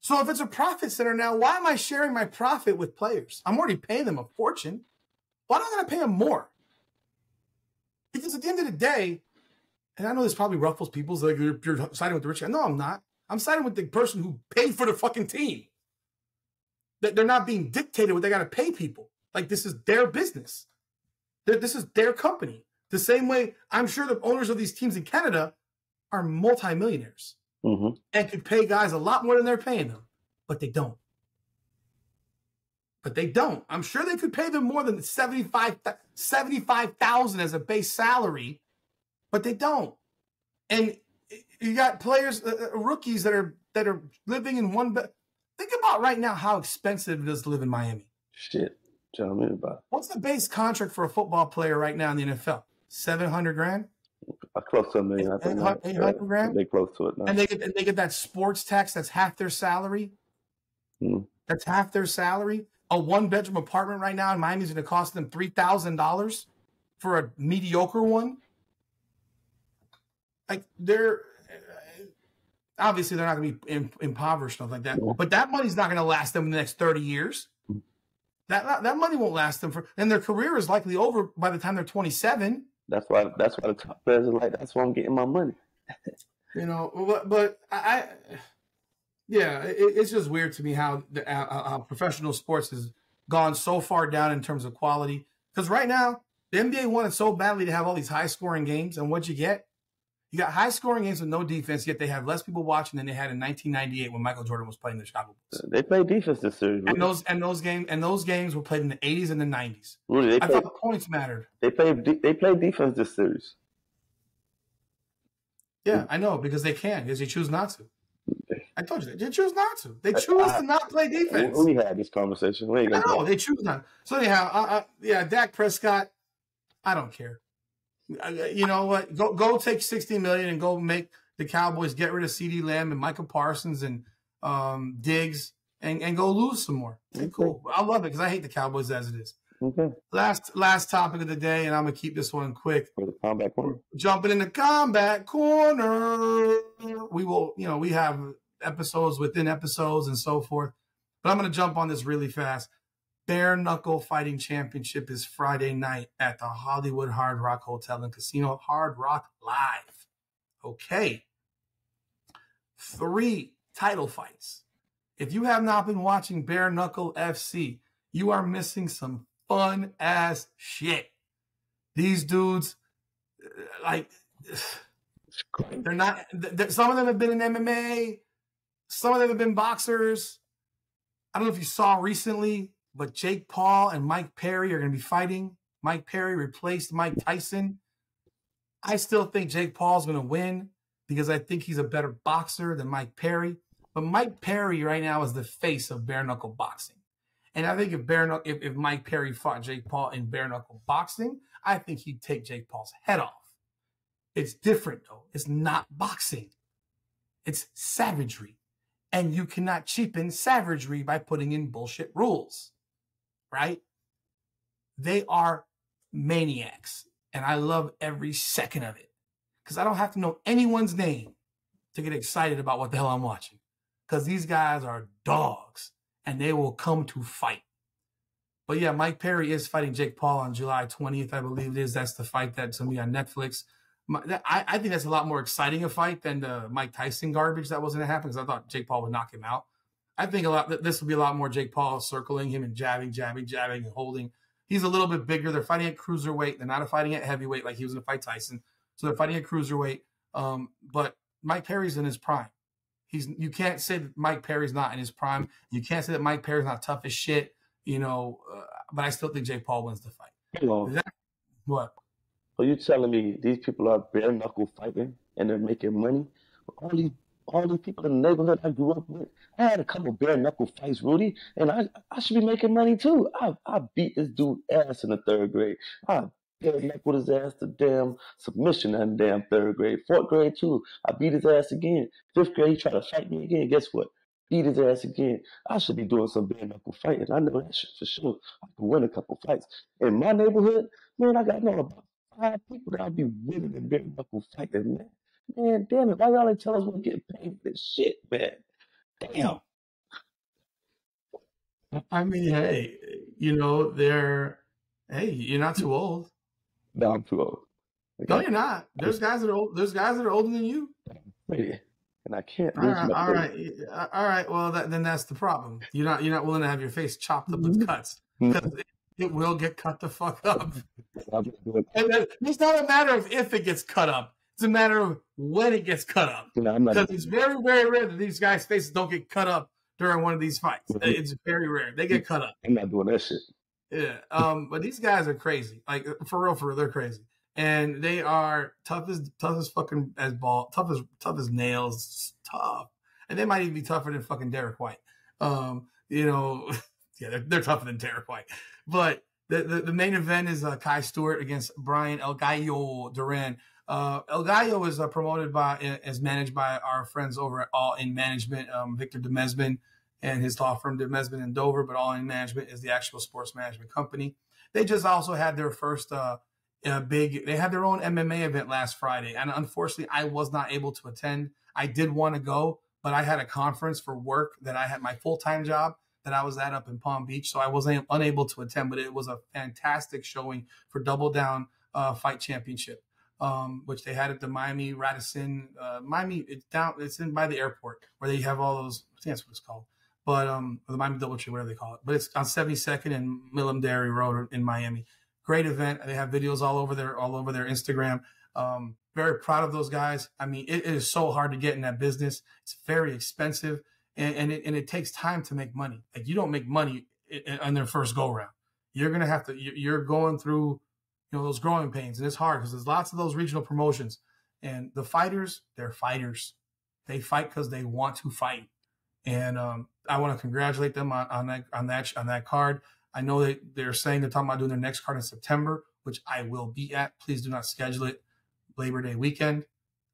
So if it's a profit center now, why am I sharing my profit with players? I'm already paying them a fortune. Why am I going to pay them more? Because at the end of the day, and I know this probably ruffles people's like you're, you're siding with the rich guy. No, I'm not. I'm siding with the person who paid for the fucking team. That they're not being dictated what they got to pay people. Like this is their business. That this is their company. The same way I'm sure the owners of these teams in Canada are multimillionaires hmm and could pay guys a lot more than they're paying them, but they don't. but they don't. I'm sure they could pay them more than 75 75,000 as a base salary, but they don't. And you got players, uh, uh rookies that are that are living in one. Be- Think about right now how expensive it is to live in Miami. Shit, tell me about. It. What's the base contract for a football player right now in the NFL? Seven hundred grand. Uh, close to a million. I think. Eight hundred grand. They close to it now. And they get and they get that sports tax that's half their salary. Hmm. That's half their salary. A one bedroom apartment right now in Miami is going to cost them three thousand dollars for a mediocre one. Like they're uh, obviously they're not going to be impoverished stuff like that, but that money's not going to last them in the next thirty years. That that money won't last them for, and their career is likely over by the time they're twenty seven. That's why. That's why the top players are like. That's why I'm getting my money. you know, but, but I, yeah, it, it's just weird to me how, the, how, how professional sports has gone so far down in terms of quality. Because right now, the NBA wanted so badly to have all these high scoring games, and what you get? You got high scoring games with no defense, yet they have less people watching than they had in 1998 when Michael Jordan was playing the Chicago Bulls. They played defense this series. And those and those games and those games were played in the 80s and the 90s. Rudy, they I played, thought the points mattered. They played they played defense this series. Yeah, I know because they can because they choose not to. I told you that they choose not to. They choose to not play defense. We had this conversation. We ain't no, they choose not. So anyhow, uh, uh, yeah, Dak Prescott. I don't care. You know what? Go go take sixty million and go make the Cowboys get rid of CeeDee Lamb and Michael Parsons and um, Diggs and, and go lose some more. Okay. Cool. I love it because I hate the Cowboys as it is. Okay. Last last topic of the day, and I'm gonna keep this one quick. For the combat corner. Jumping in the combat corner. We will, you know, we have episodes within episodes and so forth. But I'm gonna jump on this really fast. Bare Knuckle Fighting Championship is Friday night at the Hollywood Hard Rock Hotel and Casino Hard Rock Live. Okay. Three title fights. If you have not been watching Bare Knuckle FC, you are missing some fun ass shit. These dudes, uh, like, they're not, they're, some of them have been in MMA, some of them have been boxers. I don't know if you saw recently, but Jake Paul and Mike Perry are going to be fighting. Mike Perry replaced Mike Tyson. I still think Jake Paul's going to win because I think he's a better boxer than Mike Perry. But Mike Perry right now is the face of bare knuckle boxing. And I think if bare if, if Mike Perry fought Jake Paul in bare knuckle boxing, I think he'd take Jake Paul's head off. It's different though. It's not boxing. It's savagery. And you cannot cheapen savagery by putting in bullshit rules. Right? They are maniacs. And I love every second of it. Because I don't have to know anyone's name to get excited about what the hell I'm watching. Because these guys are dogs and they will come to fight. But yeah, Mike Perry is fighting Jake Paul on July 20th, I believe it is. That's the fight that's going to be on Netflix. I, I, think that's a lot more exciting a fight than the Mike Tyson garbage that was going to happen because I thought Jake Paul would knock him out. I think a lot. That this will be a lot more Jake Paul circling him and jabbing, jabbing, jabbing, and holding. He's a little bit bigger. They're fighting at cruiserweight. They're not fighting at heavyweight like he was going to fight Tyson. So they're fighting at cruiserweight. Um, but Mike Perry's in his prime. He's you can't say that Mike Perry's not in his prime. You can't say that Mike Perry's not tough as shit. You know, uh, but I still think Jake Paul wins the fight. That, what? Are you're telling me these people are bare knuckle fighting and they're making money? All these all these people in the neighborhood I grew up with, I had a couple bare knuckle fights, Rudy, and I I should be making money too. I I beat this dude ass in the third grade. I bare knuckled his ass to damn submission in damn third grade. Fourth grade too, I beat his ass again. Fifth grade, he tried to fight me again. Guess what? Beat his ass again. I should be doing some bare knuckle fighting. I know that shit for sure. I can win a couple fights. In my neighborhood, man, I got know about five people that I'll be winning in bare knuckle fighting, man. Man, damn it. Why y'all ain't tell us we're getting paid for this shit, man? Damn. I mean, hey, you know, they're, hey, you're not too old. No, I'm too old. Okay. No, you're not. There's guys that are old. There's guys that are older than you. And I can't. All right, all right, all right. Well, that, then that's the problem. You're not. You're not willing to have your face chopped up with mm-hmm. cuts it, it, will get cut the fuck up. and it's not a matter of if it gets cut up. It's a matter of when it gets cut up. Know, because it's very, very rare that these guys' faces don't get cut up during one of these fights. It's very rare. They get cut up. I'm not doing that shit. Yeah. Um, but these guys are crazy. Like for real, for real, they're crazy. And they are tough as tough as fucking as ball, tough as tough as nails, tough. And they might even be tougher than fucking Derrick White. Um, you know, yeah, they're, they're tougher than Derrick White. But the, the, the main event is uh, Kai Stewart against Bryan El Gallo Duran. Uh, El Gallo is uh, promoted by, is managed by our friends over at All In Management, um, Victor Demesmin and his law firm Demesmin in Dover, but All In Management is the actual sports management company. They just also had their first uh, big, they had their own MMA event last Friday. And unfortunately, I was not able to attend. I did want to go, but I had a conference for work that I had my full time job that I was at up in Palm Beach, so I was not unable to attend. But it was a fantastic showing for Double Down uh, Fight Championship, um, which they had at the Miami Radisson. Uh, Miami, it's down, it's in by the airport where they have all those. I think that's what it's called, but um, the Miami Double Tree, whatever they call it. But it's on 72nd and Millam Road in Miami. Great event. They have videos all over their all over their Instagram. Um, very proud of those guys. I mean, it, it is so hard to get in that business. It's very expensive and, and, it, and it takes time to make money. Like you don't make money on their first go round. You're going to have to, you're going through, you know, those growing pains and it's hard because there's lots of those regional promotions and the fighters, they're fighters. They fight because they want to fight. And um, I want to congratulate them on, on that, on that, on that card. I know that they're saying they're talking about doing their next card in September, which I will be at. Please do not schedule it Labor Day weekend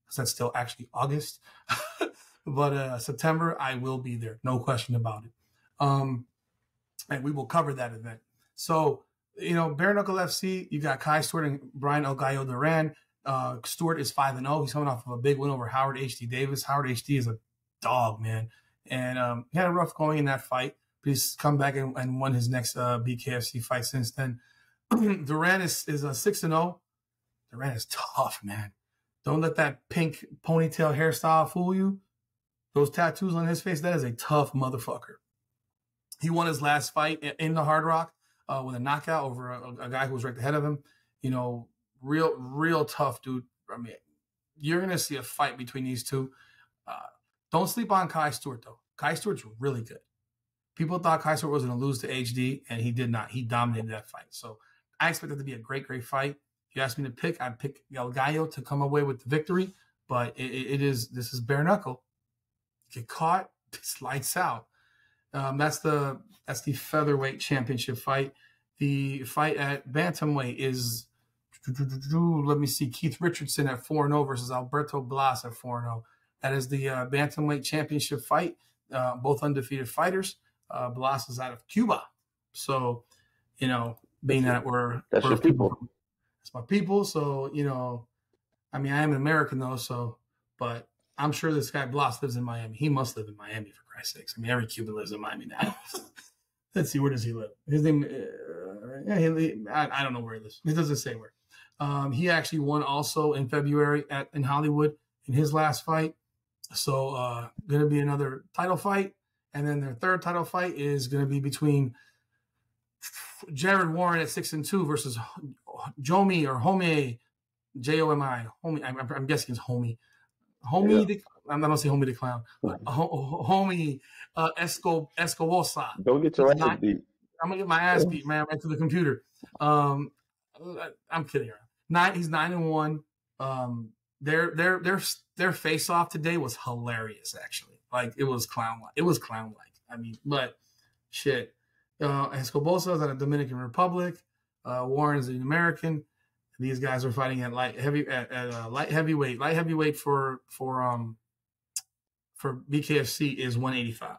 because that's still actually August. but uh, September I will be there, no question about it. Um, and we will cover that event. So you know, Bare Knuckle FC, you got Kai Stewart and Bryan El Gallo Duran. Uh, Stewart is five and zero. Oh. He's coming off of a big win over Howard HD Davis. Howard HD is a dog, man, and um, he had a rough going in that fight. But he's come back and, and won his next uh, BKFC fight since then. Duran is is a six and zero. Oh. Duran is tough, man. Don't let that pink ponytail hairstyle fool you. Those tattoos on his face, that is a tough motherfucker. He won his last fight in the Hard Rock uh, with a knockout over a, a, guy who was right ahead of him. You know, real, real tough dude. I mean, you're going to see a fight between these two. Uh, don't sleep on Kai Stewart, though. Kai Stewart's really good. People thought Kai Stewart was going to lose to HD, and he did not. He dominated that fight. So I expect it to be a great, great fight. If you ask me to pick, I'd pick El Gallo to come away with the victory. But it, it is this is bare knuckle get caught, it's lights out. Um, that's the that's the featherweight championship fight. The fight at bantamweight is let me see Keith Richardson at 4 and 0 versus Alberto Blas at 4 and 0. That is the uh, bantamweight championship fight. Uh, both undefeated fighters. Uh, Blas is out of Cuba, so you know, being that we're that's we're your people. It's my people. So you know, I mean, I am an American though. So, but I'm sure this guy Blas lives in Miami. He must live in Miami for Christ's sakes. I mean, every Cuban lives in Miami now. Let's see, where does he live? His name, uh, yeah, he, I, I, don't know where he lives. It doesn't say where. Um, he actually won also in February at in Hollywood in his last fight. So uh, going to be another title fight, and then their third title fight is going to be between Jared Warren at six and two versus Jomi or Homie J O M I Homie. I'm, I'm guessing it's Homie homie, yeah. the, I'm not gonna say homie the clown, but homie uh, Esco Escoboza. Don't get your ass beat. I'm gonna get my ass beat, man, right to the computer. Um, I'm kidding around. Nine, he's nine and one. Um, their their their their face off today was hilarious. Actually, like it was clown like. It was clown like. I mean, but shit. Uh, Escoboza is out of Dominican Republic. Uh, Warren is an American. These guys are fighting at light heavy at, at uh, light heavyweight. Light heavyweight for for um for BKFC is 185.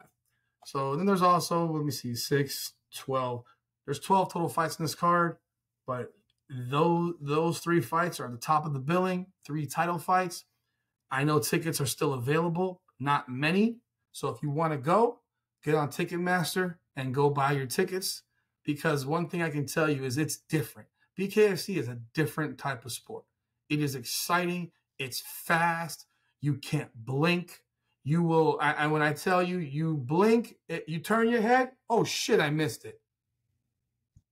So then there's also let me see 6 12. There's 12 total fights in this card, but those those three fights are at the top of the billing, three title fights. I know tickets are still available, not many. So if you want to go, get on Ticketmaster and go buy your tickets because one thing I can tell you is it's different. BKFC is a different type of sport. It is exciting. It's fast. You can't blink. You will. I, when I tell you, you blink, it, you turn your head. Oh shit! I missed it.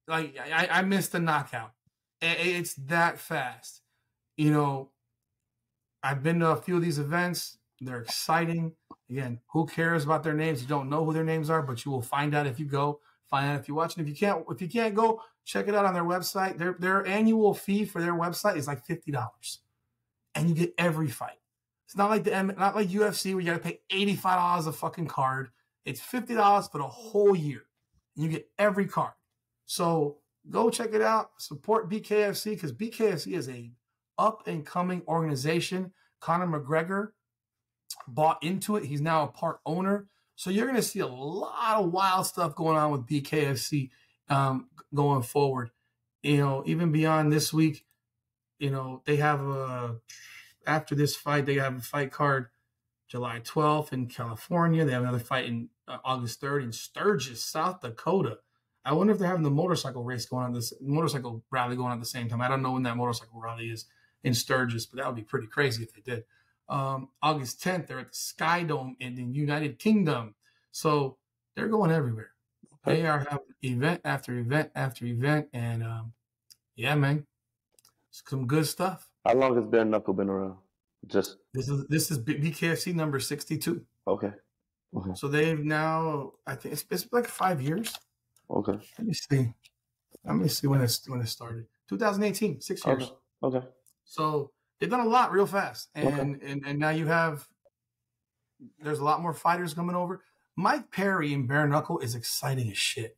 Like I, I missed the knockout. It's that fast. You know, I've been to a few of these events. They're exciting. Again, who cares about their names? You don't know who their names are, but you will find out if you go. If you're watching. If you can't, if you can't go, check it out on their website. Their their annual fee for their website is like fifty dollars, and you get every fight. It's not like the not like UFC where you got to pay eighty five dollars a fucking card. It's fifty dollars for the whole year. And you get every card. So go check it out. Support BKFC because BKFC is a up and coming organization. Conor McGregor bought into it. He's now a part owner. So you're going to see a lot of wild stuff going on with BKFC um, going forward. You know, even beyond this week, you know, they have a, after this fight, they have a fight card July 12th in California. They have another fight in uh, August 3rd in Sturgis, South Dakota. I wonder if they're having the motorcycle race going on this motorcycle rally going on at the same time. I don't know when that motorcycle rally is in Sturgis, but that would be pretty crazy if they did. Um, August 10th, they're at the Sky Dome in the United Kingdom. So they're going everywhere. They are having event after event after event. And um, yeah, man, some good stuff. How long has Bare Knuckle been around? Just this is this is BKFC number 62. Okay. okay. So they've now I think it's, it's like five years. Okay. Let me see. Let me see when it's when it started. 2018, six years. Okay. okay. So they've done a lot real fast, and, Okay. and and now you have. There's a lot more fighters coming over. Mike Perry in bare knuckle is exciting as shit.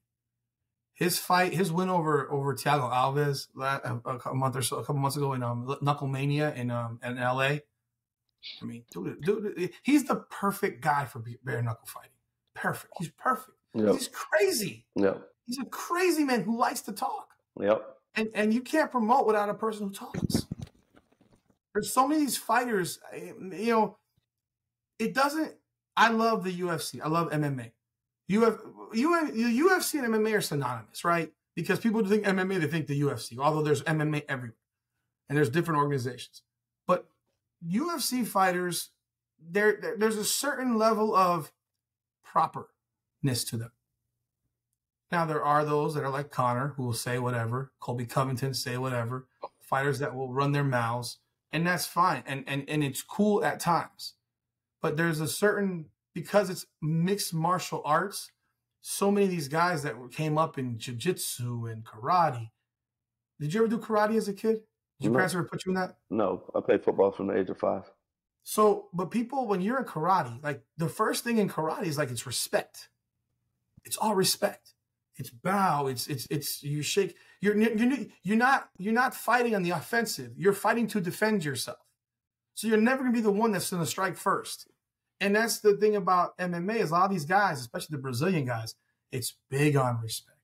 His fight, his win over over Thiago Alves a, a month or so, a couple months ago in um, Knuckle Mania in um in L.A. I mean, dude, dude, he's the perfect guy for bare knuckle fighting. Perfect. He's perfect. Yep. He's crazy. Yep. He's a crazy man who likes to talk Yep. and and you can't promote without a person who talks. There's so many of these fighters, eh, you know. It doesn't. I love the UFC. I love MMA. Uf, Uf, UFC and MMA are synonymous, right? Because people think MMA, they think the UFC. Although there's MMA everywhere, and there's different organizations. But UFC fighters, there- there's a certain level of properness to them. Now there are those that are like Conor who will say whatever, Colby Covington say whatever, fighters that will run their mouths, and that's fine, and and and it's cool at times. But there's a certain because it's mixed martial arts. So many of these guys that came up in jiu-jitsu and karate. Did you ever do karate as a kid? Did your No. parents ever put you in that? No, I played football from the age of five. So, but people, when you're in karate, like the first thing in karate is like it's respect. It's all respect. It's bow. It's it's it's you shake. You're you're you're not you're not fighting on the offensive. You're fighting to defend yourself. So you're never gonna be the one that's gonna strike first. And that's the thing about MMA is a lot of these guys, especially the Brazilian guys, it's big on respect.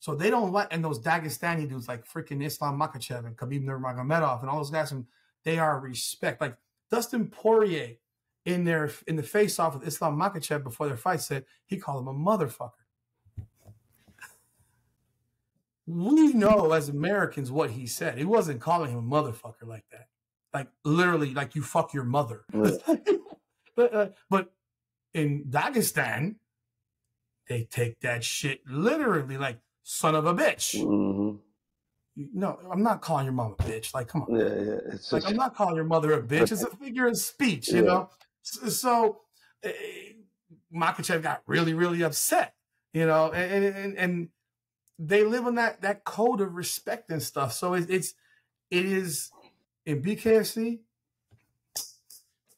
So they don't let and those Dagestani dudes like freaking Islam Makhachev and Khabib Nurmagomedov and all those guys, and they are respect. Like Dustin Poirier in their in the face off with Islam Makhachev before their fight said he called him a motherfucker. We know as Americans what he said. He wasn't calling him a motherfucker like that. Like literally, like you fuck your mother. but, uh, but in Dagestan, they take that shit literally like son of a bitch. hmm No, I'm not calling your mom a bitch. Like, come on. Yeah, yeah. It's Like, just, I'm not calling your mother a bitch. It's a figure of speech, you Yeah. know? S- So, uh, Makhachev got really, really upset, you know? And, and, and they live on that, that code of respect and stuff. So it, it's, it is in BKFC.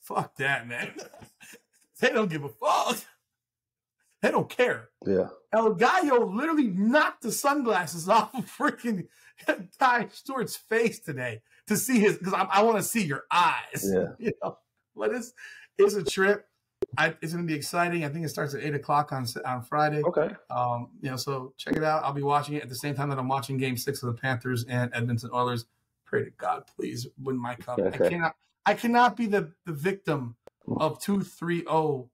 Fuck that, man. they don't give a fuck. They don't care. yeah. El Gallo literally knocked the sunglasses off of freaking Ty Stewart's face today to see his because I, I want to see your eyes. Yeah. You know, but it's it's a trip. I, it's going to be exciting. I think it starts at eight o'clock on on Friday. Okay. Um, you know, so check it out. I'll be watching it at the same time that I'm watching Game Six of the Panthers and Edmonton Oilers. Pray to God, please win my cup. I cannot. I cannot be the the victim of two three zero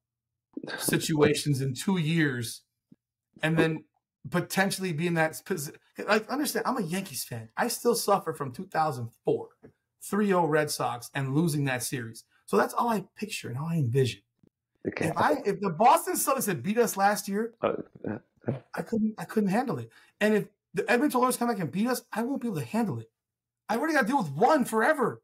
situations in two years, and then potentially be in that position. Like, understand, I'm a Yankees fan. I still suffer from 2004 3-0 Red Sox and losing that series. So that's all I picture and all I envision. If I if the Boston Celtics had beat us last year, Uh, I couldn't I couldn't handle it. And if the Edmonton Oilers come back and beat us, I won't be able to handle it. I already got to deal with one forever.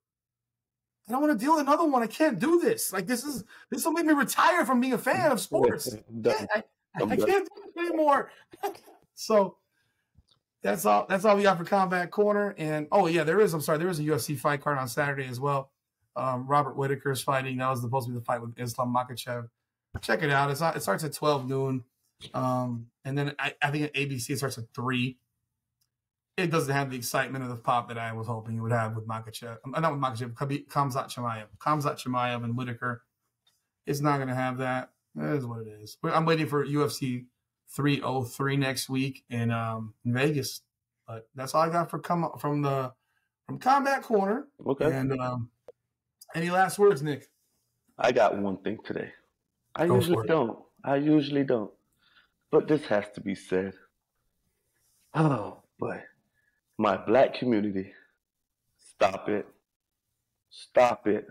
I don't want to deal with another one. I can't do this. Like this is this will make me retire from being a fan of sports. I, I, I can't do it anymore. so that's all. That's all we got for Combat Corner. And oh yeah, there is. I'm sorry, there is a UFC fight card on Saturday as well. Um, Robert Whitaker is fighting. That was supposed to be the fight with Islam Makhachev. Check it out. It's not, it starts at 12 noon. Um, and then I, I think at ABC it starts at three. It doesn't have the excitement of the pop that I was hoping it would have with Makhachev. Um, not with Makhachev, Khamzat Chimaev. Khamzat Chimaev and Whitaker. It's not going to have that. That is what it is. I'm waiting for UFC 303 next week in um in Vegas. But that's all I got for come from the from Combat Corner. Okay. And um, any last words, Nick? I got one thing today. I Go usually don't. I usually don't. But this has to be said. Oh boy. My black community. Stop it. Stop it.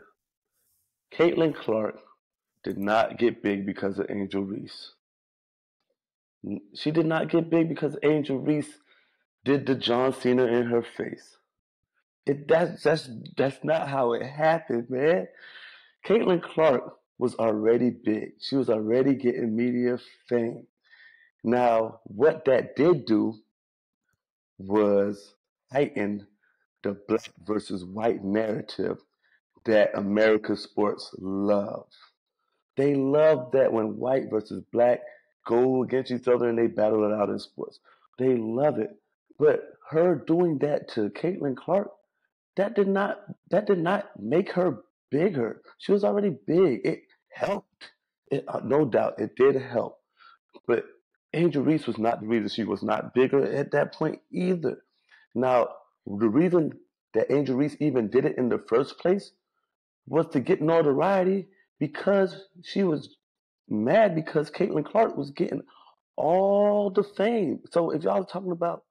Caitlin Clark did not get big because of Angel Reese. She did not get big because Angel Reese did the John Cena in her face. It that's that's that's not how it happened, man. Caitlin Clark was already big. She was already getting media fame. Now, what that did do was heighten the black versus white narrative that America sports love. They love that when white versus black go against each other and they battle it out in sports. They love it. But her doing that to Caitlin Clark, that did not that did not make her bigger. She was already big. It helped. It, uh, no doubt, it did help. But Angel Reese was not the reason she was not bigger at that point either. Now, the reason that Angel Reese even did it in the first place was to get notoriety because she was mad because Caitlin Clark was getting all the fame. So if y'all are talking about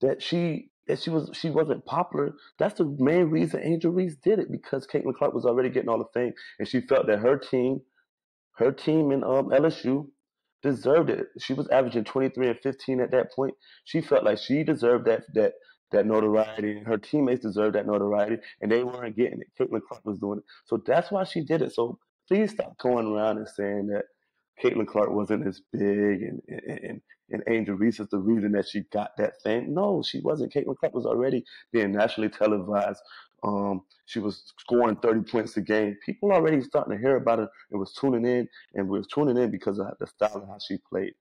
that she that she was she wasn't popular, that's the main reason Angel Reese did it because Caitlin Clark was already getting all the fame and she felt that her team, her team in um, LSU deserved it. She was averaging 23 and 15 at that point. She felt like she deserved that that that notoriety. and Her teammates deserved that notoriety, and they weren't getting it. Caitlin Clark was doing it, so that's why she did it. So please stop going around and saying that Caitlin Clark wasn't as big and, and, and Angel Reese is the reason that she got that fame. No, she wasn't. Caitlin Clark was already being nationally televised. Um, she was scoring 30 points a game. People already starting to hear about her and was tuning in and was tuning in because of the style of how she played.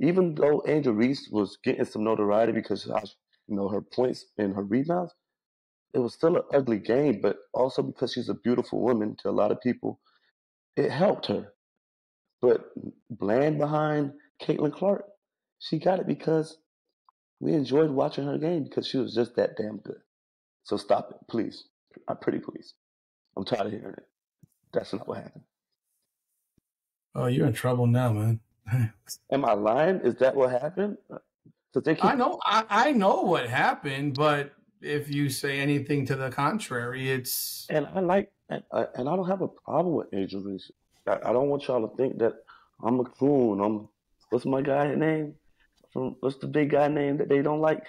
Even though Angel Reese was getting some notoriety because of how, you know, her points and her rebounds, it was still an ugly game, but also because she's a beautiful woman to a lot of people, it helped her. But Bland behind Caitlin Clark, she got it because we enjoyed watching her game because she was just that damn good. So stop it, please. I'm pretty please. I'm tired of hearing it. That's not what happened. Oh, you're in trouble now, man. Am I lying? Is that what happened? So they keep... I know, I, I know what happened, but if you say anything to the contrary, it's and I like and, uh, and I don't have a problem with Angel Reese. I, I don't want y'all to think that I'm a coon. I'm what's my guy name? From what's the big guy name that they don't like?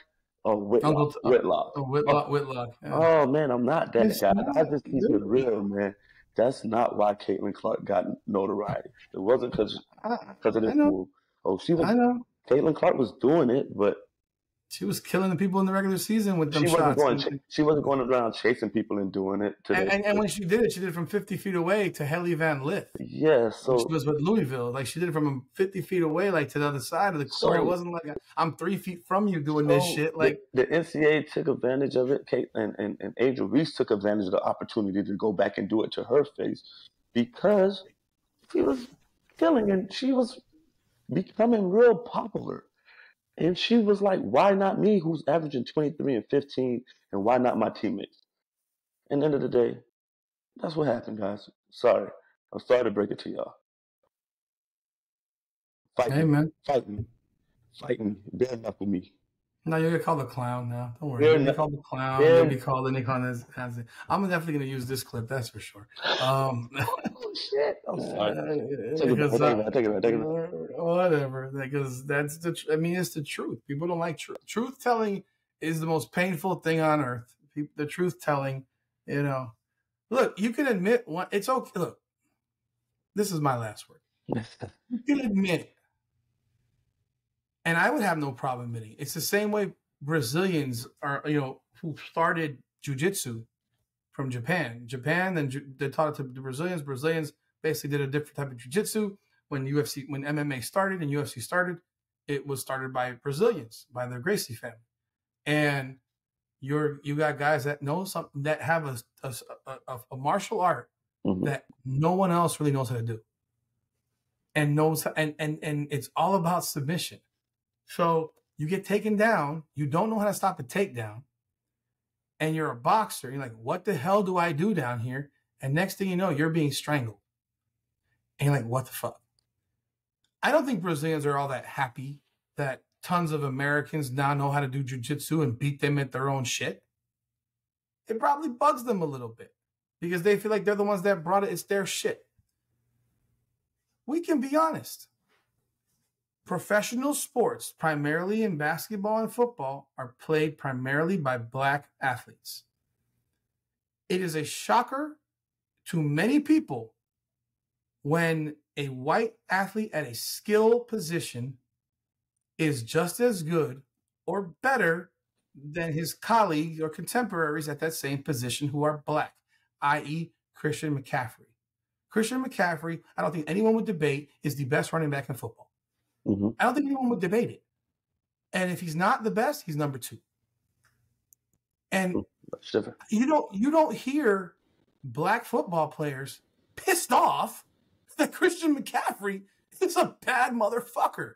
Oh, Whitlock. Uncle, uh, Whitlock. Oh, Whitlock. Oh. Whitlock. Yeah. Oh man, I'm not that it's guy. Not I just keep it real, man. That's not why Caitlin Clark got notoriety. It wasn't because because of this move. Oh, she was. I know. Caitlin Clark was doing it, but she was killing the people in the regular season with them she shots. Wasn't going, she wasn't going around chasing people and doing it. And, and, and, when she did it, she did it from 50 feet away to Hailey Van Lith. Yeah, so she was with Louisville. Like she did it from 50 feet away, like to the other side of the court. So, it wasn't like I'm three feet from you doing so this shit. Like the, the, NCAA took advantage of it. Kate and, and, and Angel Reese took advantage of the opportunity to go back and do it to her face because she was killing and she was becoming real popular. And she was like, why not me who's averaging 23 and 15 and why not my teammates? And end of the day, that's what happened, guys. Sorry. I'm sorry to break it to y'all. Fighting, hey, man. Fighting. Fighting. Bare knuckle me. No, you'll get called a clown now. Don't worry. You'll be called a clown. You'll be called anything as, as I'm definitely going to use this clip. That's for sure. Um, shit! I'm sorry. Whatever, because that's the. I mean, it's the truth. People don't like truth. Truth telling is the most painful thing on earth. The truth telling, you know, Look, you can admit one. It's okay. Look, this is my last word. You can admit it. And I would have no problem admitting. It's the same way Brazilians are, you know, who started jujitsu from Japan. Japan, then ju- they taught it to the Brazilians. Brazilians basically did a different type of jujitsu. When UFC, when MMA started and UFC started, it was started by Brazilians, by the Gracie family. And you're you got guys that know something that have a a, a, a martial art Mhm. that no one else really knows how to do and knows and and and it's all about submission so you get taken down you don't know how to stop a takedown and you're a boxer you're like what the hell do i do down here and next thing you know you're being strangled and you're like what the fuck i don't think brazilians are all that happy that tons of americans now know how to do jiu-jitsu and beat them at their own shit it probably bugs them a little bit because they feel like they're the ones that brought it. It's their shit. We can be honest. Professional sports, primarily in basketball and football, are played primarily by black athletes. It is a shocker to many people when a white athlete at a skill position is just as good or better than his colleagues or contemporaries at that same position who are black, i.e., Christian McCaffrey. Christian McCaffrey, I don't think anyone would debate, is the best running back in football. Mhm. I don't think anyone would debate it. And if he's not the best, he's number two. And Much you don't you don't hear black football players pissed off that Christian McCaffrey is a bad motherfucker.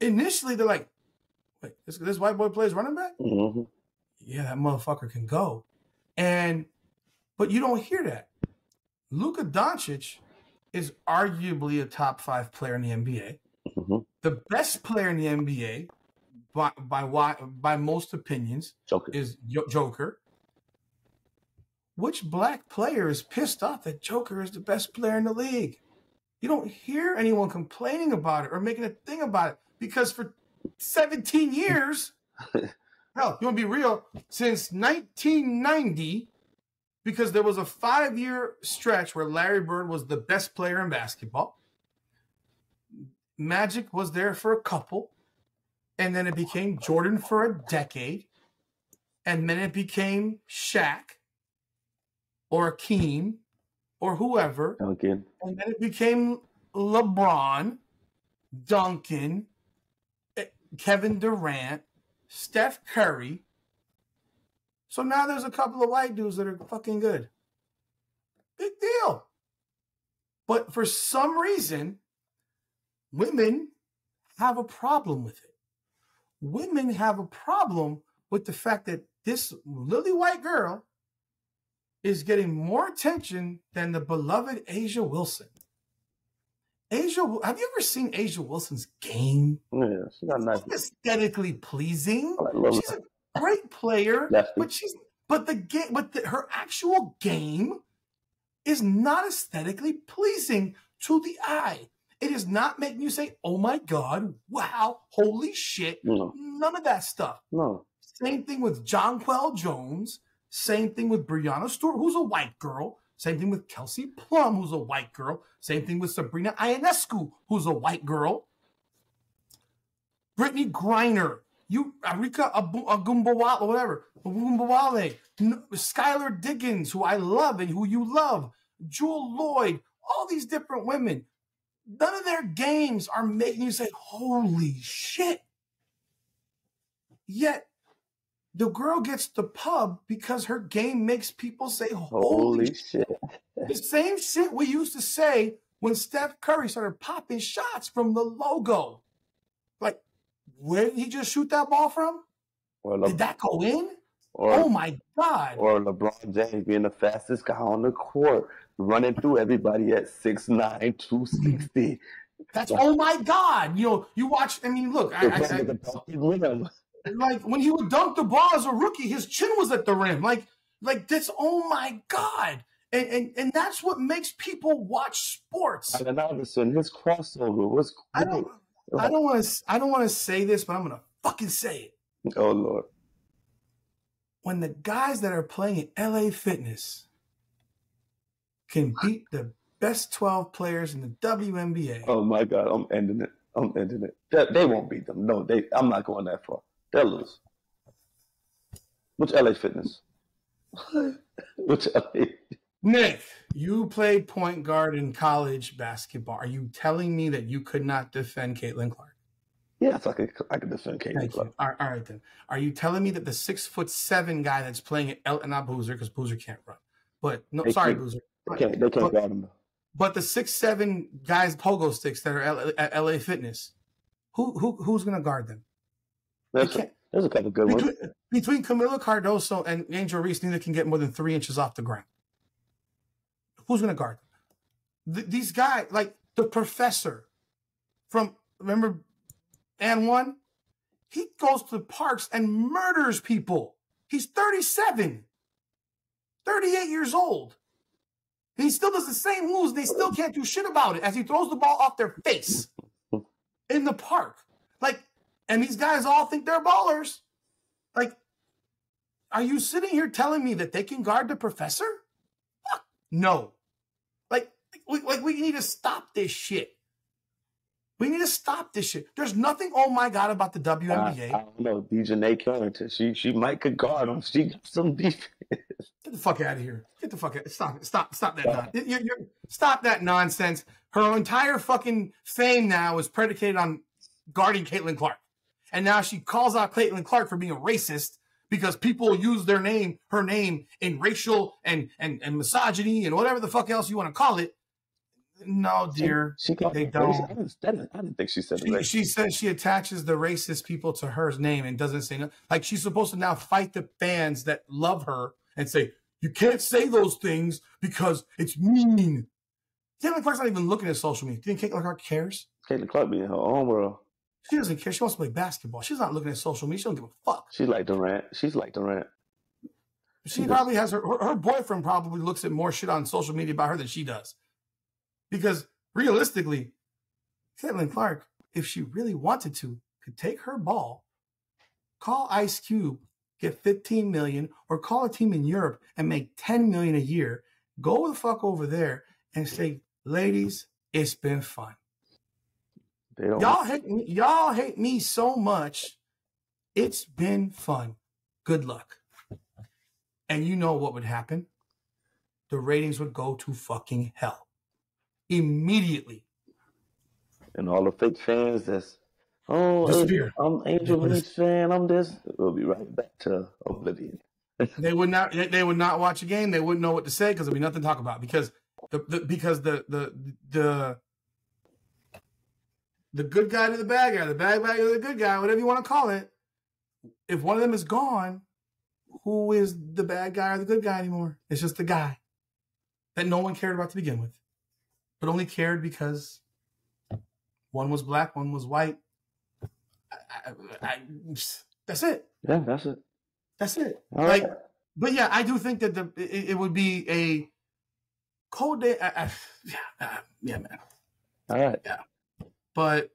Initially, they're like, "Wait, this, this white boy plays running back? Mhm. Yeah, that motherfucker can go." And but you don't hear that. Luka Doncic is arguably a top five player in the NBA Mhm. The best player in the NBA by by why by most opinions Joker. is Jo- Joker. Which black player is pissed off that Joker is the best player in the league? You don't hear anyone complaining about it or making a thing about it because for 17 years, hell, you want to be real, since 1990, because there was a five year stretch where Larry Bird was the best player in basketball. Magic was there for a couple, and then it became Jordan for a decade, and then it became Shaq or Hakeem or whoever, Duncan. and then it became LeBron, Duncan, eh, Kevin Durant, Steph Curry. So now there's a couple of white dudes that are fucking good. Big deal. But for some reason, women have a problem with it. Women have a problem with the fact that this lily white girl is getting more attention than the beloved A'ja Wilson. A'ja, have you ever seen A'ja Wilson's game? Yeah, she got nice. Aesthetically pleasing. She's a great player, but she's but the game, but the, her actual game is not aesthetically pleasing to the eye. It is not making you say, "Oh my god, wow, holy shit." No, None of that stuff. no. Same thing with Jonquel Jones. Same thing with Breanna Stewart, who's a white girl. Same thing with Kelsey Plum, who's a white girl. Same thing with Sabrina Ionescu, who's a white girl. Brittney Griner, you Arika Agumbawale, whatever, Agumbawale, Skylar Diggins, who I love and who you love, Jewell Loyd, all these different women. None of their games are making you say, "Holy shit!" Yet the girl gets the pub because her game makes people say, "Holy, Holy shit. the same shit we used to say when Steph Curry started popping shots from the logo. Like, where did he just shoot that ball from? Did that go in? or, Oh my God. or LeBron James being the fastest guy on the court, running through everybody at 6'9, 260. That's oh my God. You know, you watch, I mean, look, I, I, I- the fucking rim. like when he would dunk the ball as a rookie, his chin was at the rim. Like, like that's oh my God. And and, and that's what makes people watch sports. Allen Iverson, his crossover was I great. don't I don't want to I don't want to say this, but I'm gonna fucking say it. Oh, Lord. when the guys that are playing at LA Fitness can beat the best 12 players in the WNBA. Oh my God, I'm ending it. I'm ending it. They, they won't beat them. No, they. I'm not going that far. They'll lose. Which LA Fitness? Which LA? Nick, you played point guard in college basketball. Are you telling me that you could not defend Caitlin Clark? Yes, I could. I could defend Caitlin Thank Clark. All, all right then. Are you telling me that the six foot seven guy that's playing at El, not Boozer because Boozer can't run, but no, sorry Boozer, They can't. They can't But- guard him. but the six seven guys pogo sticks that are at LA Fitness, who who who's gonna guard them? There's, can't- there's a couple good ones. between, between Kamilla Cardoso and Angel Reese, neither can get more than three inches off the ground. Who's going to guard them? Th- these guys, like the professor from, remember, AND1? He goes to the parks and murders people. He's 37, 38 years old. He still does the same moves. They still can't do shit about it as he throws the ball off their face in the park. Like, and these guys all think they're ballers. Like, are you sitting here telling me that they can guard the professor? Fuck, no. Like, we, like we need to stop this shit. We need to stop this shit. There's nothing, oh my God, about the I, WNBA. I don't know. DJ Carrington. She she might could guard him. She got some defense. Get the fuck out of here. Get the fuck out. Stop it. Stop. Stop that. Non- you're, you're, stop that nonsense. Her entire fucking fame now is predicated on guarding Caitlin Clark. And now she calls out Caitlin Clark for being a racist because people use their name, her name, in racial and and, and misogyny and whatever the fuck else you want to call it. No, dear. She called They don't. I didn't, I didn't think she said She, she says she attaches the racist people to her name and doesn't say no. Like she's supposed to now fight the fans that love her and say, you can't say those things because it's mean. Caitlin Clark's not even looking at social media. Do you think Caitlin Clark cares? Caitlin Clark be in her own world. She doesn't care. She wants to play basketball. She's not looking at social media. She don't give a fuck. She's like Durant. She's like Durant. She does. probably has her, her her boyfriend probably looks at more shit on social media about her than she does. Because realistically, Caitlin Clark, if she really wanted to, could take her ball, call Ice Cube, get 15 million, or call a team in Europe and make 10 million a year, go the fuck over there and say, ladies, it's been fun. Y'all hate me, y'all hate me so much. It's been fun. Good luck. And you know what would happen? The ratings would go to fucking hell. Immediately. and all the fake fans that's oh Disappear. I'm Angel Reese fan. I'm this. We'll be right back to oblivion. They would not they- they would not watch a game. They wouldn't know what to say because there'd be nothing to talk about. Because the, the because the the the the good guy to the bad guy, the bad guy to the good guy, whatever you want to call it. If one of them is gone, who is the bad guy or the good guy anymore? It's just the guy that no one cared about to begin with, but only cared because one was black, one was white. I, I, I, that's it. Yeah, that's it. That's it. All like, right. but yeah, I do think that the it, it would be a cold day. I, I, yeah, uh, yeah, man. All right. Yeah, but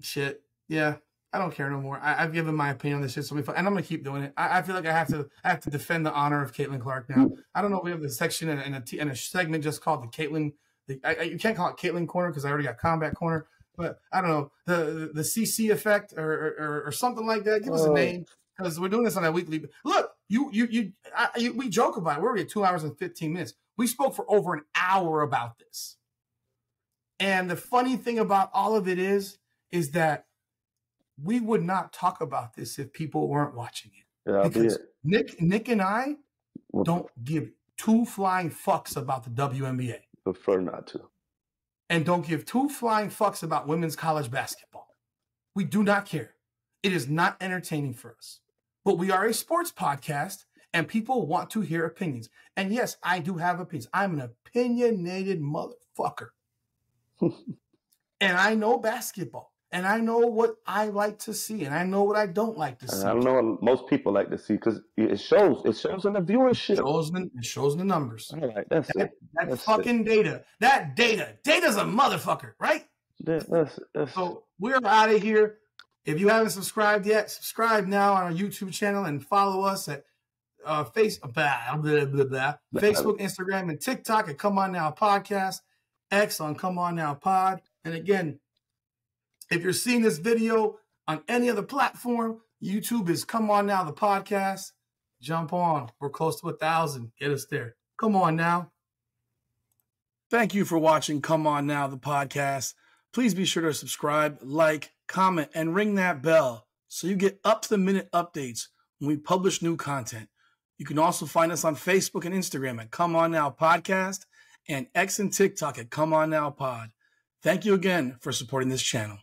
shit, yeah, I don't care no more. I, I've given my opinion on this shit so many, and I'm gonna keep doing it. I, I feel like I have to. I have to defend the honor of Caitlin Clark now. I don't know if we have the section and, and, a, and a segment just called the Caitlin. The, I, I, you can't call it Caitlin Corner because I already got Combat Corner. But I don't know the the, CC effect or, or or something like that. Give us a Oh. name because we're doing this on a weekly. Look, you you you, I, you we joke about it. We're at two hours and fifteen minutes. We spoke for over an hour about this. And the funny thing about all of it is, is that we would not talk about this if people weren't watching it. Yeah, be Because it. Nick, Nick and I don't give two flying fucks about the WNBA prefer not to. and don't give two flying fucks about women's college basketball. We do not care. It is not entertaining for us. But we are a sports podcast and people want to hear opinions. And yes, I do have opinions. I'm an opinionated motherfucker. and I know basketball. And I know what I like to see and I know what I don't like to And see. I don't know what most people like to see because it shows. It shows in the It viewership. shows in, it shows in the numbers. All right, that's That, it. that That's it. fucking data. That data. Data's a motherfucker, right? That- That's, that's, So we're out of here. If you haven't subscribed yet, subscribe now on our YouTube channel and follow us at uh, face, blah, blah, blah, blah, Facebook, Instagram, and TikTok at Come On Now Podcast, X on Come On Now Pod. And again, if you're seeing this video on any other platform, YouTube is Come On Now the Podcast. Jump on. We're close to a thousand. Get us there. Come on now. Thank you for watching Come On Now the podcast. Please be sure to subscribe, like, comment, and ring that bell so you get up to the minute updates when we publish new content. You can also find us on Facebook and Instagram at Come On Now Podcast and X and TikTok at Come On Now Pod. Thank you again for supporting this channel.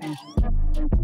Thank you.